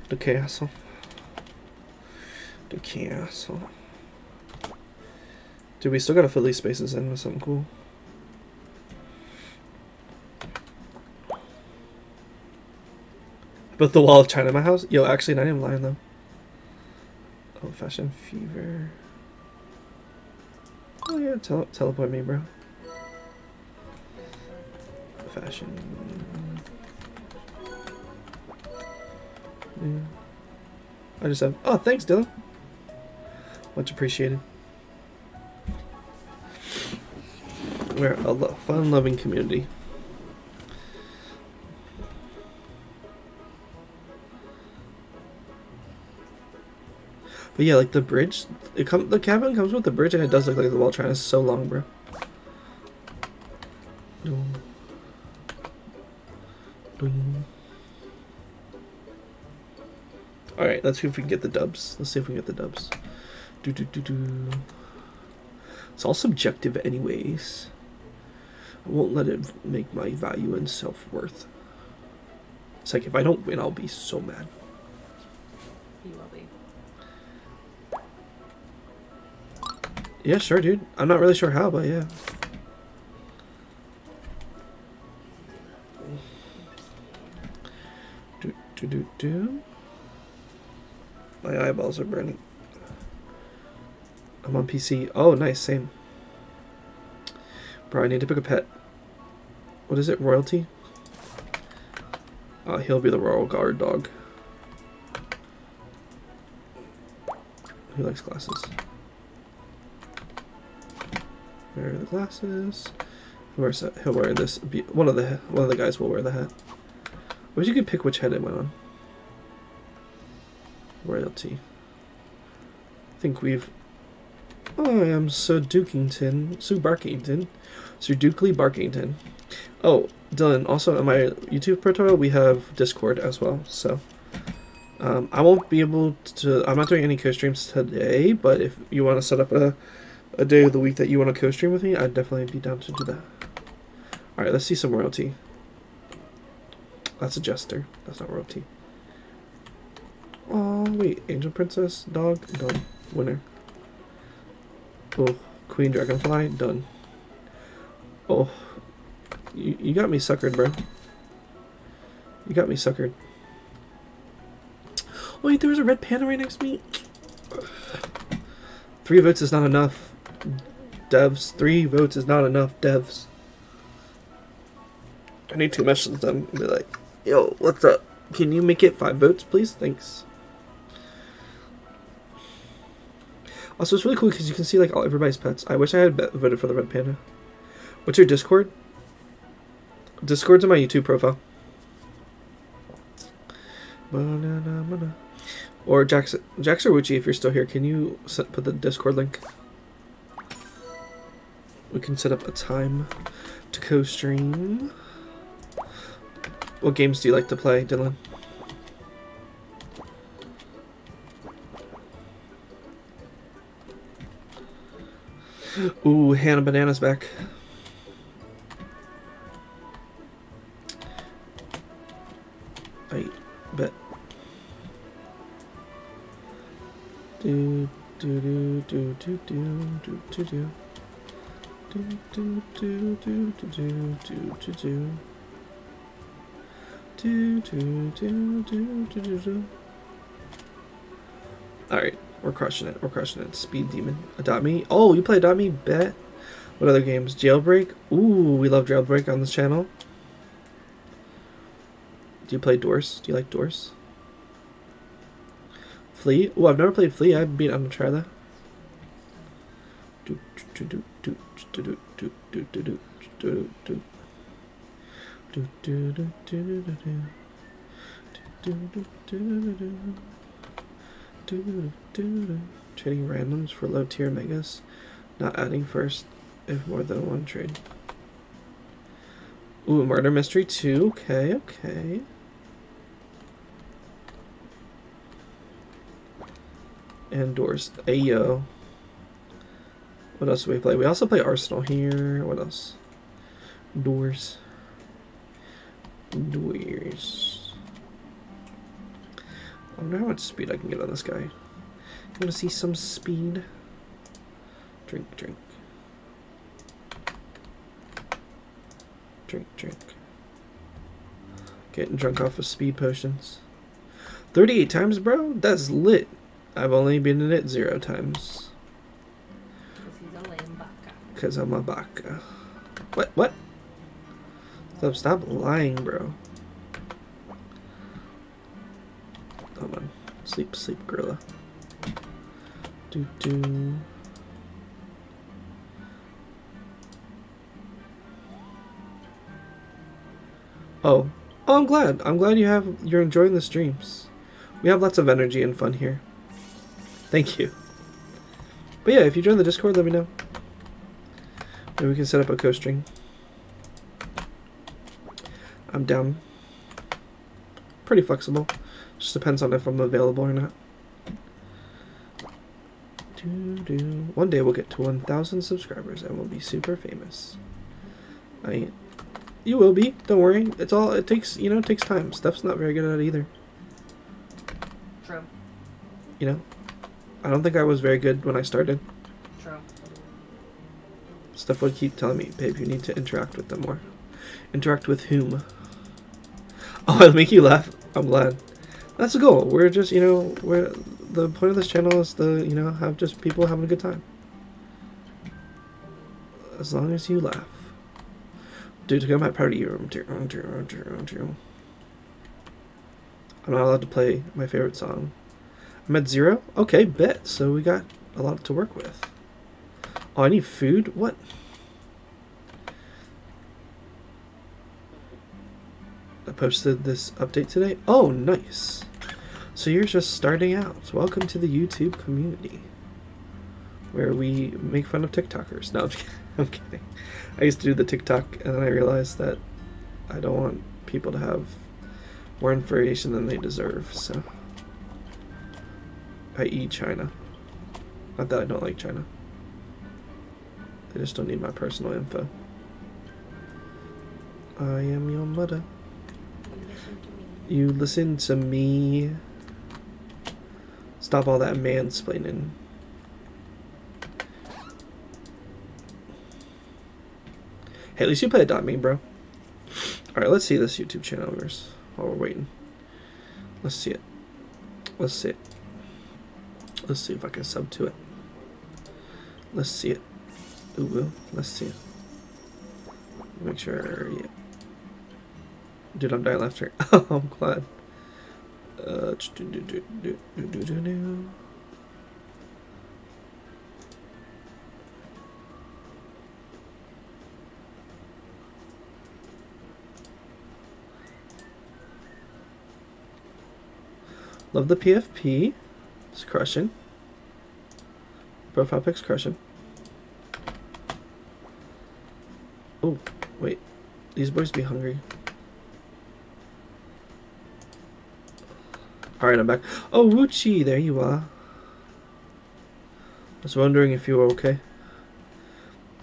The castle. The castle. Dude, we still gotta fill these spaces in with something cool. Built the wall of China in my house? Yo, actually, not even lying though. Oh, fashion fever. Oh yeah, tele- teleport me, bro. Fashion. Yeah. I just have. Oh, thanks, Dylan. Much appreciated. We're a lo- fun-loving community. But yeah, like the bridge, it come the cabin comes with the bridge, and it does look like the wall China is so long, bro. All right, let's see if we can get the dubs. Let's see if we can get the dubs. Do do do do. It's all subjective, anyways. I won't let it make my value and self worth. It's like if I don't win, I'll be so mad. Yeah, sure, dude. I'm not really sure how, but yeah. Do do do do. My eyeballs are burning. I'm on PC. Oh, nice, same. Bro, I need to pick a pet. What is it? Royalty? Uh, he'll be the royal guard dog. He likes glasses. Where are the glasses? He'll wear, he'll wear this. One of the one of the guys will wear the hat. I Wish you could pick which head it went on. Royalty. I think we've. Oh, I am Sir Dukington, Sir Barkington, Sir Dukley Barkington. Oh, Dylan. Also, on my YouTube tutorial, we have Discord as well. So, um, I won't be able to. I'm not doing any co-streams today, but if you want to set up a a day of the week that you want to co-stream with me, I'd definitely be down to do that. All right, let's see some royalty. That's a jester. That's not royalty. Oh wait, Angel Princess, dog, done. Winner. Oh, Queen Dragonfly, done. Oh, you, you got me suckered, bro. You got me suckered. Wait, there was a red panda right next to me. Three votes is not enough. Devs, three votes is not enough. Devs. I need to message them and be like, yo, what's up? Can you make it five votes, please? Thanks. Also, it's really cool because you can see like all everybody's pets. I wish I had voted for the red panda. What's your Discord? Discord's on my YouTube profile. Or Jax, Jax or Wuchi, if you're still here, can you put the Discord link? We can set up a time to co-stream. What games do you like to play, Dylan? Ooh, Hannah Banana's back. I bet. Do do do do do do do do do. Do do do do do do do do do. Do do do do do do. Alright, we're crushing it. We're crushing it. Speed Demon. Adopt Me. Oh, you play Adopt Me? Bet. What other games? Jailbreak. Ooh, we love Jailbreak on this channel. Do you play Doors? Do you like Doors? Flea? Oh, I've never played Flea. I'd be. I'm gonna try that. Do do do do Trading randoms for low tier megas. Not adding first if more than one trade. Ooh, murder mystery two. Okay, okay. And doors. Ayo. What else do we play? We also play Arsenal here. What else? Doors. Doors. I wonder how much speed I can get on this guy. You want to see some speed? Drink, drink. Drink, drink. Getting drunk off of speed potions. 38 times, bro? That's lit. I've only been in it zero times. Because he's a lame baka. Because I'm a baka. What? What? Stop, stop lying, bro. Hold on. Sleep, sleep, gorilla. Do, do. Oh. Oh, I'm glad. I'm glad you have you're enjoying the streams. We have lots of energy and fun here. Thank you. But yeah, if you join the Discord, let me know. Maybe we can set up a co-stream. I'm down. Pretty flexible. Just depends on if I'm available or not. One day we'll get to 1,000 subscribers and we'll be super famous. I, you will be. Don't worry. It's all. It takes. You know. It takes time. Steph's not very good at it either. True. You know. I don't think I was very good when I started. Steph would keep telling me, babe, you need to interact with them more. Interact with whom? Oh, it'll make you laugh. I'm glad. That's the goal. We're just, you know, we're the point of this channel is to, you know, have just people having a good time. As long as you laugh. Dude, to go to my party room. I'm not allowed to play my favorite song. I'm at zero? Okay, bet. So we got a lot to work with. Oh, I need food? What? I posted this update today. Oh, nice. So you're just starting out. Welcome to the YouTube community. Where we make fun of TikTokers. No, I'm kidding. I'm kidding. I used to do the TikTok and then I realized that I don't want people to have more information than they deserve, so i.e. China. Not that I don't like China. They just don't need my personal info. I am your mother. You listen to me. You listen to me. Stop all that mansplaining. Hey, at least you play Adopt Me, bro. Alright, let's see this YouTube channel of yours while we're waiting. Let's see it. Let's see it. Let's see if I can sub to it. Let's see it. Let's see. Make sure, yeah. Dude, I'm dying laughter. I'm glad. Uh, do, do, do, do, do, do, do, do. Love the PFP. It's crushing. Profile pic's crushing. Oh, wait. These boys be hungry. Alright, I'm back. Oh, Wuchi, there you are. I was wondering if you were okay.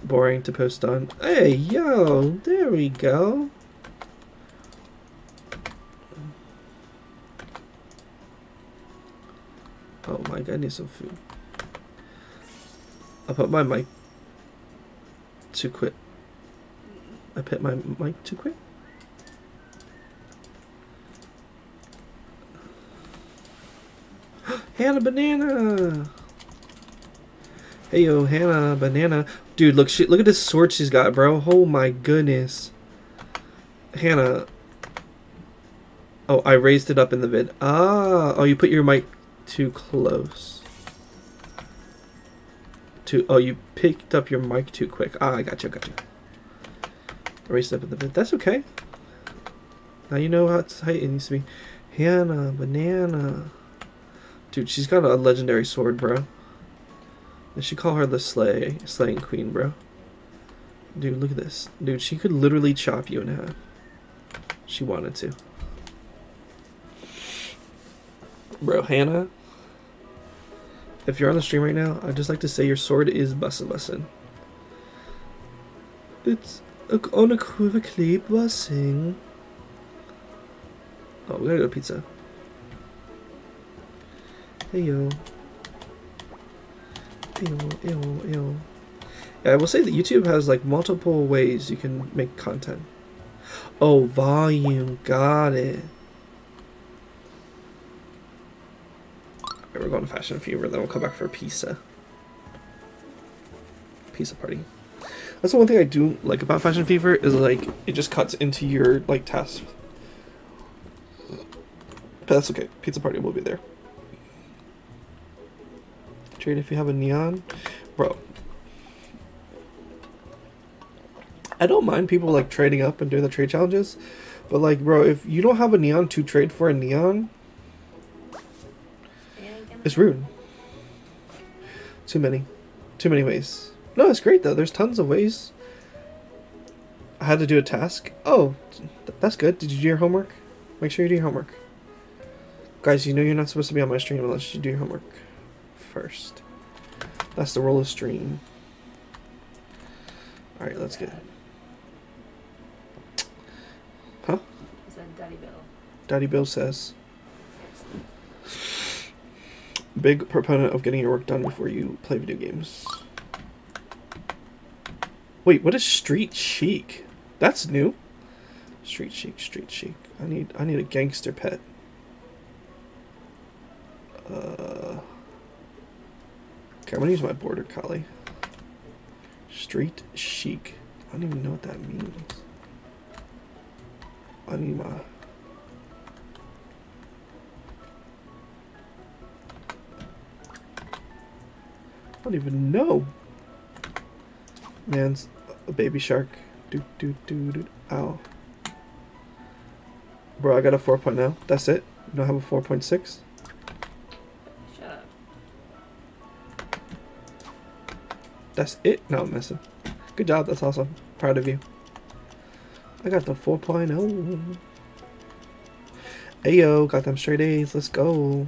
Boring to post on. Hey, yo, there we go. Oh my god, I need some food. I'll put my mic too quick. I put my mic too quick. Hannah Banana. Hey yo, Hannah Banana. Dude, look she look at this sword she's got, bro. Oh my goodness. Hannah. Oh, I raised it up in the vid. Ah, oh, you put your mic too close. Too. Oh, you picked up your mic too quick. Ah, I got you. Got you. Raised up in the vid. That's okay. Now you know how it's height it needs to be. Hannah Banana. Dude, she's got a legendary sword, bro. They should call her the slay slaying queen, bro. Dude, look at this. Dude, she could literally chop you in half. She wanted to. Bro, Hannah, if you're on the stream right now, I'd just like to say your sword is bussin' bussin'. It's unequivocally busing. Oh, we gotta go to pizza. Hey yo. Ew, ew, ew. Yeah, I will say that YouTube has like multiple ways you can make content. Oh, volume, got it. Alright, we're going to Fashion Fever, then we'll come back for pizza. Pizza party. That's the one thing I do like about Fashion Fever is like it just cuts into your like task. But that's okay. Pizza party will be there. Trade if you have a neon, bro. I don't mind people like trading up and doing the trade challenges, but like, bro, if you don't have a neon to trade for a neon, it's rude. Too many. Too many ways. No, it's great though. There's tons of ways. I had to do a task. Oh, th- that's good. Did you do your homework? Make sure you do your homework. Guys, you know you're not supposed to be on my stream unless you do your homework first. That's the rule of stream. Alright, let's get Huh? Is that Daddy Bill? Daddy Bill says. Big proponent of getting your work done before you play video games. Wait, what is street chic? That's new. Street chic, street chic. I need I need a gangster pet. Uh Okay, I'm gonna use my border collie. Street chic. I don't even know what that means. I need my I don't even know. Man's a baby shark. Do do do do. Ow. Bro, I got a 4.0. now That's it. You don't have a 4.6. Shut up. That's it. No, I'm messing. Good job. That's awesome. Proud of you. I got the 4.0. Ayo, got them straight A's. Let's go.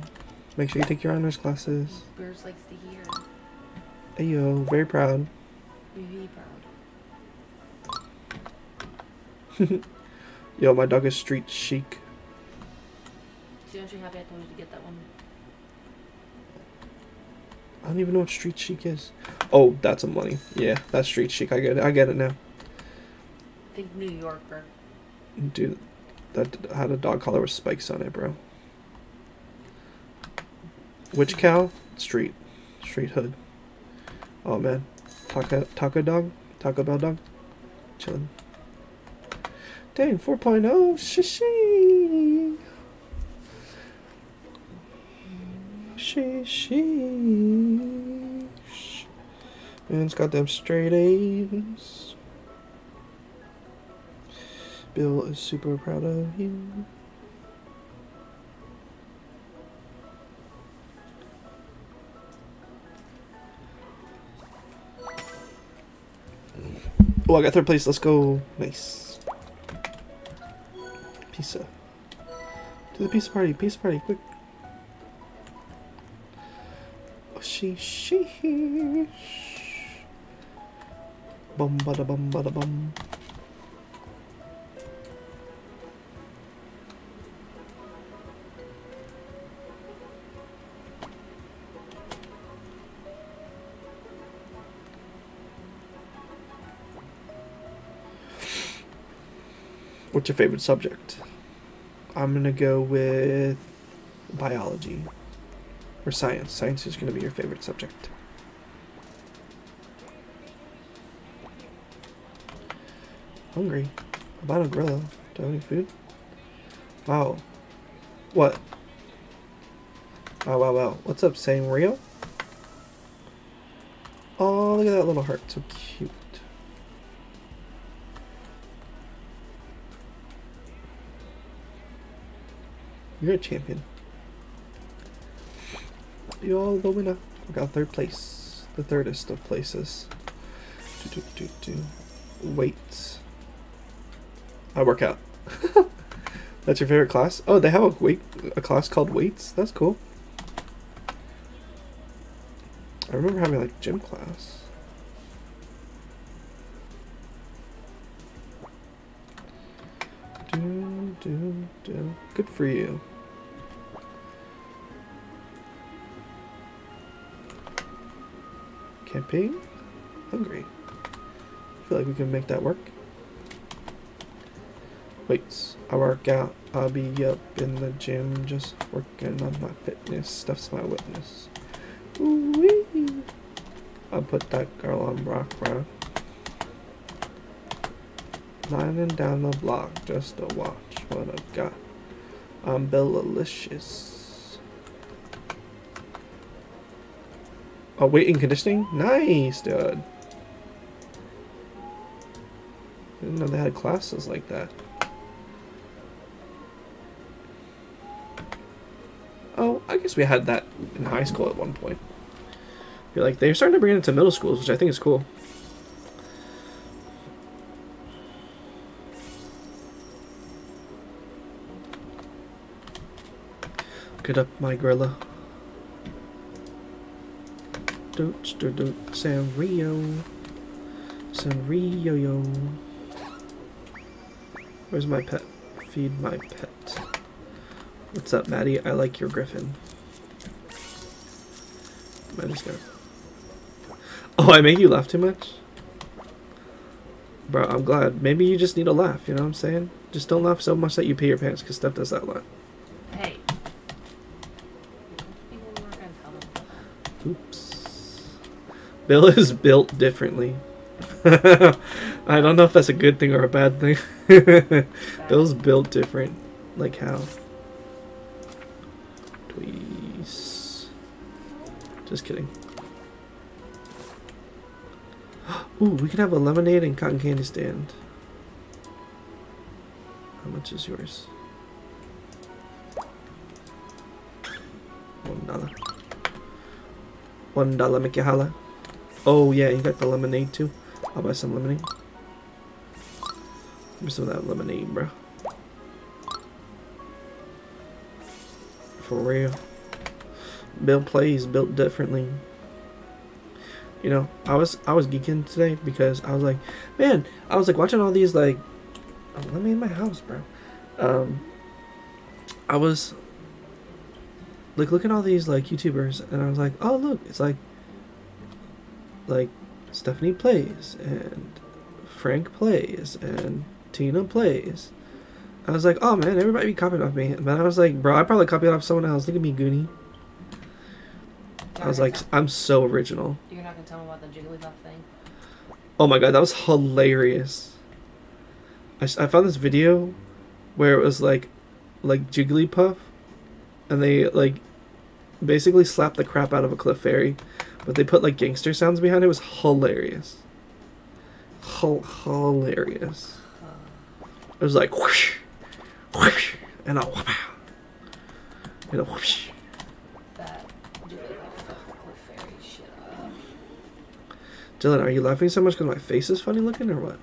Make sure you take your honors classes. Bears likes to hear. Ayo, very proud. Really proud. Yo, my dog is street chic. See, aren't you happy I told you to get that one? I don't even know what street chic is. Oh, that's a money. Yeah, that's street chic. I get it. I get it now. I Think New Yorker. Dude, that had a dog collar with spikes on it, bro. Which cow? Street. Street hood. Oh man. Taco taco dog? Taco Bell dog? Chillin'. Dang, 4.0. Shishi. Shishi. Man's got them straight A's. Bill is super proud of you. Oh, I got third place. Let's go. Nice. Pizza. To the pizza party. Pizza party. Quick. Oh, she, she. Bum, bada, bum, bada, bum. What's your favorite subject? I'm gonna go with biology or science. Science is gonna be your favorite subject. Hungry. About a gorilla. Do I have any food? Wow. What? Wow, wow, wow. What's up, Rio? Oh, look at that little heart. So cute. You're a champion. You're the winner. I got third place. The thirdest of places. Do, do, do. Weights. I work out. That's your favorite class? Oh, they have a weight a class called weights. That's cool. I remember having like gym class. Do, do, do. Good for you. Campaign? Hungry. feel like we can make that work. Wait, I work out. I'll be up in the gym just working on my fitness. Stuff's my witness. Ooh-wee. I'll put that girl on rock, rock. Lining down the block just to watch what I got. I'm Billalicious. Oh, weight and conditioning? Nice, dude. Didn't know they had classes like that. Oh, I guess we had that in high school at one point. Feel like they're starting to bring it into middle schools, which I think is cool. Get up, my gorilla. Sanrio. Sanrio, yo. Where's my pet? Feed my pet. What's up, Maddie? I like your griffin. Maddie's gonna... Oh, I make you laugh too much? Bro, I'm glad. Maybe you just need a laugh, you know what I'm saying? Just don't laugh so much that you pee your pants, because stuff does that a lot. Hey. People were gonna tell them about that. Oops. Bill is built differently. I don't know if that's a good thing or a bad thing. Bill's built different. Like how? Tweeze. Just kidding. Ooh, we could have a lemonade and cotton candy stand. How much is yours? One dollar. One dollar you holla. Oh yeah, you got the lemonade too. I'll buy some lemonade. Give me some of that lemonade, bro. For real. Bill plays built differently. You know, I was I was geeking today because I was like, man, I was like watching all these like let me in my house, bro. Um I was like looking at all these like YouTubers and I was like, oh look, it's like like Stephanie plays and Frank plays and Tina plays. I was like, oh man, everybody be copying off me. But I was like, bro, I probably copied off someone else. Look at me, Goonie. I was like, I'm so original. You're not gonna tell me about the Jigglypuff thing. Oh my god, that was hilarious. I, I found this video where it was like, like Jigglypuff, and they like basically slapped the crap out of a Clefairy, but they put like gangster sounds behind it. It was hilarious. Hil- hilarious. It was like whoosh, whoosh, and a whoop, and a whoosh. Dylan, are you laughing so much because my face is funny looking, or what?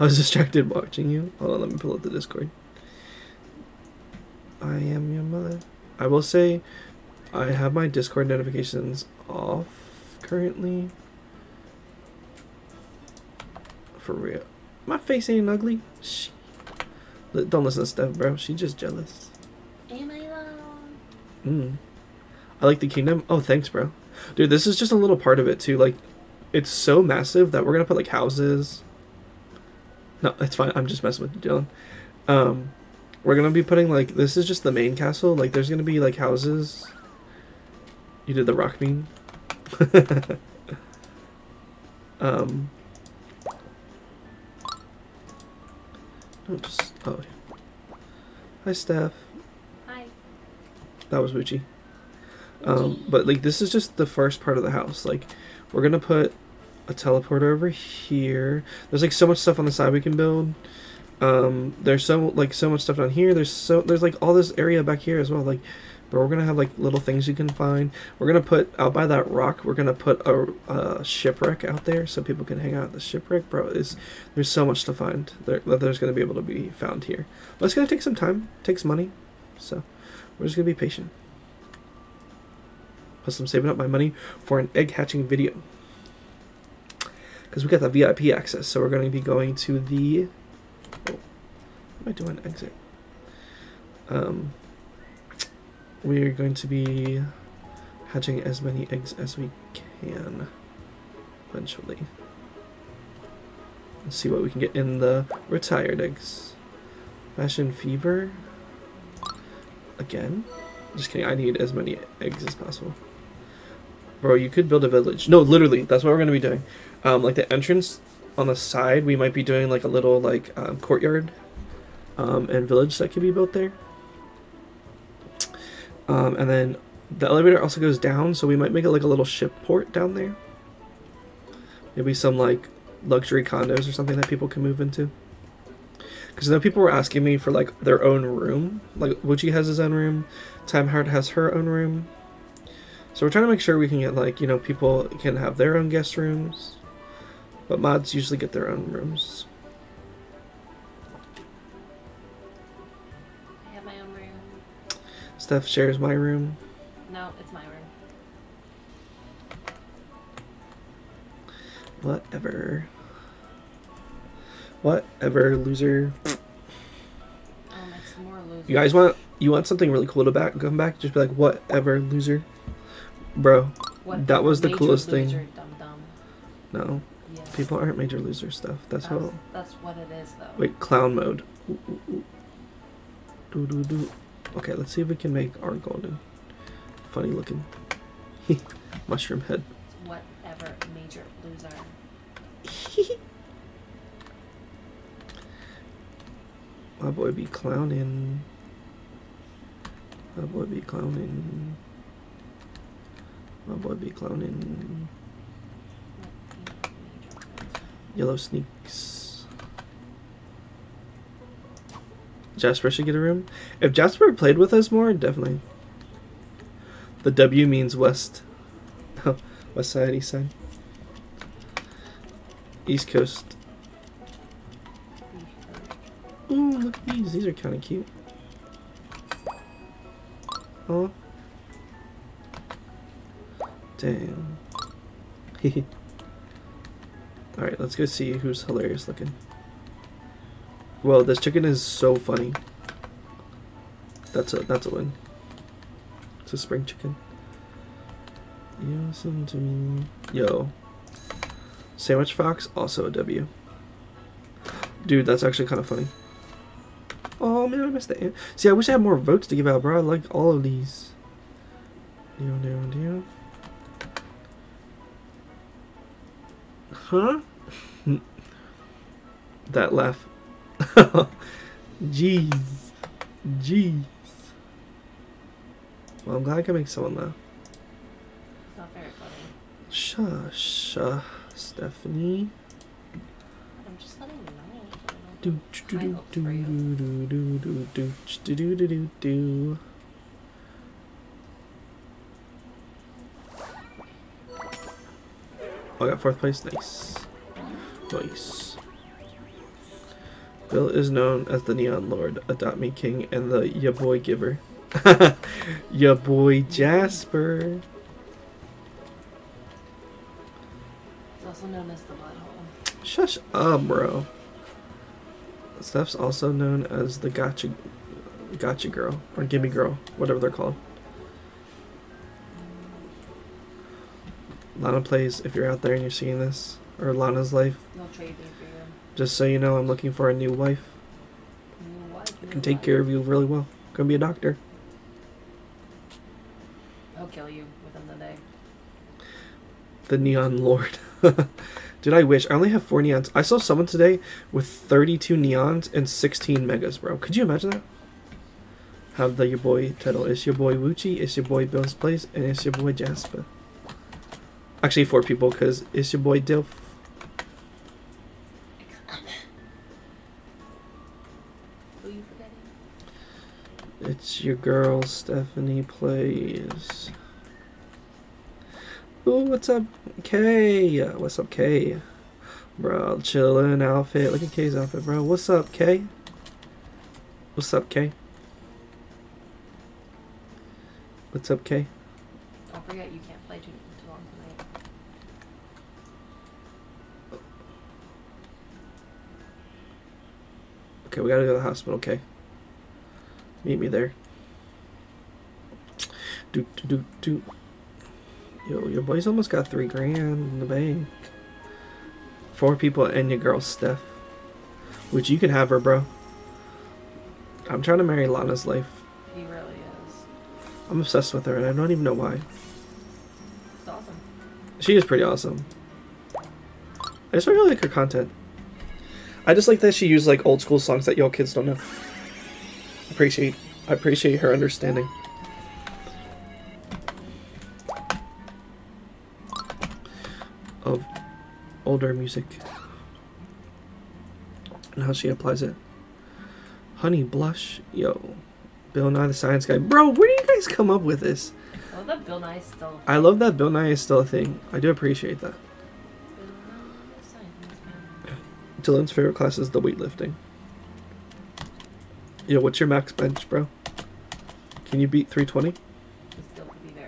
I was distracted watching you. Hold on, let me pull up the Discord. I am your mother. I will say, I have my Discord notifications off currently. For real. My face ain't ugly. Shh. Don't listen to Steph, bro. She's just jealous. Am I alone? Mm. I like the kingdom. Oh, thanks, bro. Dude, this is just a little part of it too. Like, it's so massive that we're gonna put like houses. No, it's fine. I'm just messing with you, Dylan. Um, we're gonna be putting like this is just the main castle. Like, there's gonna be like houses. You did the rock meme. um. No, just oh. Hi, Steph. Hi. That was Wuchi. Um, but like this is just the first part of the house. Like we're gonna put a teleporter over here. There's like so much stuff on the side we can build. Um, there's so like so much stuff down here. There's so there's like all this area back here as well. Like, but we're gonna have like little things you can find. We're gonna put out by that rock. We're gonna put a, a shipwreck out there so people can hang out at the shipwreck. Bro, is there's so much to find there that there's gonna be able to be found here. But it's gonna take some time. takes money, so we're just gonna be patient. Plus, I'm saving up my money for an egg hatching video. Because we got the VIP access, so we're to be going to the. Oh, am I doing? Exit. Um, we're going to be hatching as many eggs as we can eventually. Let's see what we can get in the retired eggs. Fashion fever. Again. Just kidding. I need as many eggs as possible. Bro, you could build a village. No, literally, that's what we're gonna be doing. Um, like the entrance on the side, we might be doing like a little like um, courtyard, um, and village that could be built there. Um, and then the elevator also goes down, so we might make it like a little ship port down there. Maybe some like luxury condos or something that people can move into. Because then people were asking me for like their own room. Like Wuchi has his own room, Time Heart has her own room. So we're trying to make sure we can get like, you know, people can have their own guest rooms. But mods usually get their own rooms. I have my own room. Steph shares my room. No, it's my room. Whatever. Whatever, loser. Oh, more loser. You guys want you want something really cool to back come back? Just be like, whatever, loser. Bro, What that was the coolest thing. loser, Dum dum. no. Yes. People aren't major loser stuff. That's That's, how that's what it is, though. Wait, clown mode. Ooh, ooh, ooh. Do do do. Okay, let's see if we can make our golden funny looking mushroom head. Whatever, major loser. My boy be clowning. My boy be clowning. My boy be clowning. Yellow sneaks. Jasper should get a room. If Jasper played with us more, definitely. The W means west. west side, east side. East coast. Ooh, look at these. These are kind of cute. Oh. Damn. Alright, let's go see who's hilarious looking. Whoa, this chicken is so funny. That's a that's a win. It's a spring chicken. Yo. Sandwich Fox, also a W. Dude, that's actually kind of funny. Oh man, I missed the. See, I wish I had more votes to give out, bro. I like all of these. Deal, deal, deal. Huh? that laugh. Jeez. Jeez. Well, I'm glad I can make someone laugh. It's not very funny. Shush, uh, Stephanie. I'm just letting you know. Do do High do hopes do for you. do do do do do do do do do. Oh, I got fourth place. Nice, nice. Bill is known as the Neon Lord, Adopt Me King, and the Ya Boy Giver. ya boy Jasper. It's also known as the butthole. Shush up, bro. Steph's also known as the gotcha, gotcha girl or gimme girl, whatever they're called. Lana plays. If you're out there and you're seeing this, or Lana's life, No trade for you. just so you know, I'm looking for a new wife. New wife, I can take wife. care of you really well. Gonna be a doctor. He'll kill you within the day. The Neon Lord. Dude, I wish. I only have four neons. I saw someone today with 32 neons and 16 megas, bro. Could you imagine that? Have the your boy title. It's your boy Wuchi, it's your boy BillPlayz, and it's your boy Jasper. Actually, four people, because it's your boy Dilf. Who you forgetting? It's your girl Stephanie Plays. Ooh, what's up, Kay? What's up, Kay? Bro, chillin' outfit. Look at Kay's outfit, bro. What's up, Kay? What's up, Kay? What's up, Kay? Don't forget you can't play too, too long tonight. Okay, we gotta go to the hospital, okay? Meet me there. Do do do do. Yo, your boy's almost got three grand in the bank. Four people and your girl Steph. Which you can have her, bro. I'm trying to marry Lana's life. He really is. I'm obsessed with her and I don't even know why. It's awesome. She is pretty awesome. I just really like her content. I just like that she used like old school songs that y'all kids don't know. Appreciate I appreciate her understanding. Of older music. And how she applies it. Honey Blush, yo. Bill Nye the Science Guy. Bro, where do you guys come up with this? I love that Bill Nye still. I love that Bill Nye is still a thing. I do appreciate that. Dylan's favorite class is the weightlifting. Yo, what's your max bench, bro? Can you beat 320? He be.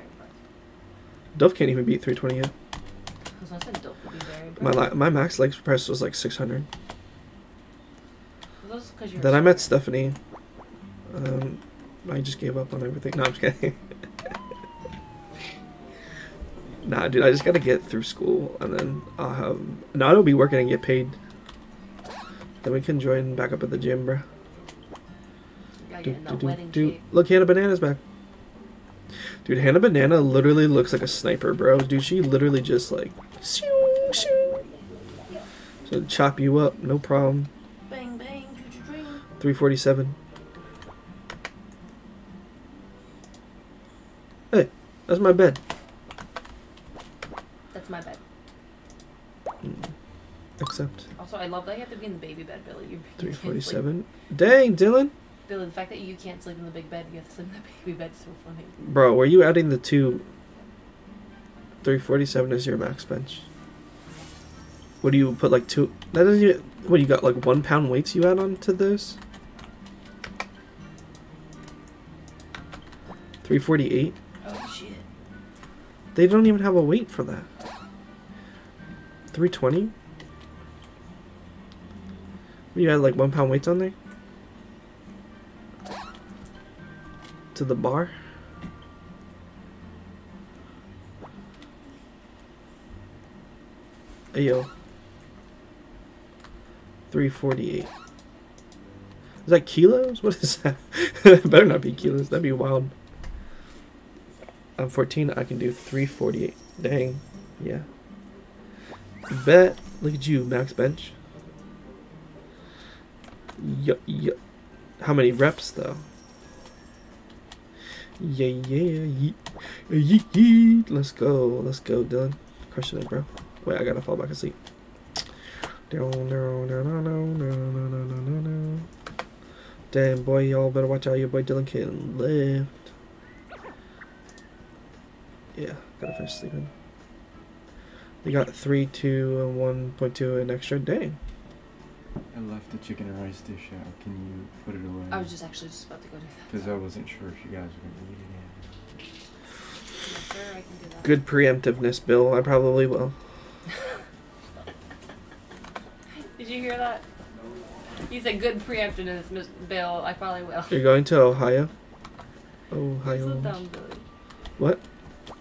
Dove can't even beat 320 yet. I be very My my max leg press was like 600. Well, that's 'cause you're Then I met Stephanie. Um, I just gave up on everything. No, I'm just kidding. nah, dude, I just gotta get through school and then I'll have. Now I'll be working and get paid. Then we can join back up at the gym, bro. Do, do, do. Look, Hannah Banana's back. Dude, Hannah Banana literally looks like a sniper, bro. Dude, she literally just like, shoo, shoo. So chop you up, no problem. Bang bang, choo choo 347. Hey, that's my bed. That's my bed. Mm. Except Also, I love that you have to be in the baby bed, Billy. You, you 347. Dang, Dylan. Billy, the fact that you can't sleep in the big bed, you have to sleep in the baby bed is so funny. Bro, were you adding the two? 347 is your max bench. What do you put like two? That doesn't even. What do you got like one pound weights you add on to those? 348. Oh shit. They don't even have a weight for that. 320. You had like one pound weights on there? To the bar? Ayo. 348. Is that kilos? What is that? It better not be kilos. That'd be wild. I'm 14. I can do 348. Dang. Yeah. Bet. Look at you, max bench. Yup, yup. how many reps though? Yeah, yeah, yeah, yeet. Let's go, let's go, Dylan. Crushing it, bro. Wait, I gotta fall back asleep. Damn, boy, y'all better watch out. Your boy Dylan can lift. Yeah, gotta finish sleeping. We got 3, 2, and 1.2 an extra day. I left the chicken and rice dish out. Can you put it away? I was just actually just about to go do that. Because I wasn't sure if you guys were going to eat it. Yes, sir, I can do that. Good preemptiveness, Bill. I probably will. Did you hear that? He said good preemptiveness, Miss Bill. I probably will. You're going to Ohio? Ohio. You're so dumb, Billy. What?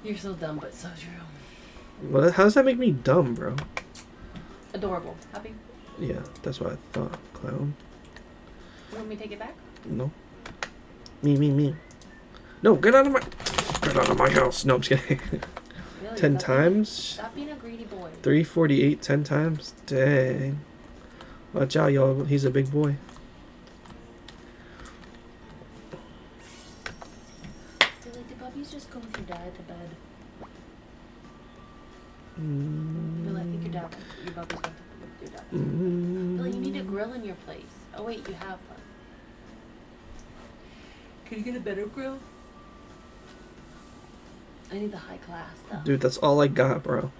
You're so dumb, but so true. What? How does that make me dumb, bro? Adorable. Happy? Yeah, that's what I thought. Clown. You want me to take it back? No. Me, me, me. No, get out of my. Get out of my house. No, I'm just kidding. Billy, ten stop times? Stop being a greedy boy. 348 ten times? Dang. Watch out, y'all. He's a big boy. Do puppies just go with your dad to bed? Mm, Billy, I think your dad, your puppies went to bed with your dad. Mm. Billy, you need a grill in your place. Oh wait, you have one. Can you get a better grill? I need the high class stuff. Dude, that's all I got, bro.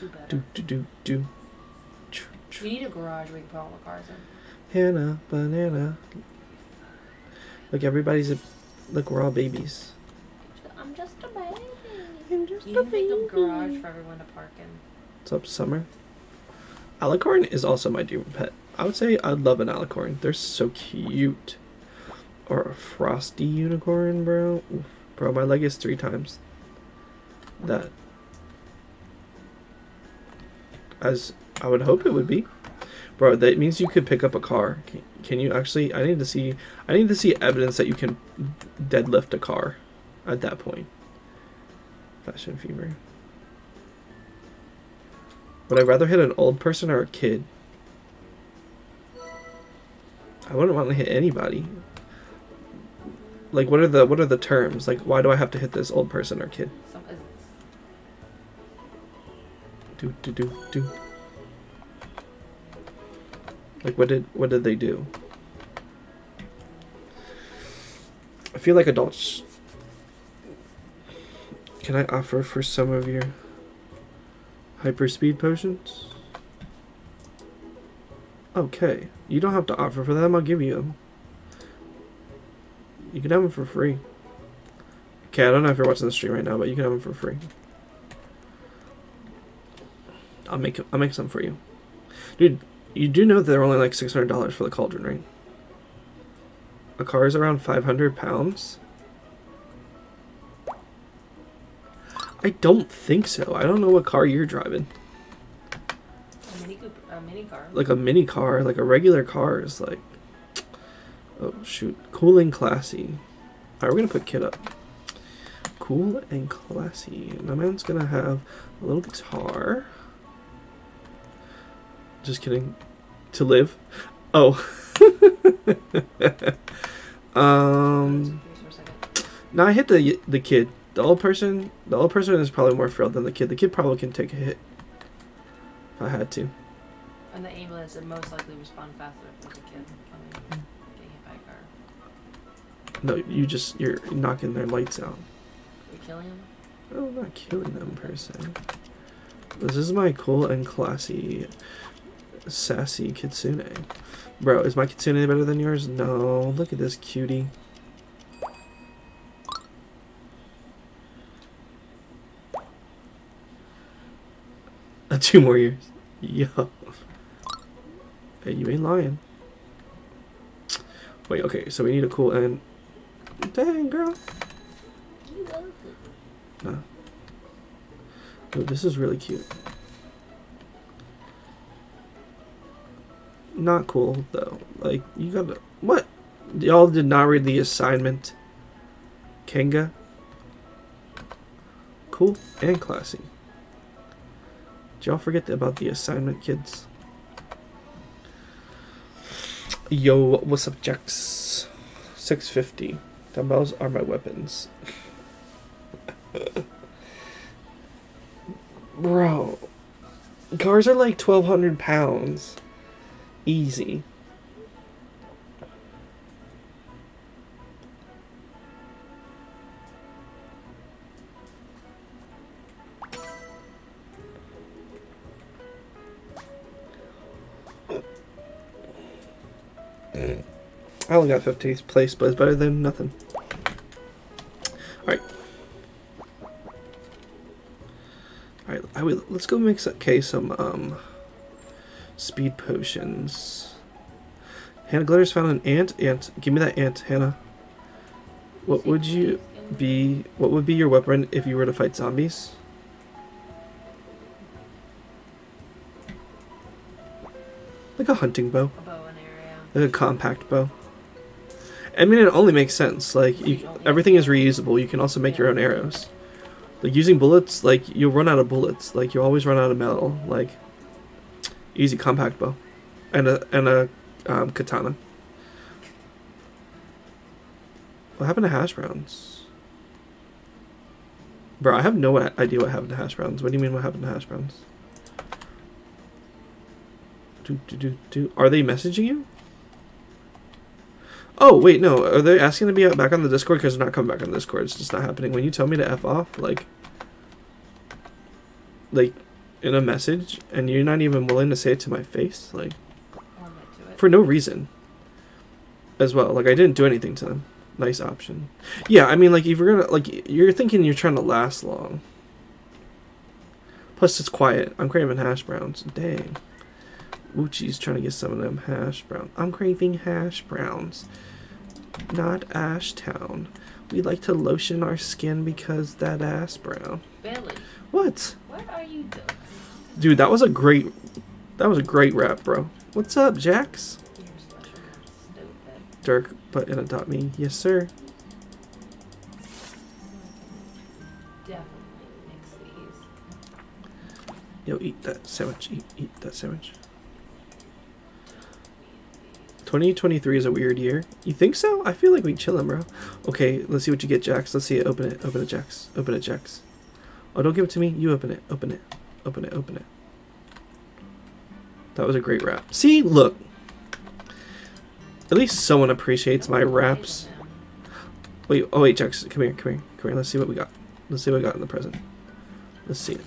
Do better. Do, do, do, do. Ch- ch- We need a garage where we can put all the cars in. Hannah, banana. Look, everybody's a. Look, we're all babies. I'm just a baby. I'm just a baby. You need to make a garage for everyone to park in. What's up, Summer? Alicorn is also my dream pet. I would say I'd love an alicorn. They're so cute. Or a frosty unicorn, bro. Oof. Bro, my leg is three times that. As I would hope it would be. Bro, that means you could pick up a car. Can, can you actually? I need to see. I need to see evidence that you can deadlift a car. At that point. Fashion fever. Would I rather hit an old person or a kid? I wouldn't want to hit anybody. Like, what are the what are the terms? Like, why do I have to hit this old person or kid? Some, Do do do do. Like, what did what did they do? I feel like adults. Can I offer for some of your hyperspeed potions? Okay, you don't have to offer for them. I'll give you them. You can have them for free. Okay, I don't know if you're watching the stream right now, but you can have them for free. I'll make I'll make some for you, dude. You do know that they're only like six hundred dollars for the cauldron, right? A car is around five hundred pounds. I don't think so. I don't know what car you're driving. a mini a mini car. Like a mini car, like a regular car is like. Oh shoot! Cool and classy. Alright, we're gonna put Kid up. Cool and classy. My man's gonna have a little guitar. Just kidding. To live. Oh. um. Confused for a second. No, I hit the the kid. The old person. The old person is probably more frail than the kid. The kid probably can take a hit. If I had to. And the ambulance would most likely respond faster with a kid coming, getting hit by a car. No, you just you're knocking their lights out. You're killing him? Oh, I'm not killing them per se. This is my cool and classy, sassy kitsune. Bro, is my kitsune any better than yours? No. Look at this cutie. Two more years. Yo. Hey, you ain't lying. Wait, okay, so we need a cool end. Dang, girl. No. This is really cute. Not cool, though. Like, you gotta... What? Y'all did not read the assignment. Kenga. Cool and classy. Did y'all forget about the assignment, kids? Yo, what's up, Jax? 650. Dumbbells are my weapons. Bro. Cars are like 1,200 pounds. Easy. I only got 15th place, but it's better than nothing. Alright. Alright, I will, let's go make some, okay, some um, speed potions. Hannah Glitter's found an ant. Ant, give me that ant, Hannah. What would you be? What would be your weapon if you were to fight zombies? Like a hunting bow, A compact bow. I mean, it only makes sense. Like, you, everything is reusable. You can also make your own arrows. Like using bullets, like you'll run out of bullets. Like you always run out of metal. Like, easy compact bow, and a and a um, katana. What happened to hash browns? Bro, I have no idea what happened to hash browns. What do you mean what happened to hash browns? Do, do, do, do. Are they messaging you? Oh, wait, no. Are they asking to be back on the Discord? Because they're not coming back on the Discord. It's just not happening. When you tell me to F off, like, like, in a message, and you're not even willing to say it to my face, like, I'll admit to it. for no reason as well like i didn't do anything to them nice option yeah i mean like if you're gonna like you're thinking you're trying to last long plus it's quiet i'm craving hash browns dang Uchi's trying to get some of them hash brown i'm craving hash browns not ashtown we like to lotion our skin because that ass brown Billy, what what are you doing? dude that was a great that was a great rap bro what's up jax You're such a stupid. Dirk, but in adopt me. Yes, sir. Definitely mix these. Yo, eat that sandwich. Eat, eat that sandwich. 2023 is a weird year. You think so? I feel like we chillin', bro. Okay, let's see what you get, Jax. Let's see it. Open it. Open it, Jax. Open it, Jax. Oh, don't give it to me. You open it. Open it. Open it. Open it. That was a great rap. See, look. At least someone appreciates my raps. Wait, oh wait, Jax, come here, come here, come here. Let's see what we got. Let's see what we got in the present. Let's see it.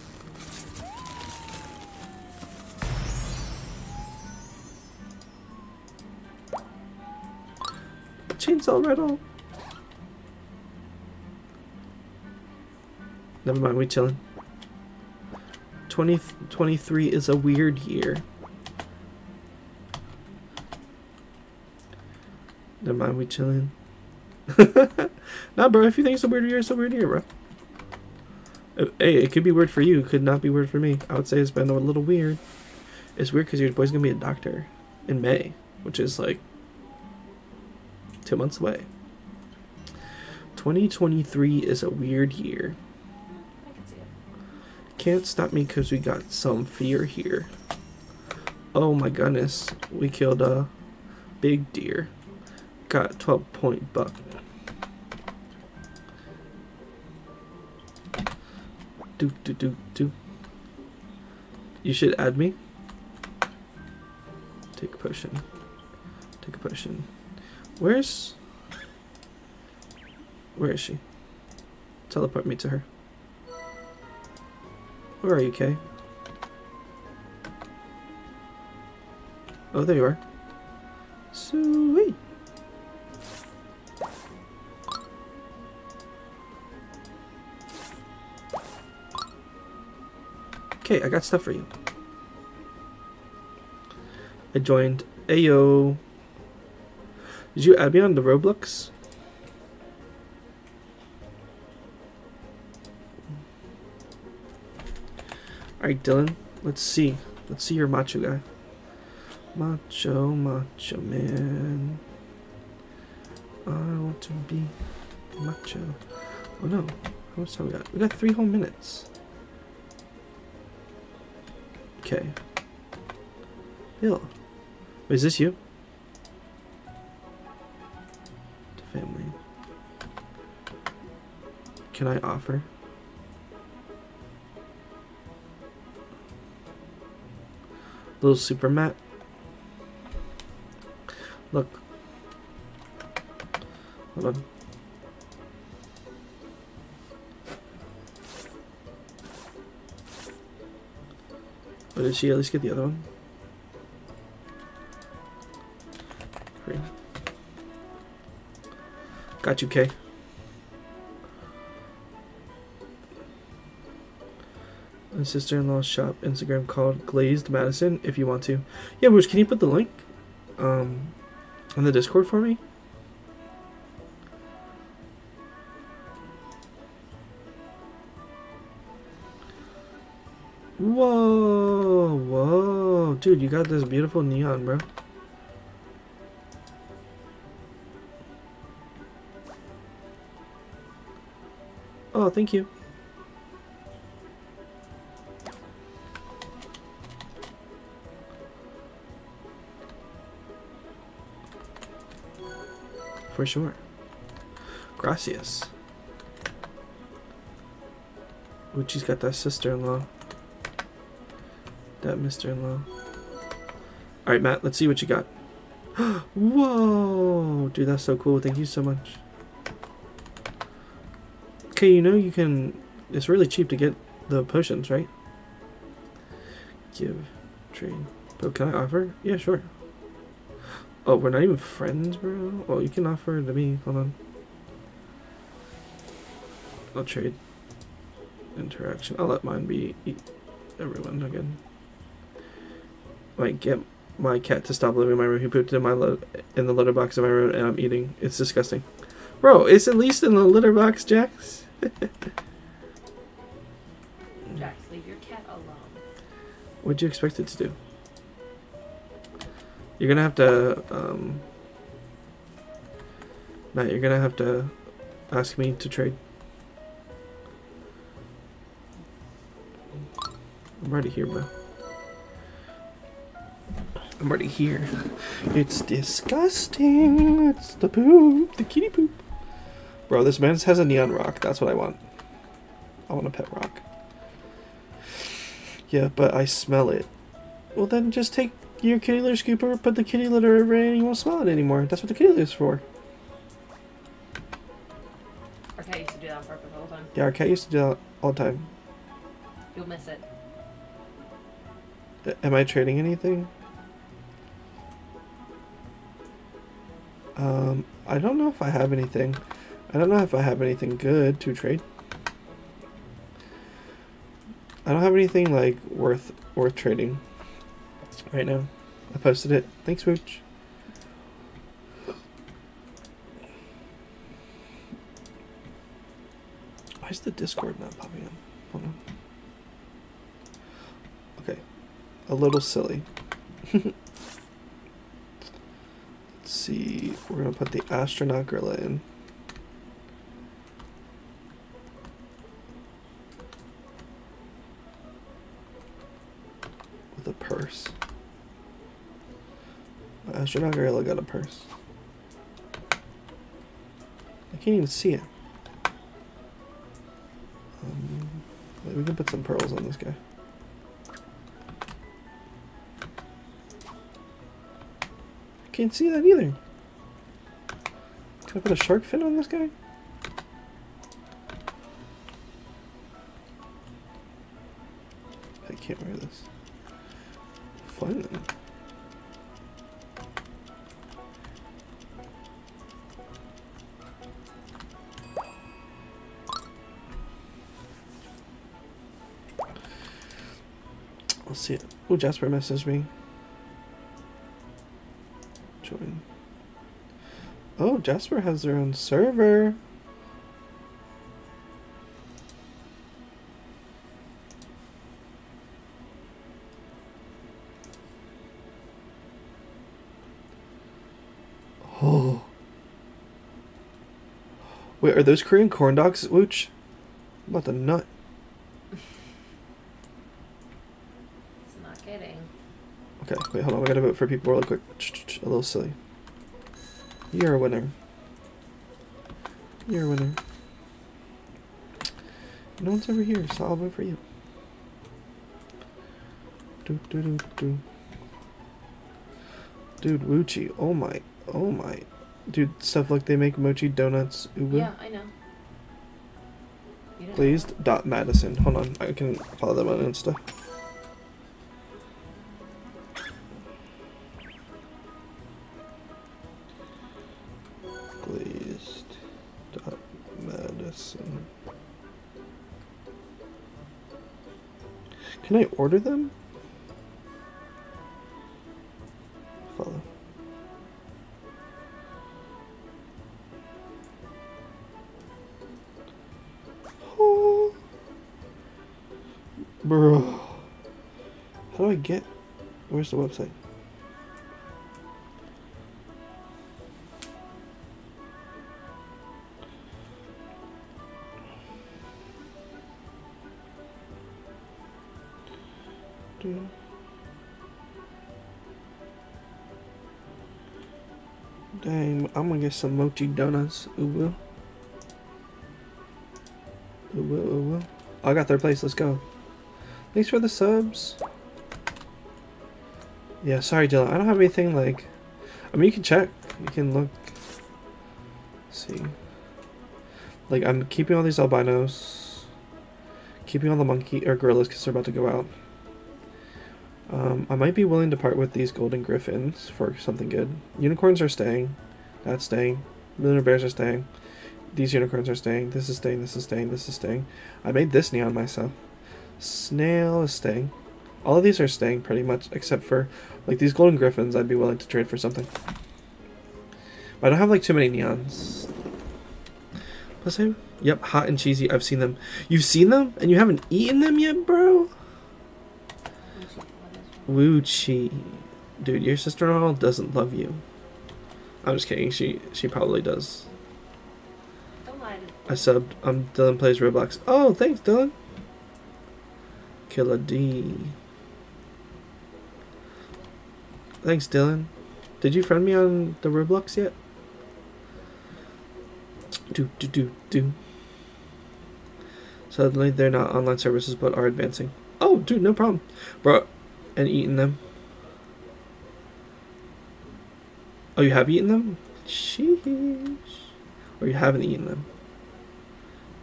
Chainsaw Rattle. Never mind, we chilling. 2023 is a weird year. Never mind, we chilling. nah, bro, if you think it's a weird year, it's a weird year, bro. Uh, Hey, it could be weird for you, it could not be weird for me. I would say it's been a little weird. It's weird because your boy's gonna be a doctor in May, which is like two months away. 2023 is a weird year. Can't stop me because we got some fear here. Oh my goodness, we killed a big deer. Got 12 point buck. Do do do do. You should add me. Take a potion. Take a potion. Where's Where is she? Teleport me to her. Where are you, Kay? Oh, there you are. Sweet. Okay, I got stuff for you. I joined Ayo. Did you add me on the Roblox? Alright, Dylan. Let's see. Let's see your macho guy. Macho, macho man. I want to be macho. Oh no. How much time we got? We got three whole minutes. Okay. Bill. Is this you? Can I offer? Little super mat. Look. Hold on. But did she at least get the other one? Great. Got you, Kay. My sister-in-law's shop Instagram called Glazed Madison. If you want to, yeah. Bruce, can you put the link, um, on the Discord for me? Whoa, whoa, dude, you got this beautiful neon, bro. Oh, thank you. For sure. Gracias. Uchi's got that sister-in-law. That mister-in-law. Alright, Matt, let's see what you got. Whoa! Dude, that's so cool. Thank you so much. Okay, you know you can... It's really cheap to get the potions, right? Give. Trade. But can I offer? Yeah, sure. Oh, we're not even friends, bro? Well, you can offer to me. Hold on. I'll trade. Interaction. I'll let mine be eat everyone again. Like, get my cat to stop living in my room. He pooped in my in the litter box in my room, and I'm eating. It's disgusting. Bro, it's at least in the litter box, Jax. Jax, leave your cat alone. What'd you expect it to do? You're gonna have to, um... Matt, you're gonna have to ask me to trade. I'm already here, bro. I'm already here. It's disgusting. It's the poop. The kitty poop. Bro, this man has a neon rock. That's what I want. I want a pet rock. Yeah, but I smell it. Well, then just take your kitty litter scooper, put the kitty litter over it, and you won't smell it anymore. That's what the kitty litter is for. Our cat used to do that on purpose all the time. Yeah, our cat used to do that all the time. You'll miss it. A- Am I trading anything? Um, I don't know if I have anything. I don't know if I have anything good to trade. I don't have anything like worth worth trading right now. I posted it. Thanks, Wooch. Why is the Discord not popping up? Hold on. Okay. A little silly. Let's see. We're gonna put the astronaut gorilla in. With a purse. The astronaut gorilla got a purse. I can't even see it. Um, we can put some pearls on this guy. I can't see that either. Can I put a shark fin on this guy? I can't wear this. Fine then. see it. Oh, Jasper messaged me. Join. Oh, Jasper has their own server. Oh. Wait, are those Korean corn dogs, Wooch? About the nut? For people really quick. A little silly. You're a winner. You're a winner. No one's ever here, so I'll vote for you. Do, do, do, do. Dude, Wuchi, oh my, oh my. Dude, stuff like they make mochi donuts. Ubu. Yeah, I know. You don't Please, dot Madison. Hold on, I can follow them on Insta. Order them? Follow. Oh. Bro. How do I get. Where's the website? Get some mochi donuts. Ubu. Ubu, ubu. I got their place. Let's go. Thanks for the subs. Yeah, sorry, Dylan. I don't have anything like. I mean, you can check. You can look. see. Like, I'm keeping all these albinos. Keeping all the monkey or gorillas because they're about to go out. Um, I might be willing to part with these golden griffins for something good. Unicorns are staying. That's staying. Lunar bears are staying. These unicorns are staying. This is staying. This is staying. This is staying. I made this neon myself. Snail is staying. All of these are staying pretty much, except for like these golden griffins. I'd be willing to trade for something. But I don't have like too many neons. Plus, I yep, hot and cheesy. I've seen them. You've seen them, and you haven't eaten them yet, bro. Wuchi. Dude, your sister-in-law doesn't love you. I'm just kidding. She she probably does. I subbed. I'm Um, Dylan plays Roblox. Oh, thanks, Dylan. Killer D. Thanks, Dylan. Did you friend me on the Roblox yet? Do do do do. Suddenly, they're not online services, but are advancing. Oh, dude, no problem, bro. And eating them. Oh, you have eaten them? Sheesh. Or you haven't eaten them?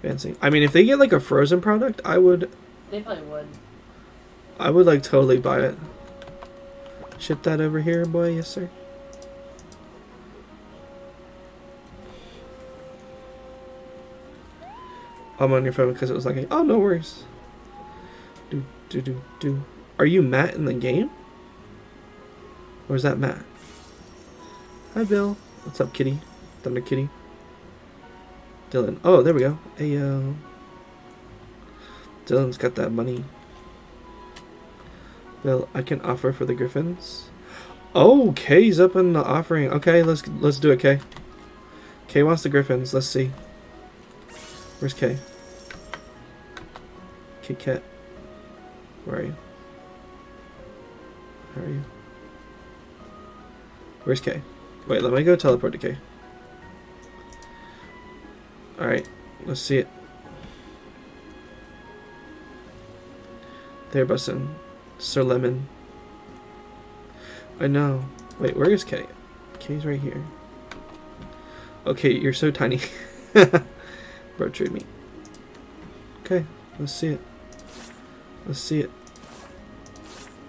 Fancy. I mean, if they get like a frozen product, I would, They probably would. I would like totally buy it. Ship that over here, boy. Yes, sir. I'm on your phone because it was like, oh, no worries. Do do do do. Are you Matt in the game? Or is that Matt? Hi, Bill. What's up, kitty? Thunder kitty. Dylan. Oh, there we go. Hey, yo. Dylan's got that money. Bill, I can offer for the Griffins. Oh, Kay's up in the offering. Okay, let's let's do it, Kay. Kay wants the Griffins. Let's see. Where's Kay? Kit Kat. Where are you? Where are you? Where's Kay? Wait, let me go teleport to Kay. Alright, let's see it. There, bussin'. Sir Lemon. I know. Wait, where is Kay? Kay's right here. Okay, you're so tiny. Bro, trade me. Okay, let's see it. Let's see it.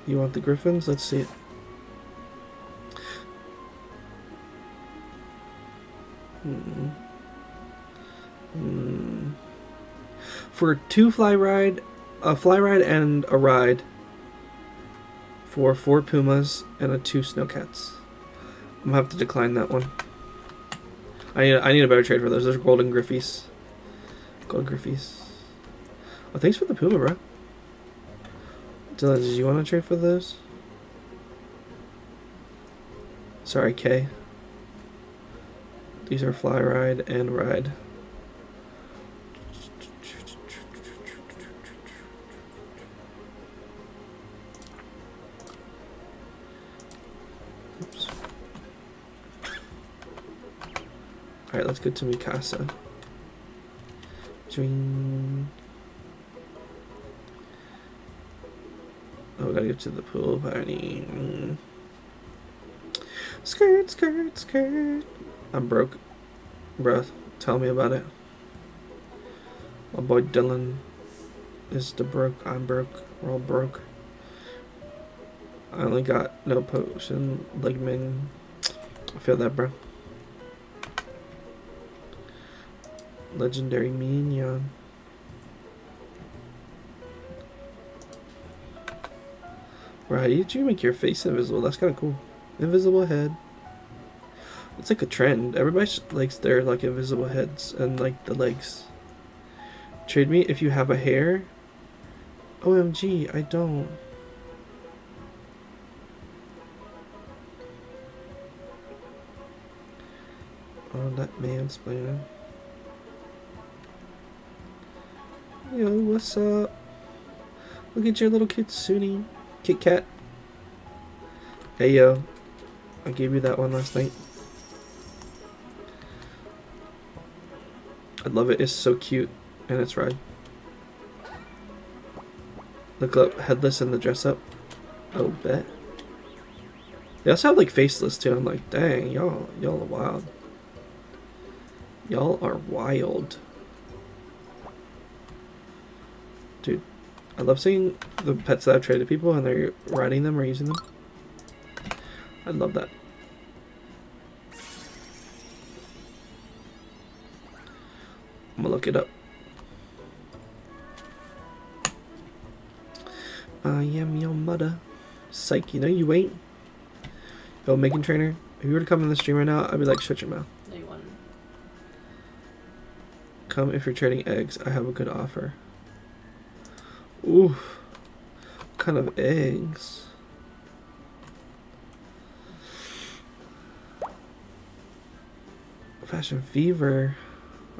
You want the griffins? Let's see it. Hmm. For two fly ride, a fly ride and a ride. For four pumas and a two snowcats. I'm gonna have to decline that one. I need I need a better trade for those. Those are golden griffies. Gold griffies. Oh, thanks for the puma, bro. Dylan, did you want to trade for those? Sorry, Kay. These are fly ride and ride. Oops. Alright, let's go to Mikasa. Dream. Oh, we gotta get to the pool party. Skirt, skirt, skirt. I'm broke. Bruh, tell me about it. My boy Dylan is the broke. I'm broke. We're all broke. I only got no potion, ligament. I feel that, bro. Legendary minion. Right, you make your face invisible. That's kind of cool. Invisible head. It's like a trend. Everybody likes their like invisible heads and like the legs. Trade me if you have a hair. OMG, I don't. Oh, that mansplaining. Yo, what's up? Look at your little kitsune. Kit Kat. Hey, yo. I gave you that one last night. I love it. It's so cute. And it's red. Look up headless in the dress up. Oh, bet. They also have like faceless too. I'm like, dang, y'all, y'all are wild. Y'all are wild. Dude, I love seeing the pets that I've traded people and they're riding them or using them. I love that. I'm gonna look it up. I am your mother. Psyche, no you ain't. Yo, Meghan Trainor, if you were to come in the stream right now, I'd be like, shut your mouth. No, you wouldn't. Come if you're trading eggs. I have a good offer. Ooh. What kind of eggs? Fashion Fever.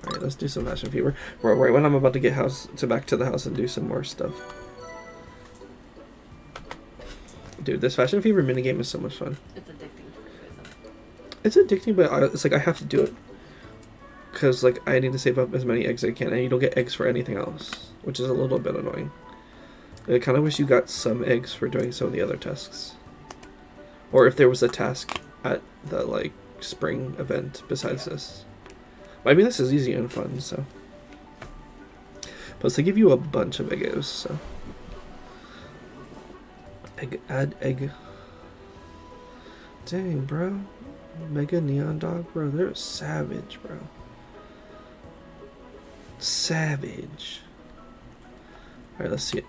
Alright, let's do some Fashion Fever. Right, right when I'm about to get house to back to the house and do some more stuff. Dude, this Fashion Fever minigame is so much fun. It's addicting for you, isn't it? It's addicting, but I, it's like I have to do it because like I need to save up as many eggs as I can, and you don't get eggs for anything else, which is a little bit annoying. I kind of wish you got some eggs for doing some of the other tasks, or if there was a task at the like spring event besides this. I mean, this is easy and fun, so. Plus, they give you a bunch of eggs, so. Egg, add egg. Dang, bro. Mega Neon Dog, bro. They're savage, bro. Savage. Alright, let's see it.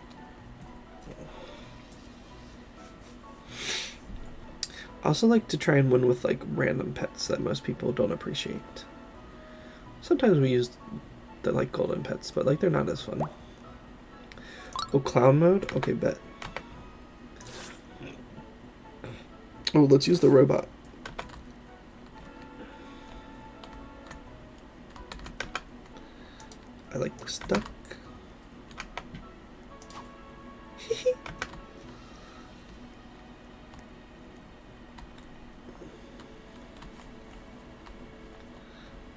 I also like to try and win with like random pets that most people don't appreciate. Sometimes we use the like golden pets, but like they're not as fun. Oh, clown mode? Okay, bet. Oh, let's use the robot. I like the stuck.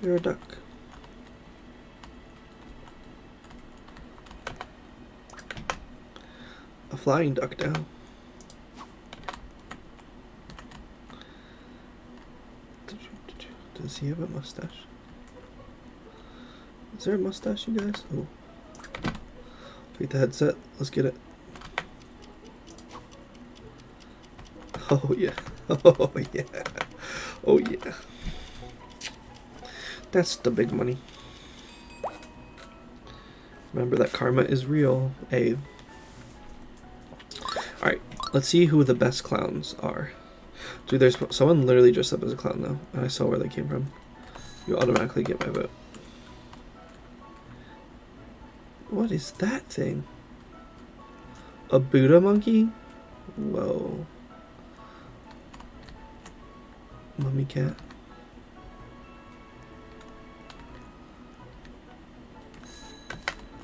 You're a duck. A flying duck down. Does he have a mustache? Is there a mustache, you guys? Oh. Take the headset. Let's get it. Oh, yeah. Oh, yeah. Oh, yeah. That's the big money. Remember that karma is real, Abe. Alright, let's see who the best clowns are. Dude, there's someone literally dressed up as a clown though, and I saw where they came from. You automatically get my vote. What is that thing? A Buddha monkey? Whoa. Mummy cat.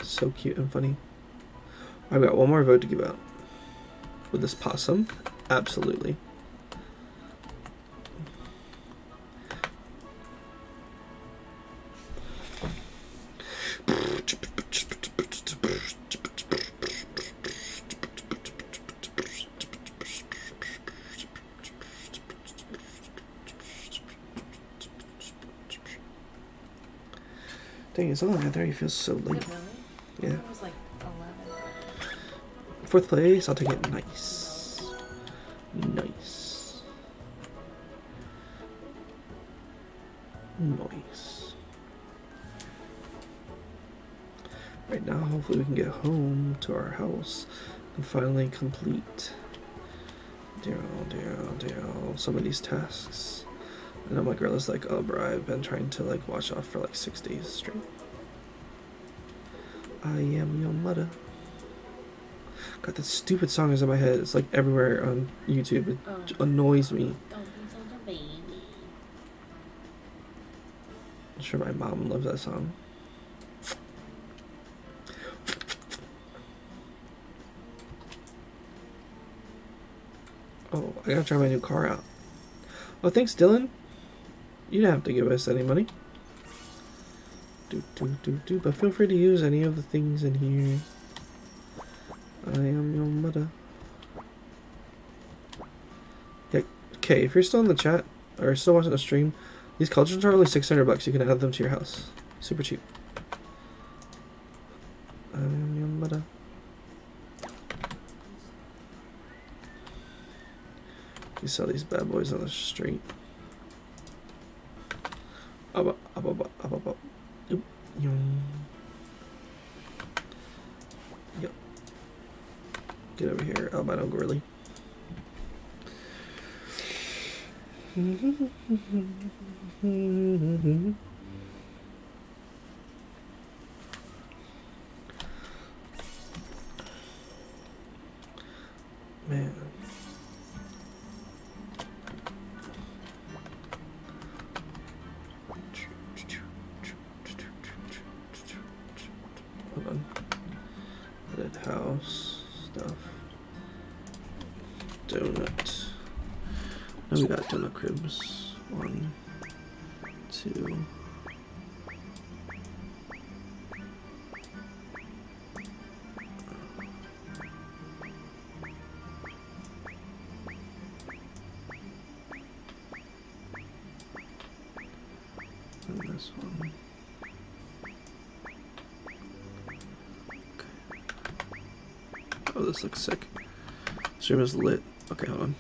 So cute and funny. I've got one more vote to give out with this possum. Absolutely. Dang, it's on there. You feel so like Fourth place, I'll take it. Nice. Nice. Nice. Right now, hopefully we can get home to our house and finally complete deal, deal, deal, some of these tasks. And then my girl is like, oh bro, I've been trying to like watch off for like six days straight. I am your mother. God, that stupid song is in my head. It's like everywhere on YouTube. It Oh. annoys me. Don't be such a baby. I'm sure my mom loves that song. Oh, I gotta try my new car out. Oh, thanks, Dylan. You don't have to give us any money. Do, do, do, do, but feel free to use any of the things in here. Okay, if you're still in the chat or still watching the stream, these cultures are only 600 bucks. You can add them to your house. Super cheap. You sell these bad boys on the street. Get over here, albino girly. Mm-hmm. Sick. Stream is lit. Okay, hold on.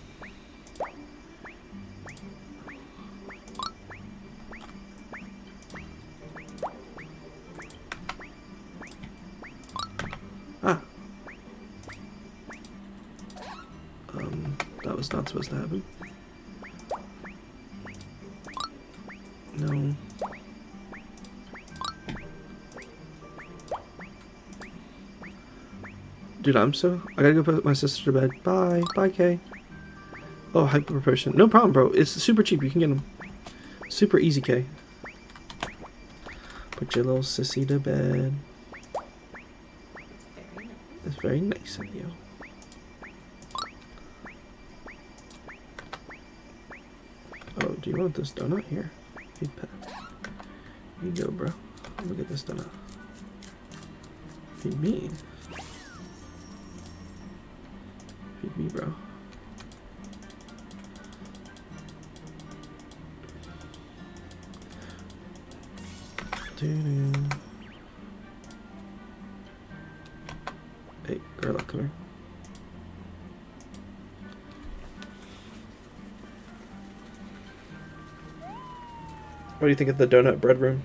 Dude, I'm so. I gotta go put my sister to bed. Bye. Bye, Kay. Oh, hyper potion. No problem, bro. It's super cheap. You can get them. Super easy, Kay. Put your little sissy to bed. That's very nice of you. Oh, do you want this donut? Here. Feed pet. Here you go, bro. Me get this donut. Feed me. Do you think of the donut bread room?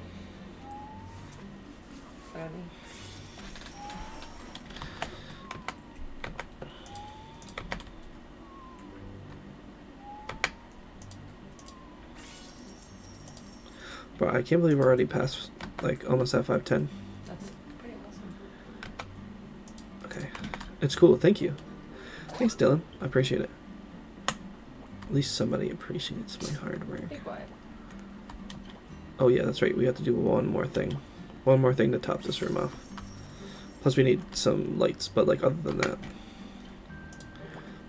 But I can't believe we're already past like almost at five ten. That's pretty awesome. Okay, it's cool. Thank you. Thanks, Dylan. I appreciate it. At least somebody appreciates my hard work. Oh yeah, that's right. We have to do one more thing. One more thing to top this room off. Plus we need some lights, but like other than that.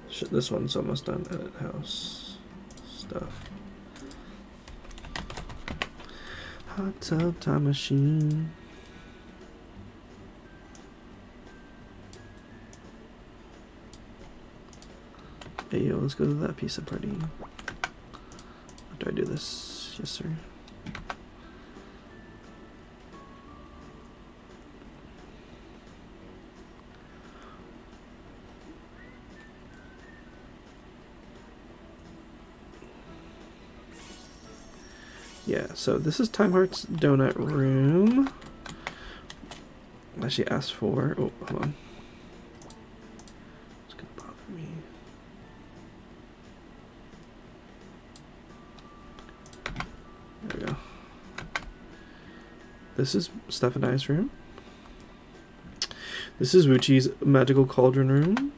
Shit, this one's almost done. Edit house. Stuff. Hot tub time machine. Hey yo, let's go to that pizza party. After I do this, yes sir. Yeah, so this is Time Heart's Donut Room. That she asked for. Oh, hold on. It's gonna bother me. There we go. This is Steph and I's room. This is Wuchi's magical cauldron room.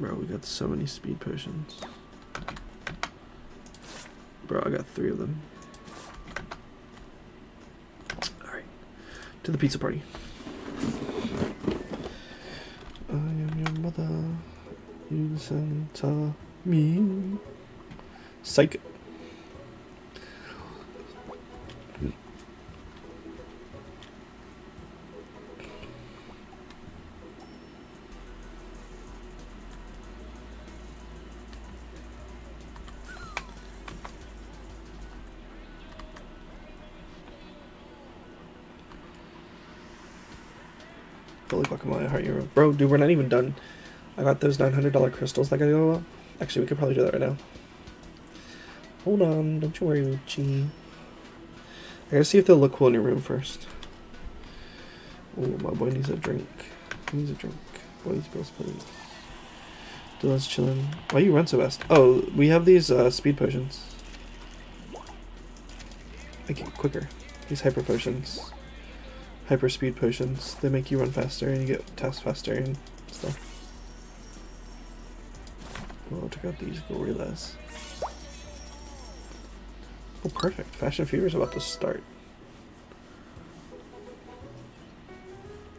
Bro, we got so many speed potions. Bro, I got three of them. Alright. To the pizza party. I am your mother. You listen to me. Psych. Dude, we're not even done. I got those $900 crystals that gotta go up. Actually, we could probably do that right now. Hold on, don't you worry, Uchi. I gotta see if they'll look cool in your room first. Oh, my boy needs a drink. He needs a drink. Boys, girls, please. Dylan's chilling. Why you run so fast? Oh, we have these uh, speed potions. Make it quicker. These hyper potions. Hyper speed potions. They make you run faster and you get tasks faster and stuff. Oh, check out these gorillas. Oh, perfect. Fashion Fever is about to start.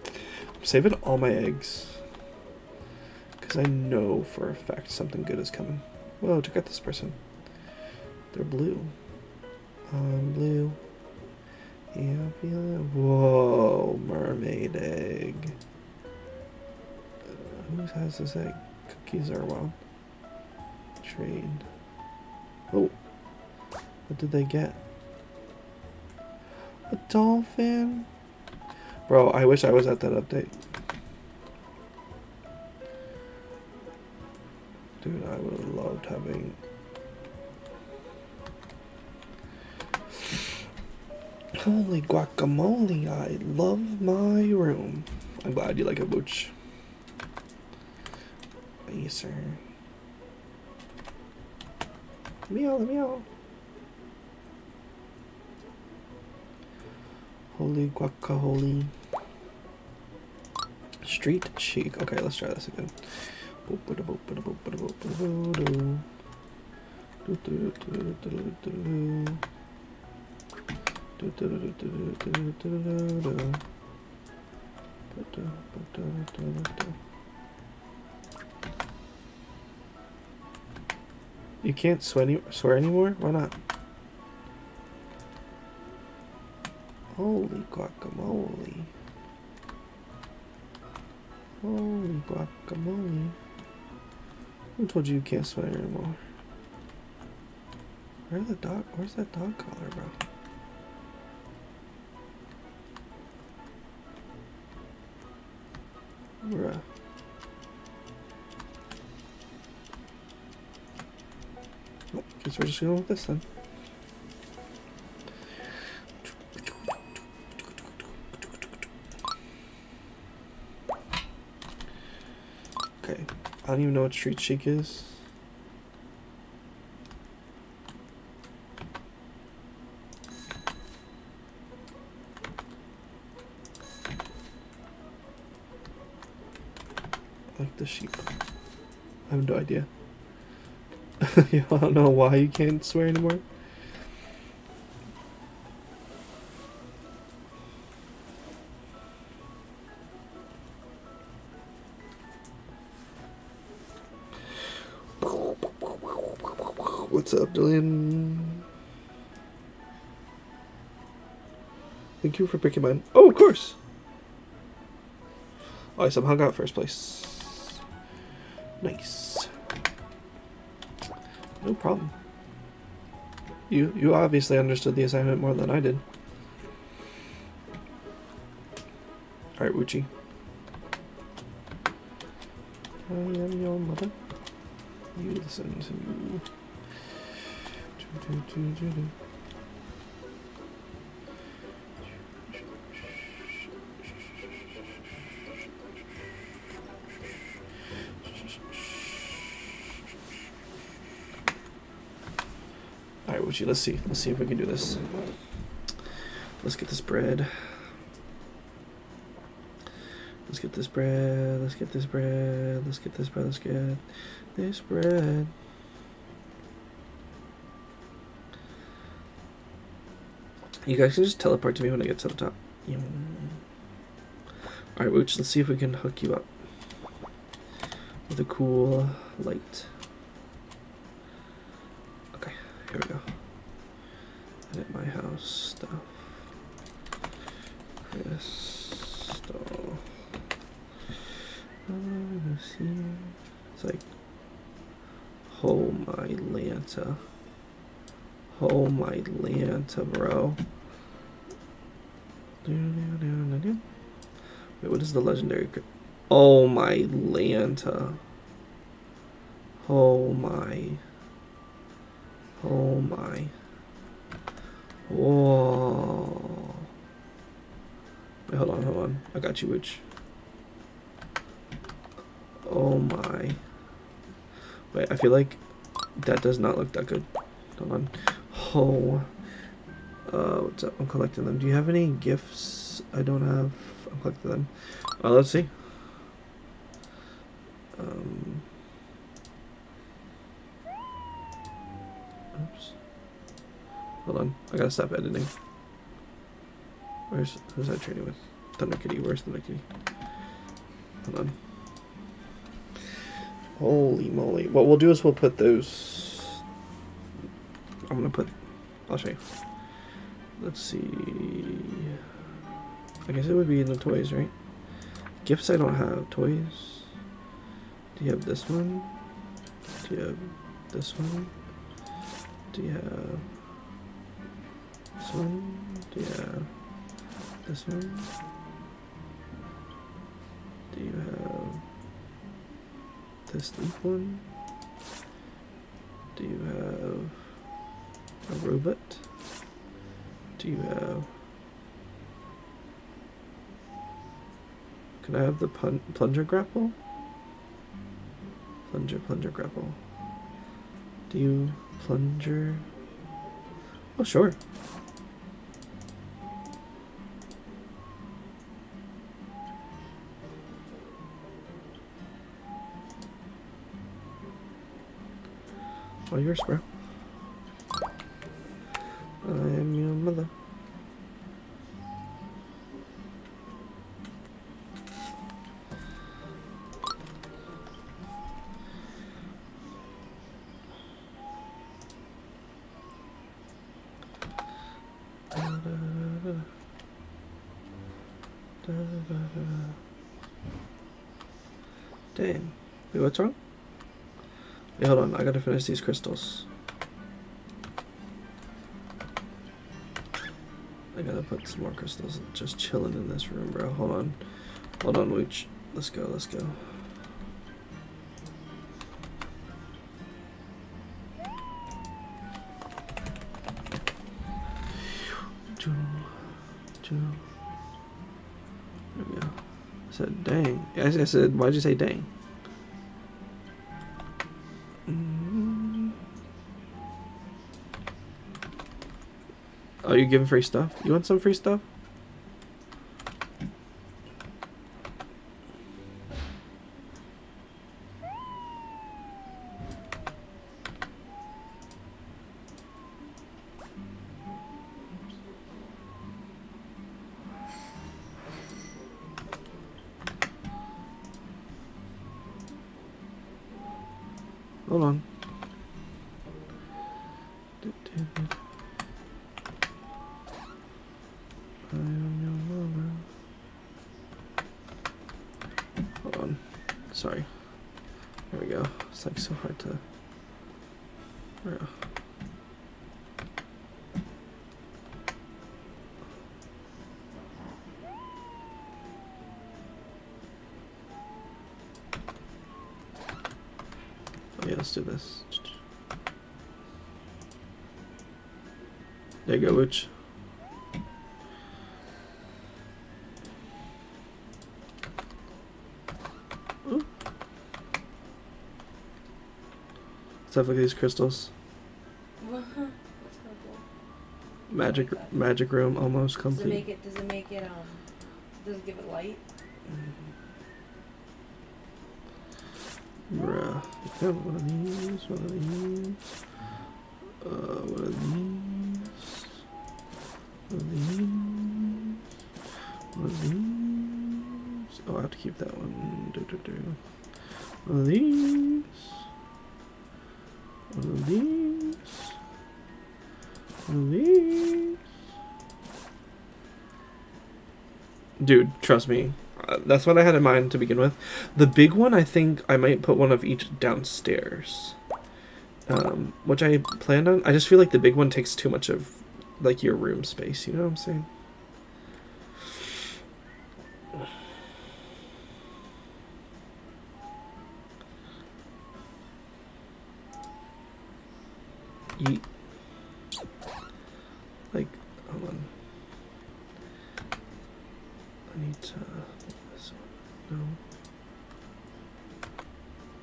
I'm saving all my eggs. Because I know for a fact something good is coming. Whoa, check out this person. They're blue. I'm blue. Whoa, mermaid egg. Who has this egg? Cookies are wild. Trade. Oh. What did they get? A dolphin? Bro, I wish I was at that update. Dude, I would have loved having... Holy guacamole, I love my room. I'm glad you like it, Booch. Yes, sir. Meow, meow. Holy guacamole. Street chic. Okay, let's try this again. You can't swear, any swear anymore? Why not? Holy guacamole. Holy guacamole. Who told you you can't swear anymore? Where's the dog? Where's that dog collar, bro? Bruh. Guess we're just going with this then. Okay, I don't even know what street chic is. Like the sheep. Idea. I don't know why you can't swear anymore. What's up, Dylan? Thank you for picking mine. Oh, of course. Oh, I somehow got first place. No problem. You you obviously understood the assignment more than I did. Alright, Uchi. I am your mother. You listen to do, do, do, do. Let's see. Let's see if we can do this. Let's get this bread. Let's get this bread. Let's get this bread. Let's get this bread. Let's get this bread. You guys can just teleport to me when I get to the top. Alright, Wooch, let's see if we can hook you up with a cool light. Okay, here we go. Edit my house stuff. Crystal. Uh, let's see. It's like, oh my Lanta. Oh my Lanta, bro. Wait, what is the legendary? Oh my Lanta. Oh my. Oh my. Whoa. Wait, hold on, hold on. I got you, Witch. Oh my. Wait, I feel like that does not look that good. Hold on. Oh. Uh, what's up? I'm collecting them. Do you have any gifts? I don't have. I'm collecting them. Uh, let's see. Um. Oops. Hold on. I gotta stop editing. Where's who's I trading with? Thunder Kitty. Where's Thunder Kitty? Hold on. Holy moly! What we'll do is we'll put those. I'm gonna put. I'll show you. Let's see. I guess it would be in the toys, right? Gifts I don't have. Toys. Do you have this one? Do you have this one? Do you have this one? Do you have this one? Do you have this leaf one? Do you have a robot? Do you have? Can I have the plunger grapple? Plunger, plunger grapple. Do you plunger? Oh, sure. All yours, bro. Finish these crystals. I gotta put some more crystals just chilling in this room, bro. Hold on. Hold on, Wooch. Let's go, let's go. There we go. I said, dang. I said, why'd you say dang? You giving free stuff? You want some free stuff? Stuff like these crystals. That's kind of cool. Magic magic room almost Does it complete. make it? Does it make it? Um. Does it give it light? Bruh. One of these, one of these. Uh, one of these. One of these. One of these. Oh, I have to keep that one. Do, do, do. One of these. One of these. One of these. Dude, trust me. Uh, that's what I had in mind to begin with. The big one, I think I might put one of each downstairs. Um, which I planned on. I just feel like the big one takes too much of like your room space, you know what I'm saying? Yeet. Like, hold on. I need to. This. No.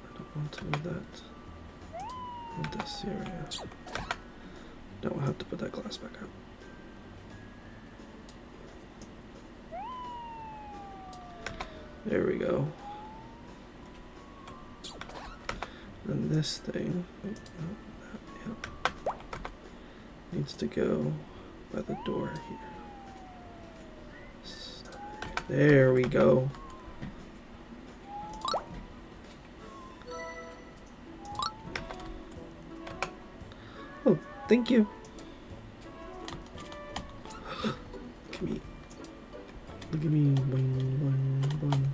I don't want to do that. I want this area. No, I have to put that glass back up. There we go. And this thing oh, that, yeah, needs to go by the door here. There we go. Oh, thank you. Look at me. Look at me. Boing, boing, boing.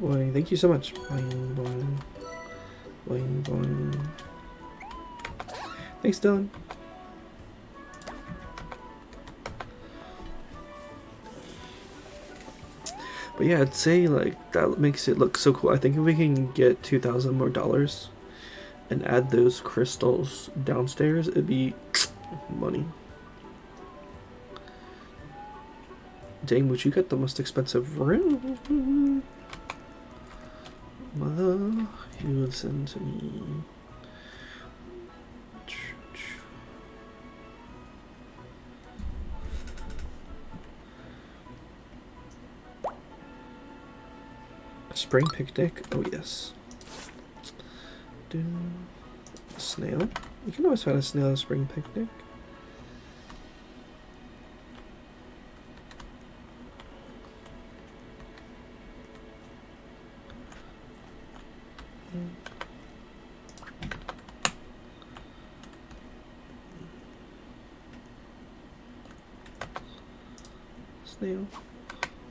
Boing. Thank you so much. Boing, boing. Boing, boing. Thanks, Dylan. But yeah, I'd say like that makes it look so cool. I think if we can get two thousand more dollars and add those crystals downstairs, it'd be money. Dang, would you get the most expensive room? Mother, you listen to me. Spring picnic? Oh, yes. Snail? You can always find a snail at a spring picnic. Snail.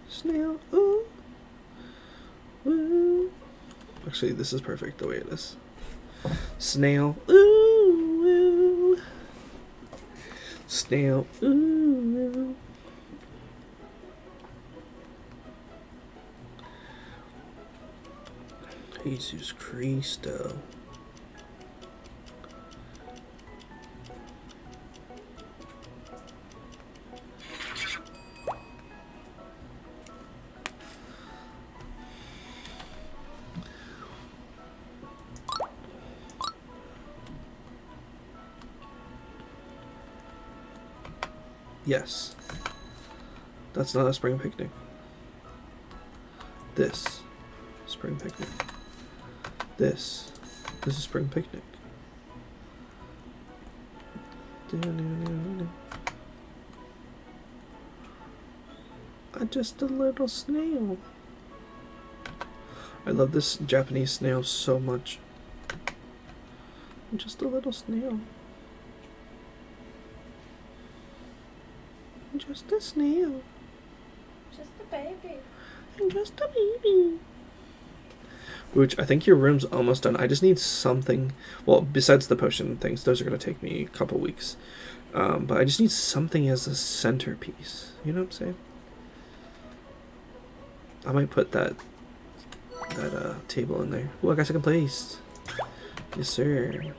Snail. Ooh. Ooh. Actually, this is perfect the way it is. Snail. Ooh. ooh. Snail. Ooh. ooh. Jesus Christo. Yes. That's not a spring picnic. This. Spring picnic. This. This is spring picnic. I'm just a little snail. I love this Japanese snail so much. I'm just a little snail. Just a snail. Just a baby. I'm just a baby. Which I think your room's almost done. I just need something. Well, besides the potion things, those are going to take me a couple weeks. Um, but I just need something as a centerpiece. You know what I'm saying? I might put that that uh, table in there. Oh, I got second place. Yes, sir.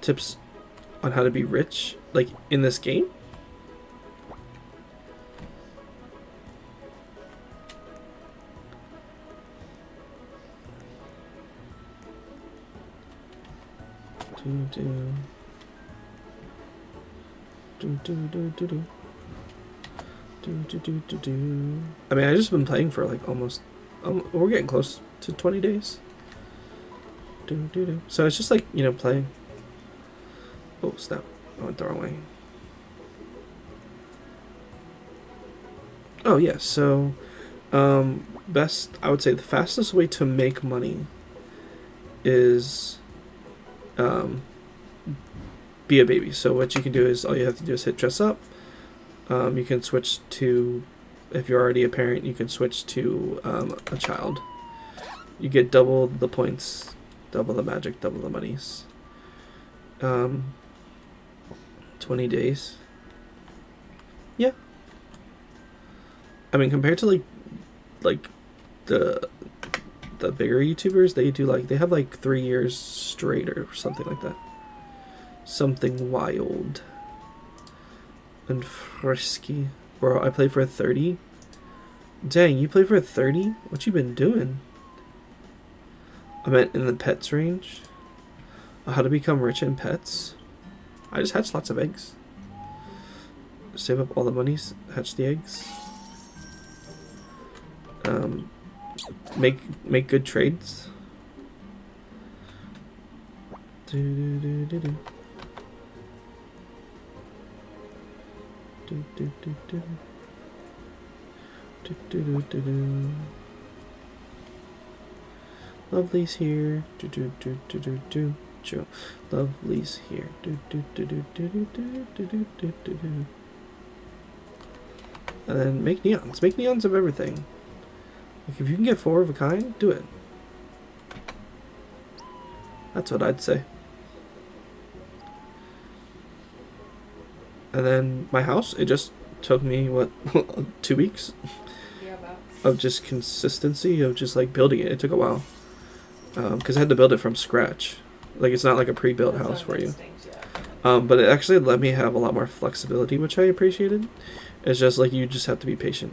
Tips on how to be rich, like in this game. I mean, I've just been playing for like almost. Um, we're getting close to 20 days. So it's just like, you know, playing. Oh, snap. I went the wrong way. Oh, yeah, so. Um, best, I would say the fastest way to make money is. Um, be a baby. So what you can do is all you have to do is hit dress up. Um, you can switch to, if you're already a parent, you can switch to um, a child. You get double the points, double the magic, double the monies. Um, 20 days. Yeah. I mean, compared to like, like, the the bigger YouTubers, they do like they have like three years straight or something like that something wild and frisky. Bro, I play for 30. Dang, you play for 30? What you been doing? I meant in the pets range. How to become rich in pets. I just hatch lots of eggs. Save up all the monies, hatch the eggs. Um, make make good trades. Do, do, do, do. Do, do, do, do. Do, do, do, do, do. Lovely's here. Do, do, do, do, do, do. Joe. Lovely's here. Do, do, do, do, do, do, do, do, do, do, do. And then make neons. Make neons of everything. Like if you can get four of a kind, do it. That's what I'd say. And then my house, it just took me what two weeks Yeah, of just consistency of just like building it. It took a while because I had to build it from scratch. Like it's not like a pre-built That's house for you. Um, but it actually let me have a lot more flexibility, which I appreciated. It's just like you just have to be patient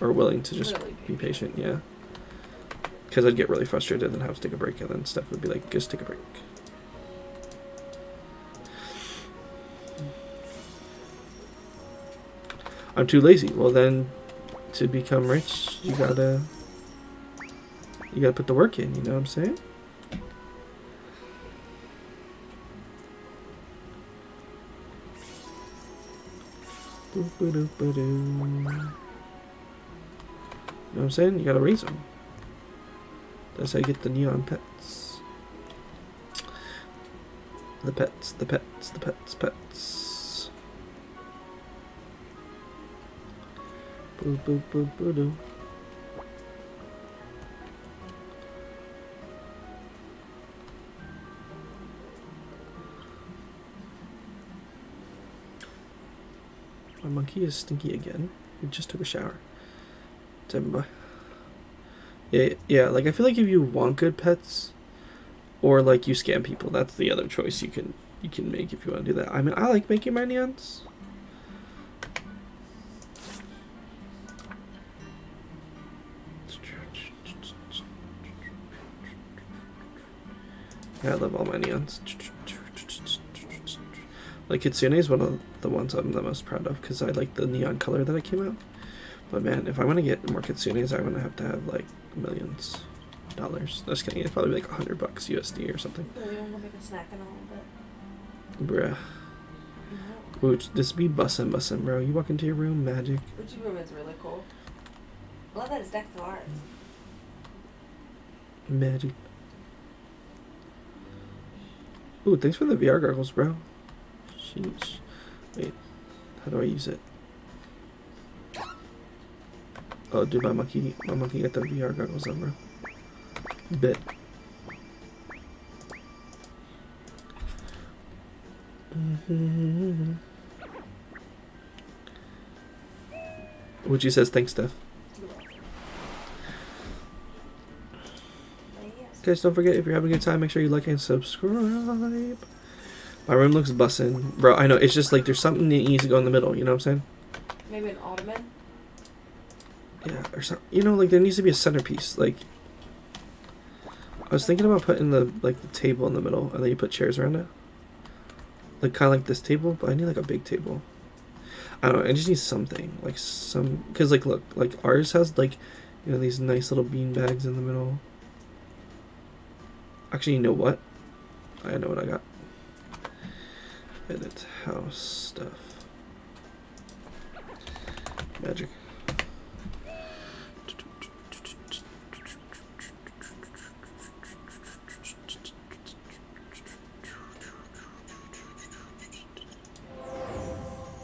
or willing to just Really be patient, yeah. Because I'd get really frustrated and have to take a break, and then Steph would be like, just take a break. I'm too lazy. Well, then, to become rich, you gotta. You gotta put the work in, you know what I'm saying? You know what I'm saying? You gotta raise them. That's how you get the neon pets. The pets, the pets, the pets, pets. Boop, boop, boop, doo. Monkey is stinky again. He just took a shower. Timba. Yeah, yeah. Like I feel like if you want good pets, or like you scam people, that's the other choice you can you can make if you want to do that. I mean, I like making my neons. Yeah, I love all my neons. Like Kitsune is one of the ones I'm the most proud of because I like the neon color that I came out. But man, if I want to get more Kitsunes, I'm gonna have to have like millions dollars. Just kidding. It's probably like a hundred bucks USD or something. Yeah, we want to make a snack in a little bit. Bruh. Ooh, this be bussin' bussin', bro. You walk into your room, magic. Uchi room is really cool. I love that it's next to ours. Magic. Ooh, thanks for the VR goggles, bro. Sheesh. Wait, how do I use it? Oh, dude, my monkey, my monkey got the VR goggles on, bro. Bet. Uchi says thanks, Steph. Guys, don't forget if you're having a good time, make sure you like and subscribe. My room looks bussin'. Bro, I know. It's just like there's something that needs to go in the middle. You know what I'm saying? Maybe an ottoman. Yeah, or something. You know, like there needs to be a centerpiece. Like, I was thinking about putting the like the table in the middle, and then you put chairs around it. Like kind of like this table, but I need like a big table. I don't know. I just need something like some because like look like ours has like you know these nice little bean bags in the middle. Actually, you know what? I know what I got. Edit house stuff. Magic.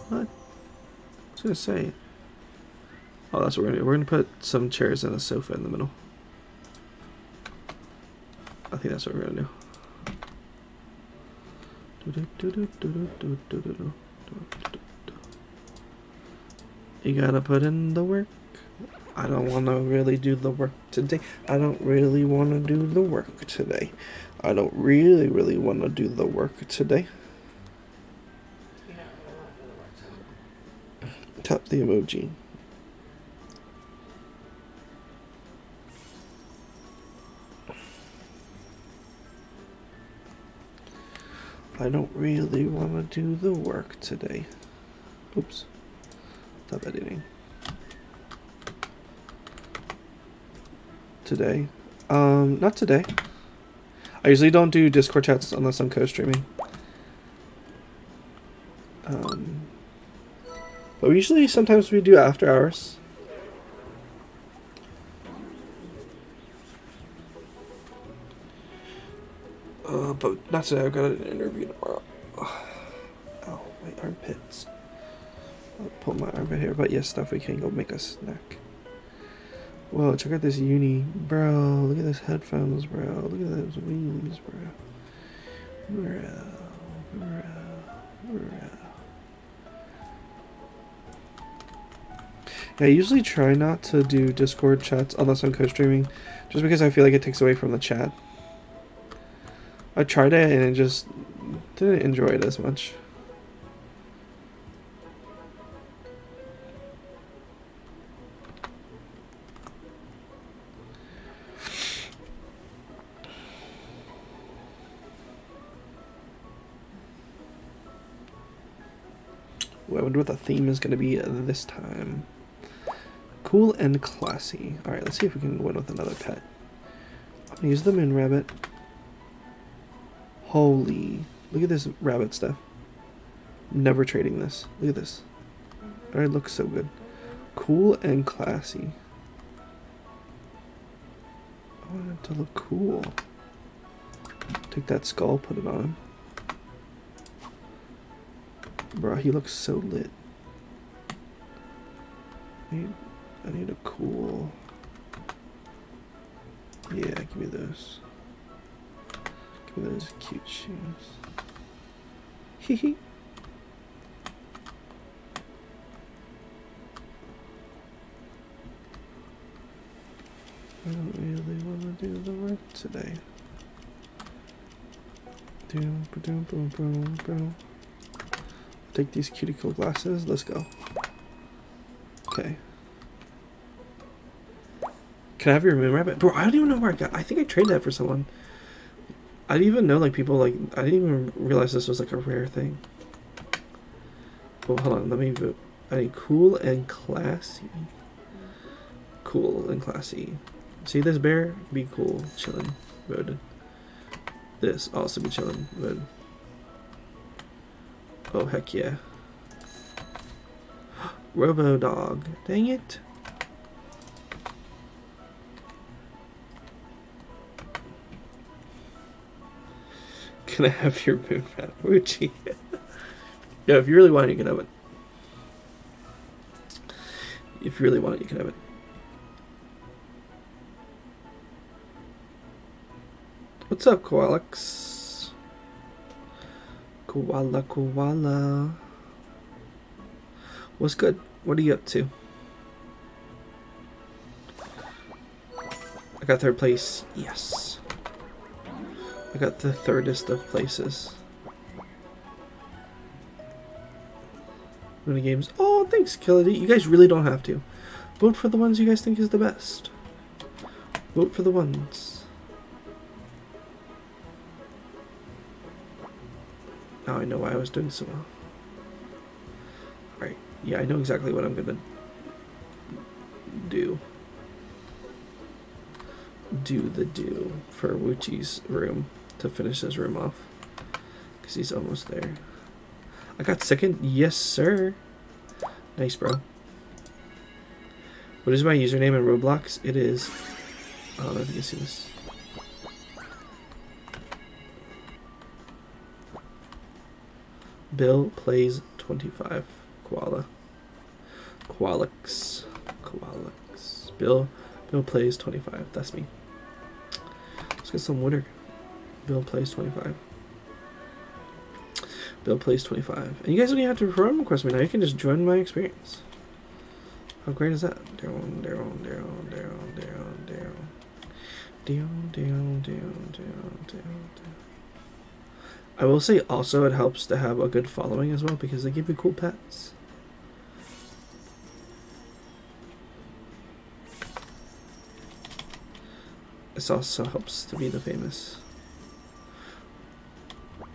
What? I was gonna say. Oh, that's what we're gonna do. We're gonna put some chairs and a sofa in the middle. I think that's what we're gonna do. You gotta put in the work. I don't want to really do the work today. I don't really want to do the work today. I don't really, really want to do the work today. Tap the emoji. I don't really want to do the work today. Oops. Stop editing. Today. Um, not today. I usually don't do Discord chats unless I'm co-streaming. Um, but usually sometimes we do after hours. Uh, but not today. I've got an interview tomorrow. Oh, my armpits. I'll pull my armpit here. But yes, stuff we can go make a snack. Whoa, check out this uni. Bro, look at those headphones, bro. Look at those wings, bro. Bro, bro, bro. I usually try not to do Discord chats unless I'm co-streaming, just because I feel like it takes away from the chat. I tried it and it just didn't enjoy it as much. I wonder what the theme is going to be this time. Cool and classy. Alright, let's see if we can win with another pet. I'm gonna use the moon rabbit. Holy. Look at this rabbit stuff. Never trading this. Look at this. Alright, looks so good. Cool and classy. I want it to look cool. Take that skull, put it on him. Bro, he looks so lit. I need, I need a cool. Yeah, give me those. Give me those cute shoes. Hee hee. I don't really want to do the work today. Doom, boom, boom, boom, boom. Take these cuticle glasses. Let's go. Okay. Can I have your moon rabbit? Bro, I don't even know where I got I think I traded that for someone. I didn't even know like people like I didn't even realize this was like a rare thing. Well hold on, let me vote. I need cool and classy. Cool and classy. See this bear? Be cool, chillin'. Voted. This also be chillin'. Voted. Oh heck yeah. Robo dog. Dang it. Can I have your moon rat Muji? yeah, if you really want it, you can have it. If you really want it, you can have it. What's up, Koalix? Koala, koala. What's good? What are you up to? I got third place. Yes. I got the thirdest of places. Mini games. Oh, thanks, Killady. You guys really don't have to. Vote for the ones you guys think is the best. Vote for the ones. Now I know why I was doing so well. Alright, yeah, I know exactly what I'm gonna do. Do the do for Wuchi's room to finish his room off. Because he's almost there. I got second? Yes, sir. Nice, bro. What is my username in Roblox? It is. I don't know if you can see this. BillPlayz 25. Koala. Koalix. Koalix. Bill. BillPlayz 25. That's me. Let's get some winner. BillPlayz 25. BillPlayz 25. And you guys don't even have to friend request me now. You can just join my experience. How great is that? Down, down, down, down, down, down. Down, down, down, down, down, down. I will say also it helps to have a good following as well because they give you cool pets. This also helps to be the famous.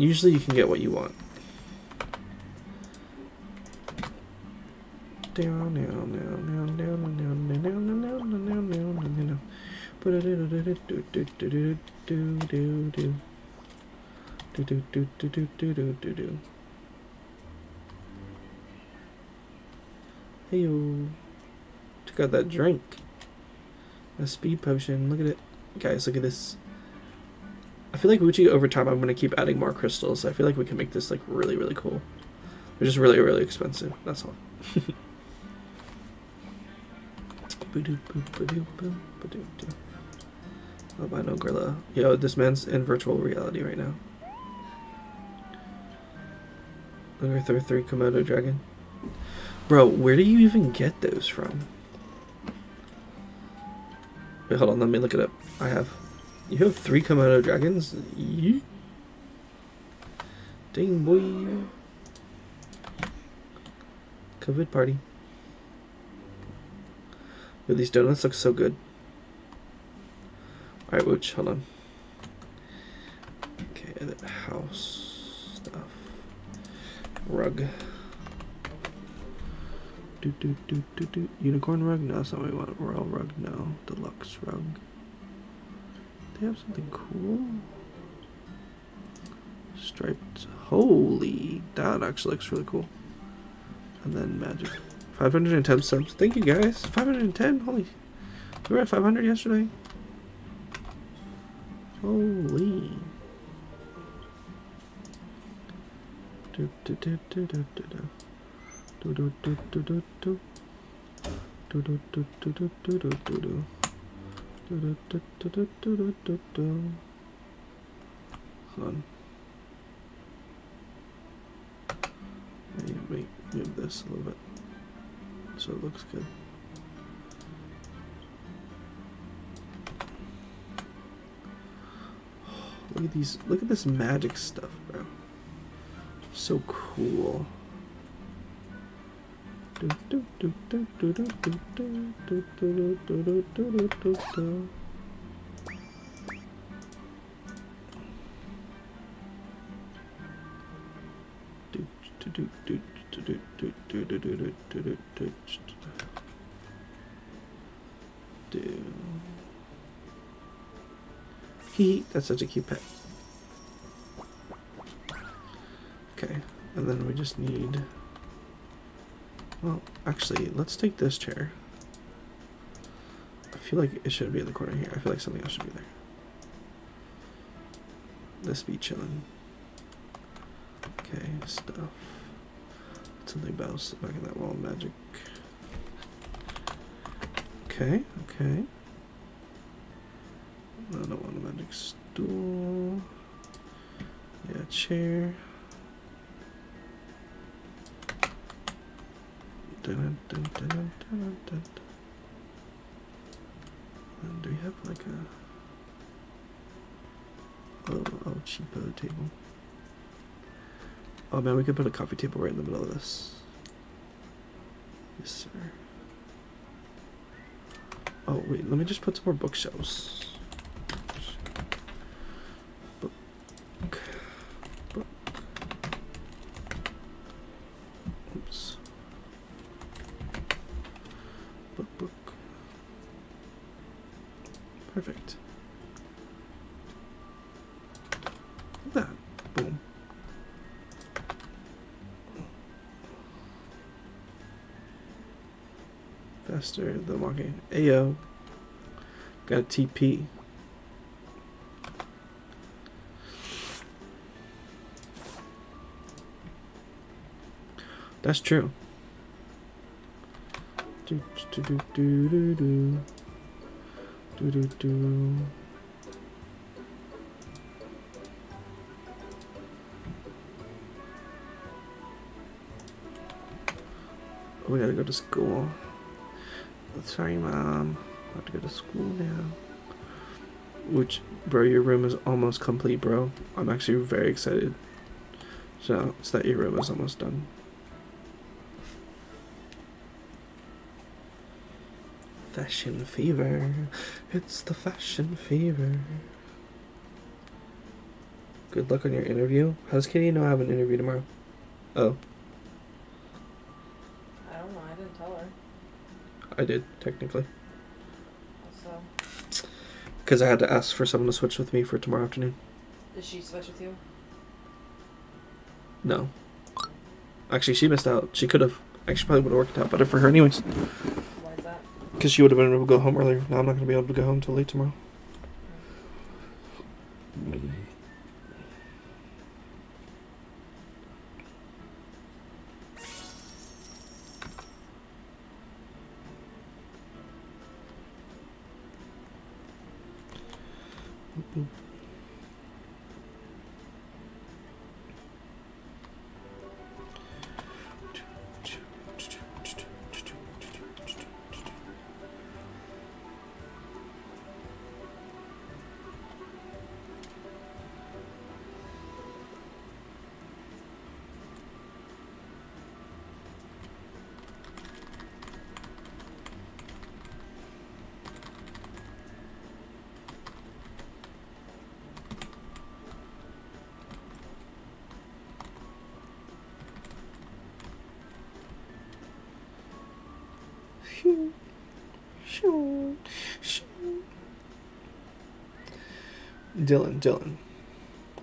Usually you can get what you want. Hey yo. Check out that drink. A speed potion. Look at it. Guys, look at this. I feel like Wuchi over time I'm gonna keep adding more crystals. I feel like we can make this like really, really cool. They're just really, really expensive. That's all. Albino oh, gorilla. Yo, this man's in virtual reality right now. Look at our three Komodo dragon. Bro, where do you even get those from? Wait, hold on, let me look it up. I have. You have three Komodo dragons? You? Dang boy. COVID party. Yo, these donuts look so good. Alright, Wooch, hold on. Okay, edit house stuff. Rug. Do do do do do. Unicorn rug? No, that's not what we want. Royal rug? No. Deluxe rug. They have something cool. Striped. Holy, that actually looks really cool. And then magic. 510 subs. Thank you guys. 510. Holy. We were at 500 yesterday. Holy. Do do do do do do do. Do do do do do do. Do do do do do do do Hold on. I need to make, move this a little bit so it looks good. Look at these, look at this magic stuff, bro. So cool. That's such a cute pet. Okay, and then we just need. Well, actually, let's take this chair. I feel like it should be in the corner here. I feel like something else should be there. This be chilling. Okay, stuff. Something bounce back in that wall of magic. Okay, okay. I don't want a magic stool. Yeah, chair. And do we have like a oh, oh cheapo table? Oh man, we could put a coffee table right in the middle of this. Yes, sir. Oh wait, let me just put some more bookshelves. Ayo. Got a TP. That's true. Do do do do do do do do do. Oh, we gotta go to school. Sorry, mom. I have to go to school now. Which, bro, your room is almost complete, bro. I'm actually very excited. So, it's that your room is almost done. Fashion fever. It's the fashion fever. Good luck on your interview. How's Katie know I have an interview tomorrow? Oh, I don't know. I didn't tell her. I did, technically. So, Because I had to ask for someone to switch with me for tomorrow afternoon. did she switch with you? No. Actually, she missed out. She could have. Actually, probably would have worked out better for her, anyways. Why is that? Because she would have been able to go home earlier. Now I'm not going to be able to go home till late tomorrow. Shoo.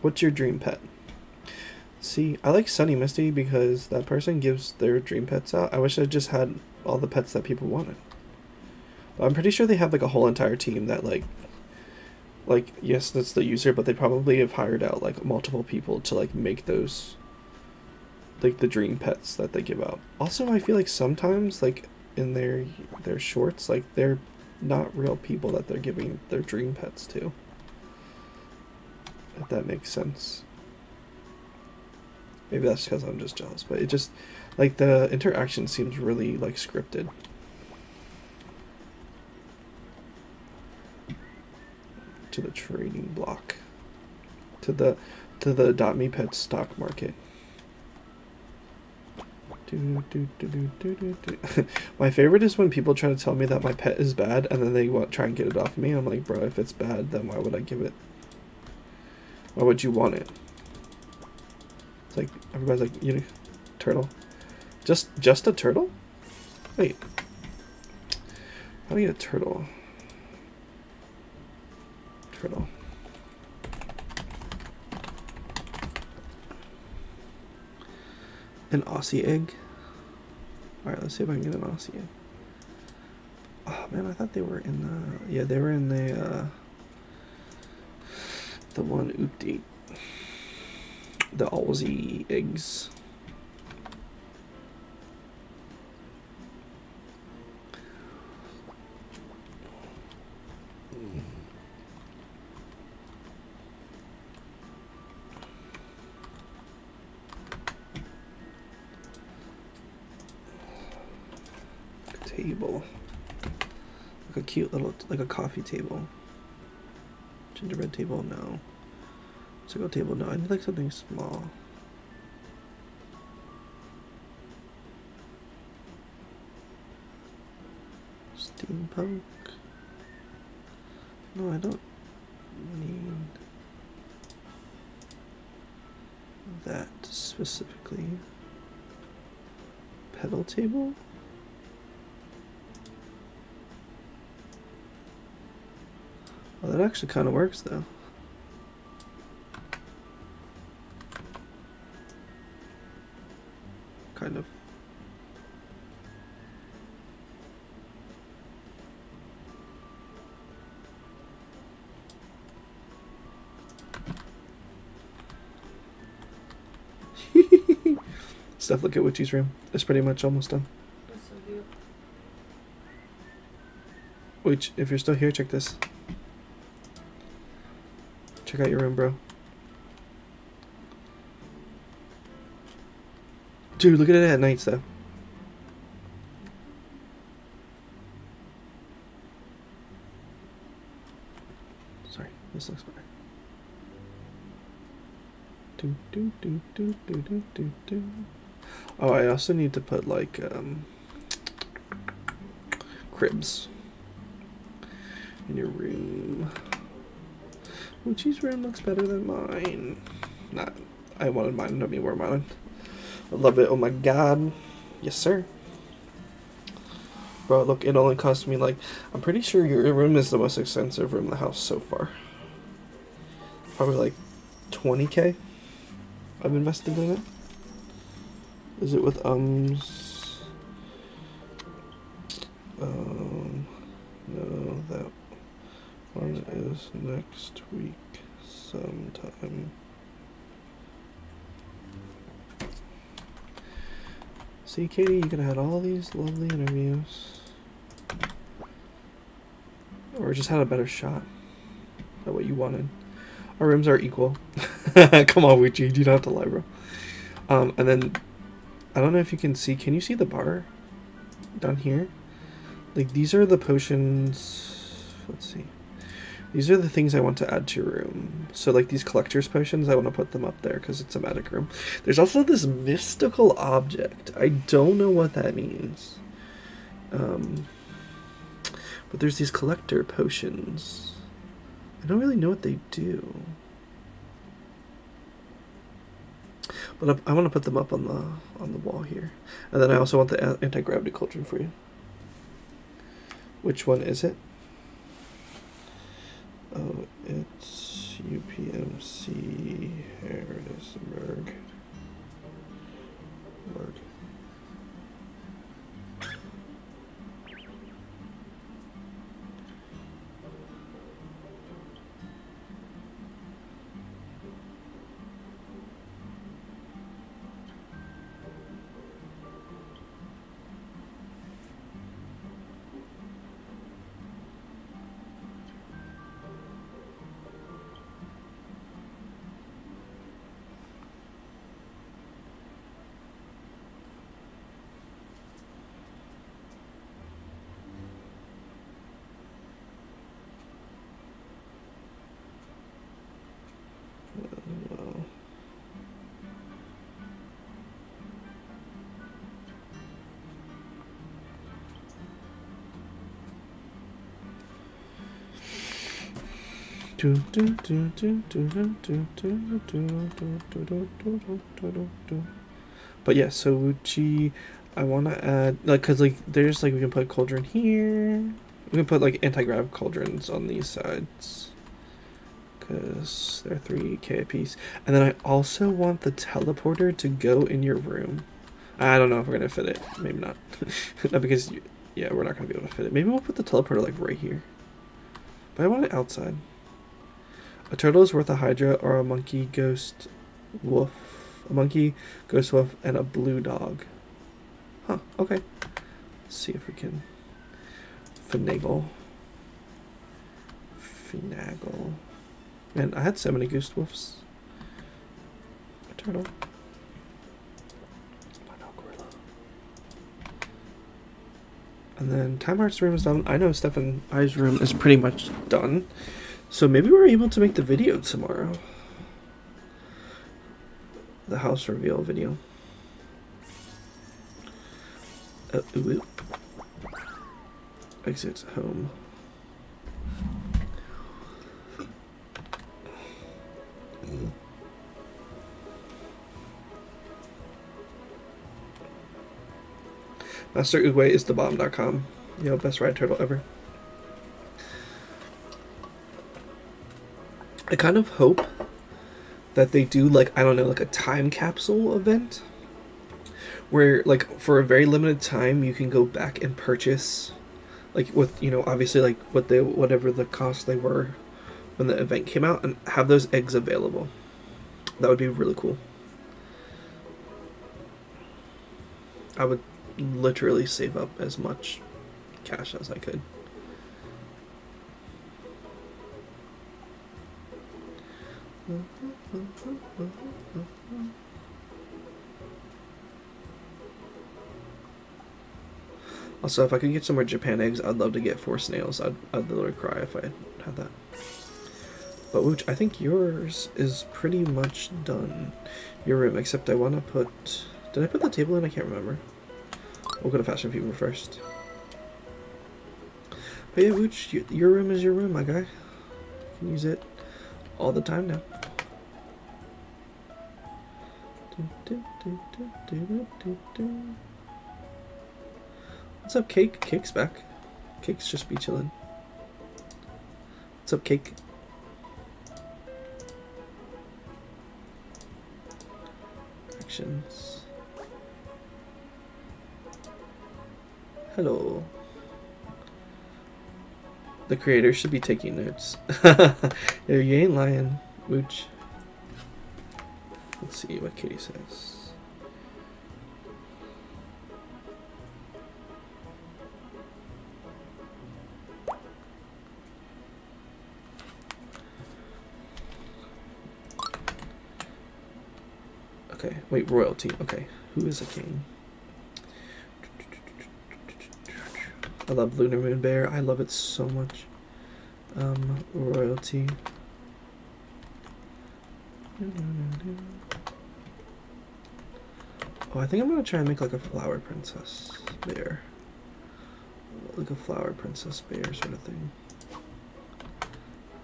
What's your dream pet? See, I like Sunny Misty because that person gives their dream pets out. I wish I just had all the pets that people wanted. But I'm pretty sure they have like a whole entire team that like like yes, that's the user, but they probably have hired out like multiple people to like make those like the dream pets that they give out. Also, I feel like sometimes like in their their shorts, like they're not real people that they're giving their dream pets to. That makes sense. Maybe that's because I'm just jealous, but it just like the interaction seems really like scripted. To the trading block. To the to the dot me pet stock market. Do, do, do. my favorite is when people try to tell me that my pet is bad and then they want try and get it off me. I'm like, bro, if it's bad, then why would I give it? Why would you want it? It's like everybody's like, you know, turtle. Just just a turtle? Wait. How do you get a turtle? Turtle. An Aussie egg. Alright, let's see if I can get an Aussie egg. Oh man, I thought they were in the yeah, they were in the uh the one update. The Aussie eggs. table like a cute little like a coffee table Gingerbread table, no. Circle table, no. I need like something small. Steampunk. No, I don't need that specifically. Pedal table? Well, that actually kind of works though. Kind of. Stuff look at Witchy's room. It's pretty much almost done. That's so cute. Witch, if you're still here, check this. Check out your room, bro. Dude, look at it at night though. Sorry, this looks better. Do, do, do, do, do, do, do, do. Oh, I also need to put like um, cribs in your room. Oh, Uchi's room looks better than mine. Not, I wanted mine to be more mine. I love it. Oh my god. Yes, sir. Bro, look, it only cost me like, I'm pretty sure your room is the most expensive room in the house so far. Probably like 20k I've invested in it. Is it with ums? Week sometime. See, Katie, you could have had all these lovely interviews. Or just had a better shot at what you wanted. Our rooms are equal. Come on, Witchy, you don't have to lie, bro. Um, and then, I don't know if you can see, can you see the bar down here? Like, these are the potions, let's see. These are the things I want to add to your room. So, like, these collector's potions, I want to put them up there because it's a magic room. There's also this mystical object. I don't know what that means. Um, but there's these collector potions. I don't really know what they do. But I, I want to put them up on the on the wall here, and then I also want the anti gravity cauldron for you. Which one is it? Oh, it's UPMC Harrisburg. Berg. But yeah, so Uchi, I want to add like because like there's like we can put cauldron here. We can put like anti-grav cauldrons on these sides because they're 3k a piece. And then I also want the teleporter to go in your room. I don't know if we're gonna fit it. Maybe not. no, because yeah, we're not gonna be able to fit it. Maybe we'll put the teleporter like right here. But I want it outside. A turtle is worth a hydra or a monkey, ghost, wolf, a monkey, ghost wolf, and a blue dog. Huh. Okay. Let's see if we can finagle. Finagle. Man, I had so many ghost wolves. A turtle. And then Time Heart's room is done. I know Stefan I's room is pretty much done. So maybe we're able to make the video tomorrow. The house reveal video. Uh. Exit home. Master Uwe is the bomb.com. Yo, best ride turtle ever. I kind of hope that they do like I don't know like a time capsule event where like for a very limited time you can go back and purchase like with you know obviously like what they whatever the cost they were when the event came out and have those eggs available. That would be really cool. I would literally save up as much cash as I could. Also, if I could get some more Japan eggs, I'd love to get four snails. I'd, I'd literally cry if I had that. But Wooch, I think yours is pretty much done. Your room, except I want to put... Did I put the table in? I can't remember. We'll go to Fashion Fever first. But yeah, Wooch, your, room is your room, my guy. You can use it all the time now. What's up, Cake? Cake's back. Cake's just be chilling. What's up, Cake? Actions. Hello. The creator should be taking notes. You ain't lying, Wooch. Let's see what Kitty says. Okay, wait, royalty. Okay, who is a king? I love Lunar Moon Bear. I love it so much. Um, royalty. Oh, I think I'm gonna try and make like a flower princess bear. Like a flower princess bear sort of thing.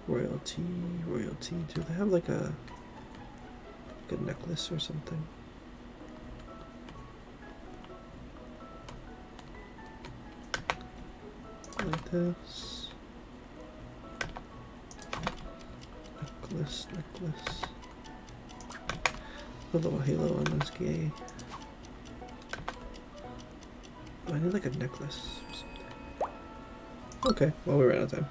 Royalty, royalty. Do they have like a like necklace or something? Like this. Necklace, necklace. A little halo on this gay. I need like a necklace or something. Okay, well we ran out of time.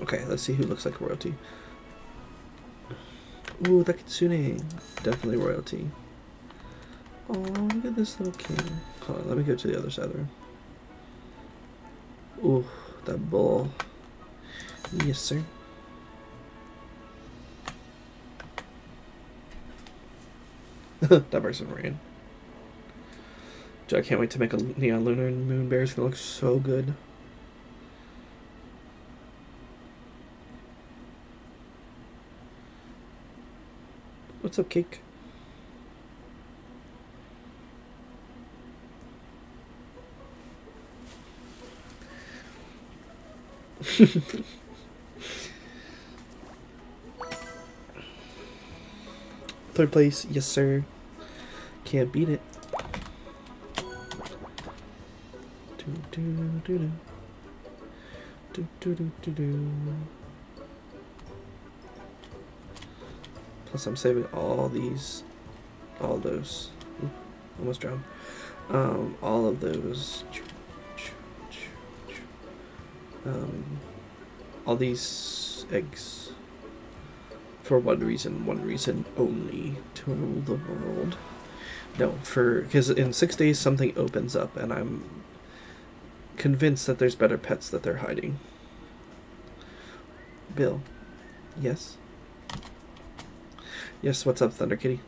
Okay, let's see who looks like royalty. Ooh, that Kitsune. Definitely royalty. Oh, look at this little king. Hold on, let me go to the other side of the room. Ooh, that bull. Yes, sir. That person ran. Dude, I can't wait to make a neon lunar moon bear. It's gonna look so good. What's up, cake? Third place, yes sir. Can't beat it. Plus I'm saving all these, all those, Oop, almost drowned. Um, all of those, um, all these eggs for one reason, one reason only to rule the world. No, for because in six days something opens up, and I'm convinced that there's better pets that they're hiding. Bill, yes, yes. What's up, Thunder Kitty?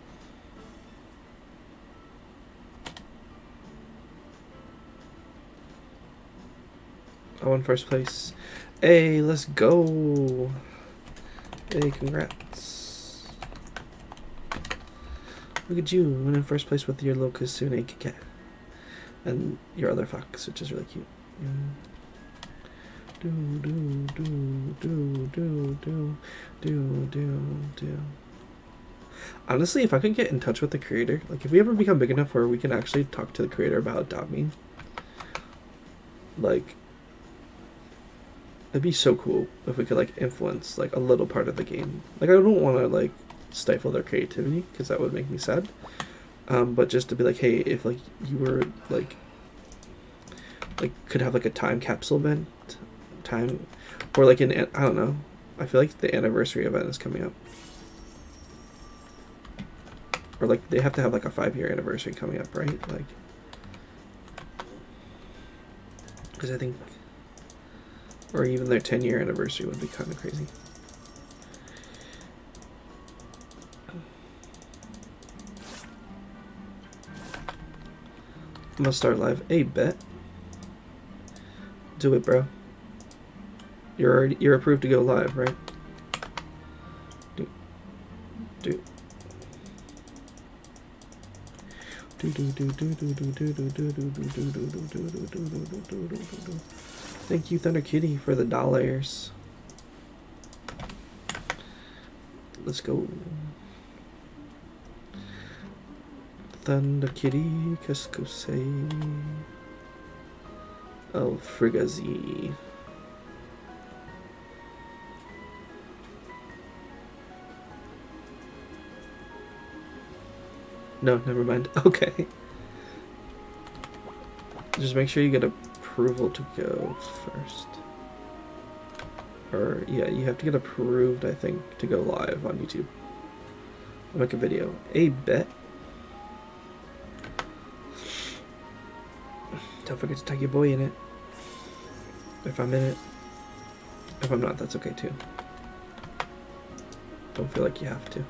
Oh, I won first place. Hey, let's go. Hey, congrats. Look at you, winning first place with your little Kitsune Kike. And your other fox, which is really cute. Yeah. Do, do, do, do, do, do, do, do, do. Honestly, if I could get in touch with the creator, like if we ever become big enough where we can actually talk to the creator about Adopt Me, like it'd be so cool if we could like influence like a little part of the game. Like I don't want to like stifle their creativity because that would make me sad. Um, but just to be like, hey, if like you were like like could have like a time capsule event, time, or like an I don't know. I feel like the anniversary event is coming up. Or like they have to have like a five year anniversary coming up, right? Like, because I think, or even their ten year anniversary would be kind of crazy. I'm gonna start live. Hey, bet. Do it, bro. You're already you're approved to go live, right? Do do do do do do do do do do. Thank you, Thunder Kitty, for the dollars. Let's go. Thunder Kitty, Kaskosei. Oh, Frigazi. No, never mind. Okay. Just make sure you get approval to go first. Or, yeah, you have to get approved, I think, to go live on YouTube. I'll make a video. A bet. Don't forget to tag your boy in it. If I'm in it. If I'm not, that's okay too. Don't feel like you have to.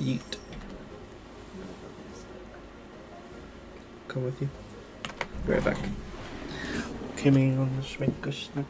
Yeet. Come with you. Be right back. Kimmy on the schminke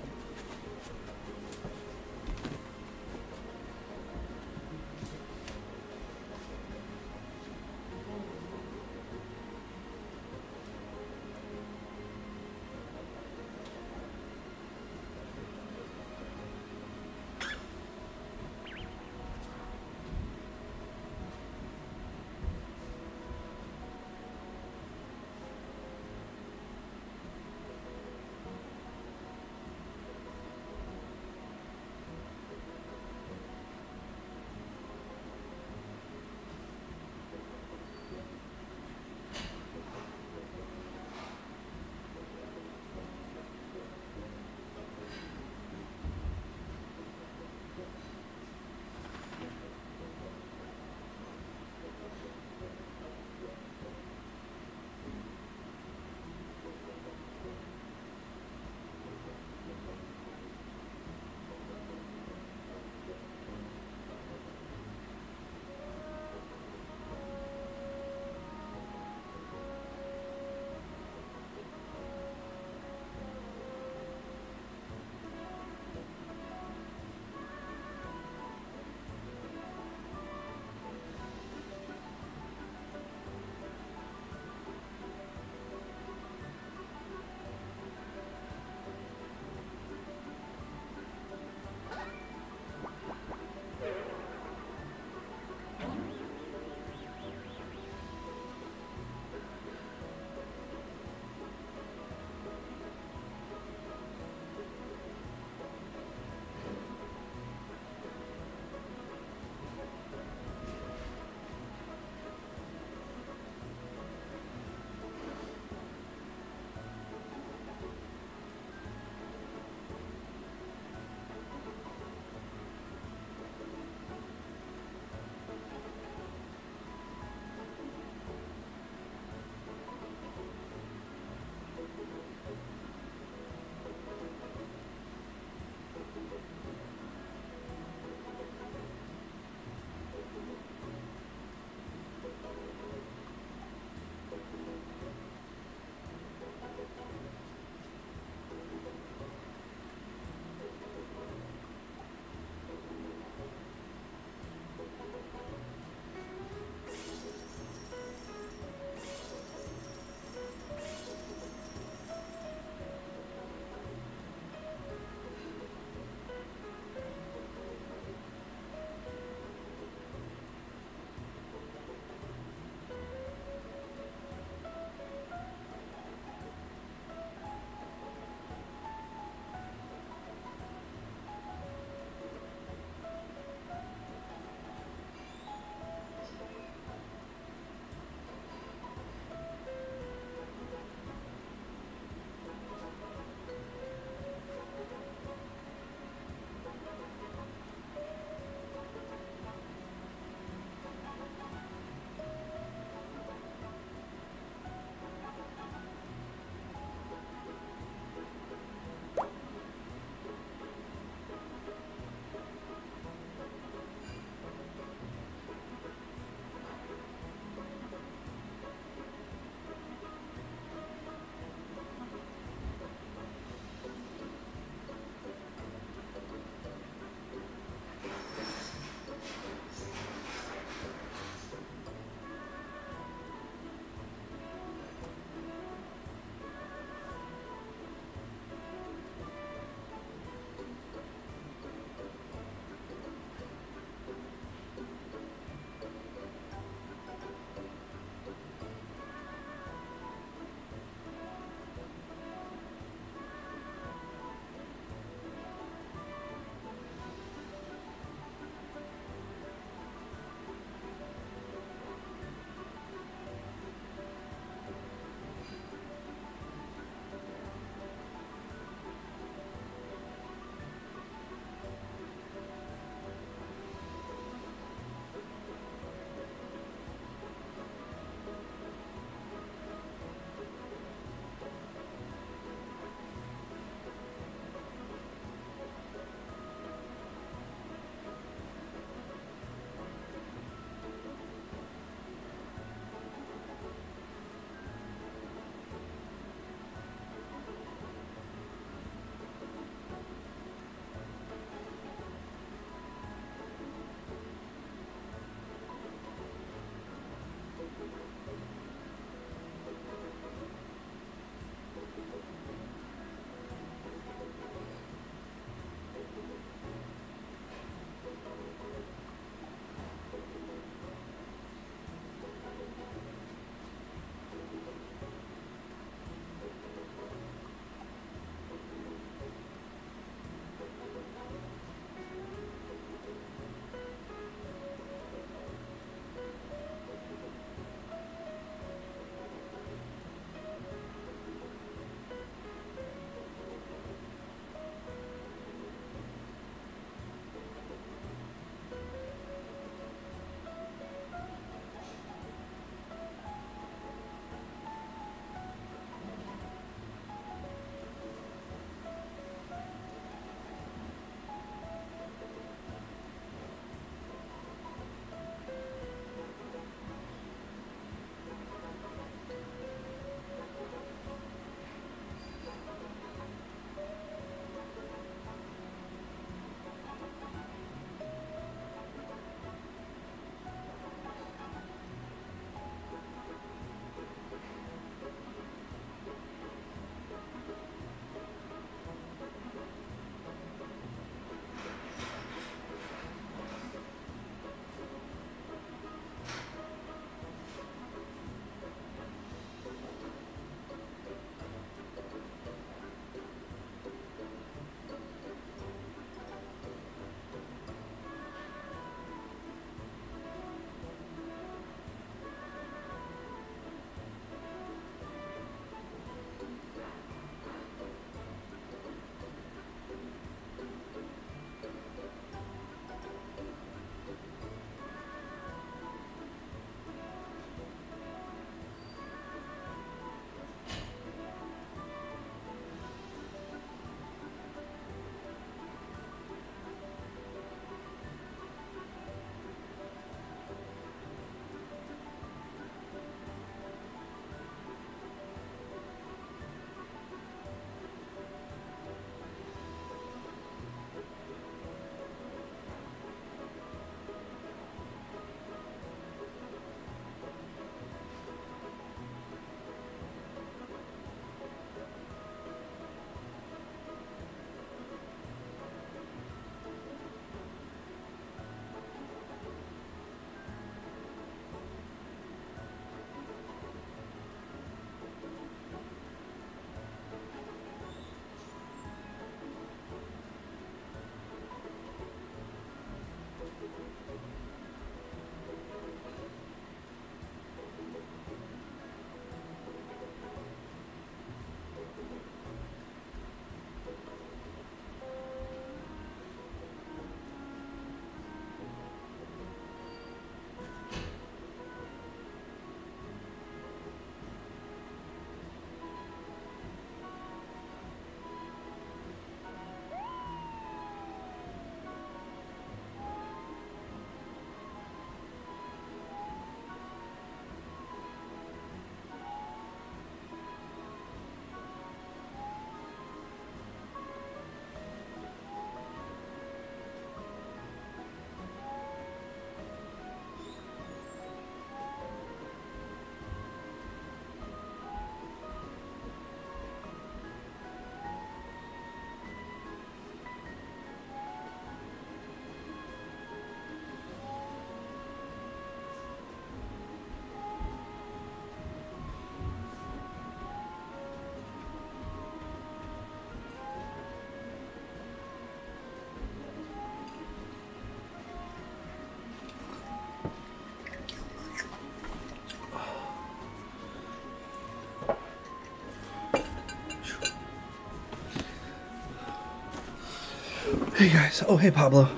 Hey guys. Oh, hey Pablo.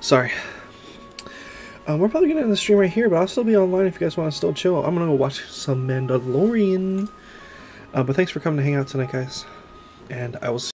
Sorry. Um, we're probably gonna end the stream right here, but I'll still be online if you guys want to still chill. I'm gonna go watch some Mandalorian. Uh, but thanks for coming to hang out tonight, guys. And I will see